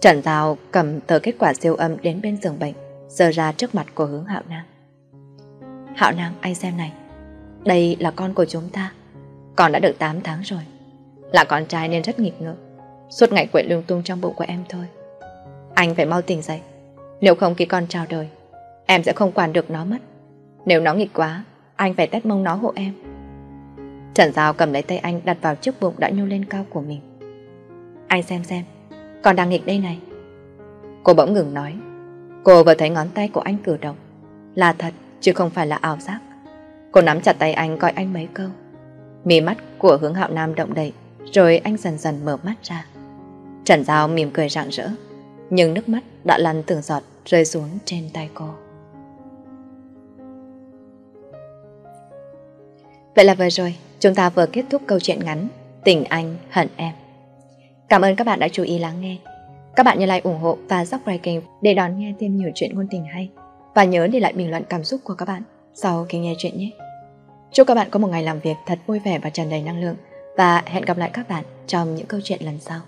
Trần Giao cầm tờ kết quả siêu âm đến bên giường bệnh, dơ ra trước mặt của hướng Hạo Nam. Hạo Nam, anh xem này. Đây là con của chúng ta. Con đã được 8 tháng rồi. Là con trai nên rất nghịch ngợm. Suốt ngày quậy lung tung trong bụng của em thôi. Anh phải mau tỉnh dậy. Nếu không khi con chào đời, em sẽ không quản được nó mất. Nếu nó nghịch quá, anh phải tét mông nó hộ em. Trần Giao cầm lấy tay anh đặt vào chiếc bụng đã nhô lên cao của mình. Anh xem xem, còn đang nghịch đây này. Cô bỗng ngừng nói. Cô vừa thấy ngón tay của anh cử động. Là thật, chứ không phải là ảo giác. Cô nắm chặt tay anh gọi anh mấy câu. Mí mắt của hướng hạo nam động đậy, rồi anh dần dần mở mắt ra. Trần Giao mỉm cười rạng rỡ, nhưng nước mắt đã lăn từng giọt rơi xuống trên tay cô. Vậy là vừa rồi, chúng ta vừa kết thúc câu chuyện ngắn Tình anh hận em. Cảm ơn các bạn đã chú ý lắng nghe. Các bạn nhớ like ủng hộ và subscribe kênh để đón nghe thêm nhiều chuyện ngôn tình hay. Và nhớ để lại bình luận cảm xúc của các bạn sau khi nghe chuyện nhé. Chúc các bạn có một ngày làm việc thật vui vẻ và tràn đầy năng lượng. Và hẹn gặp lại các bạn trong những câu chuyện lần sau.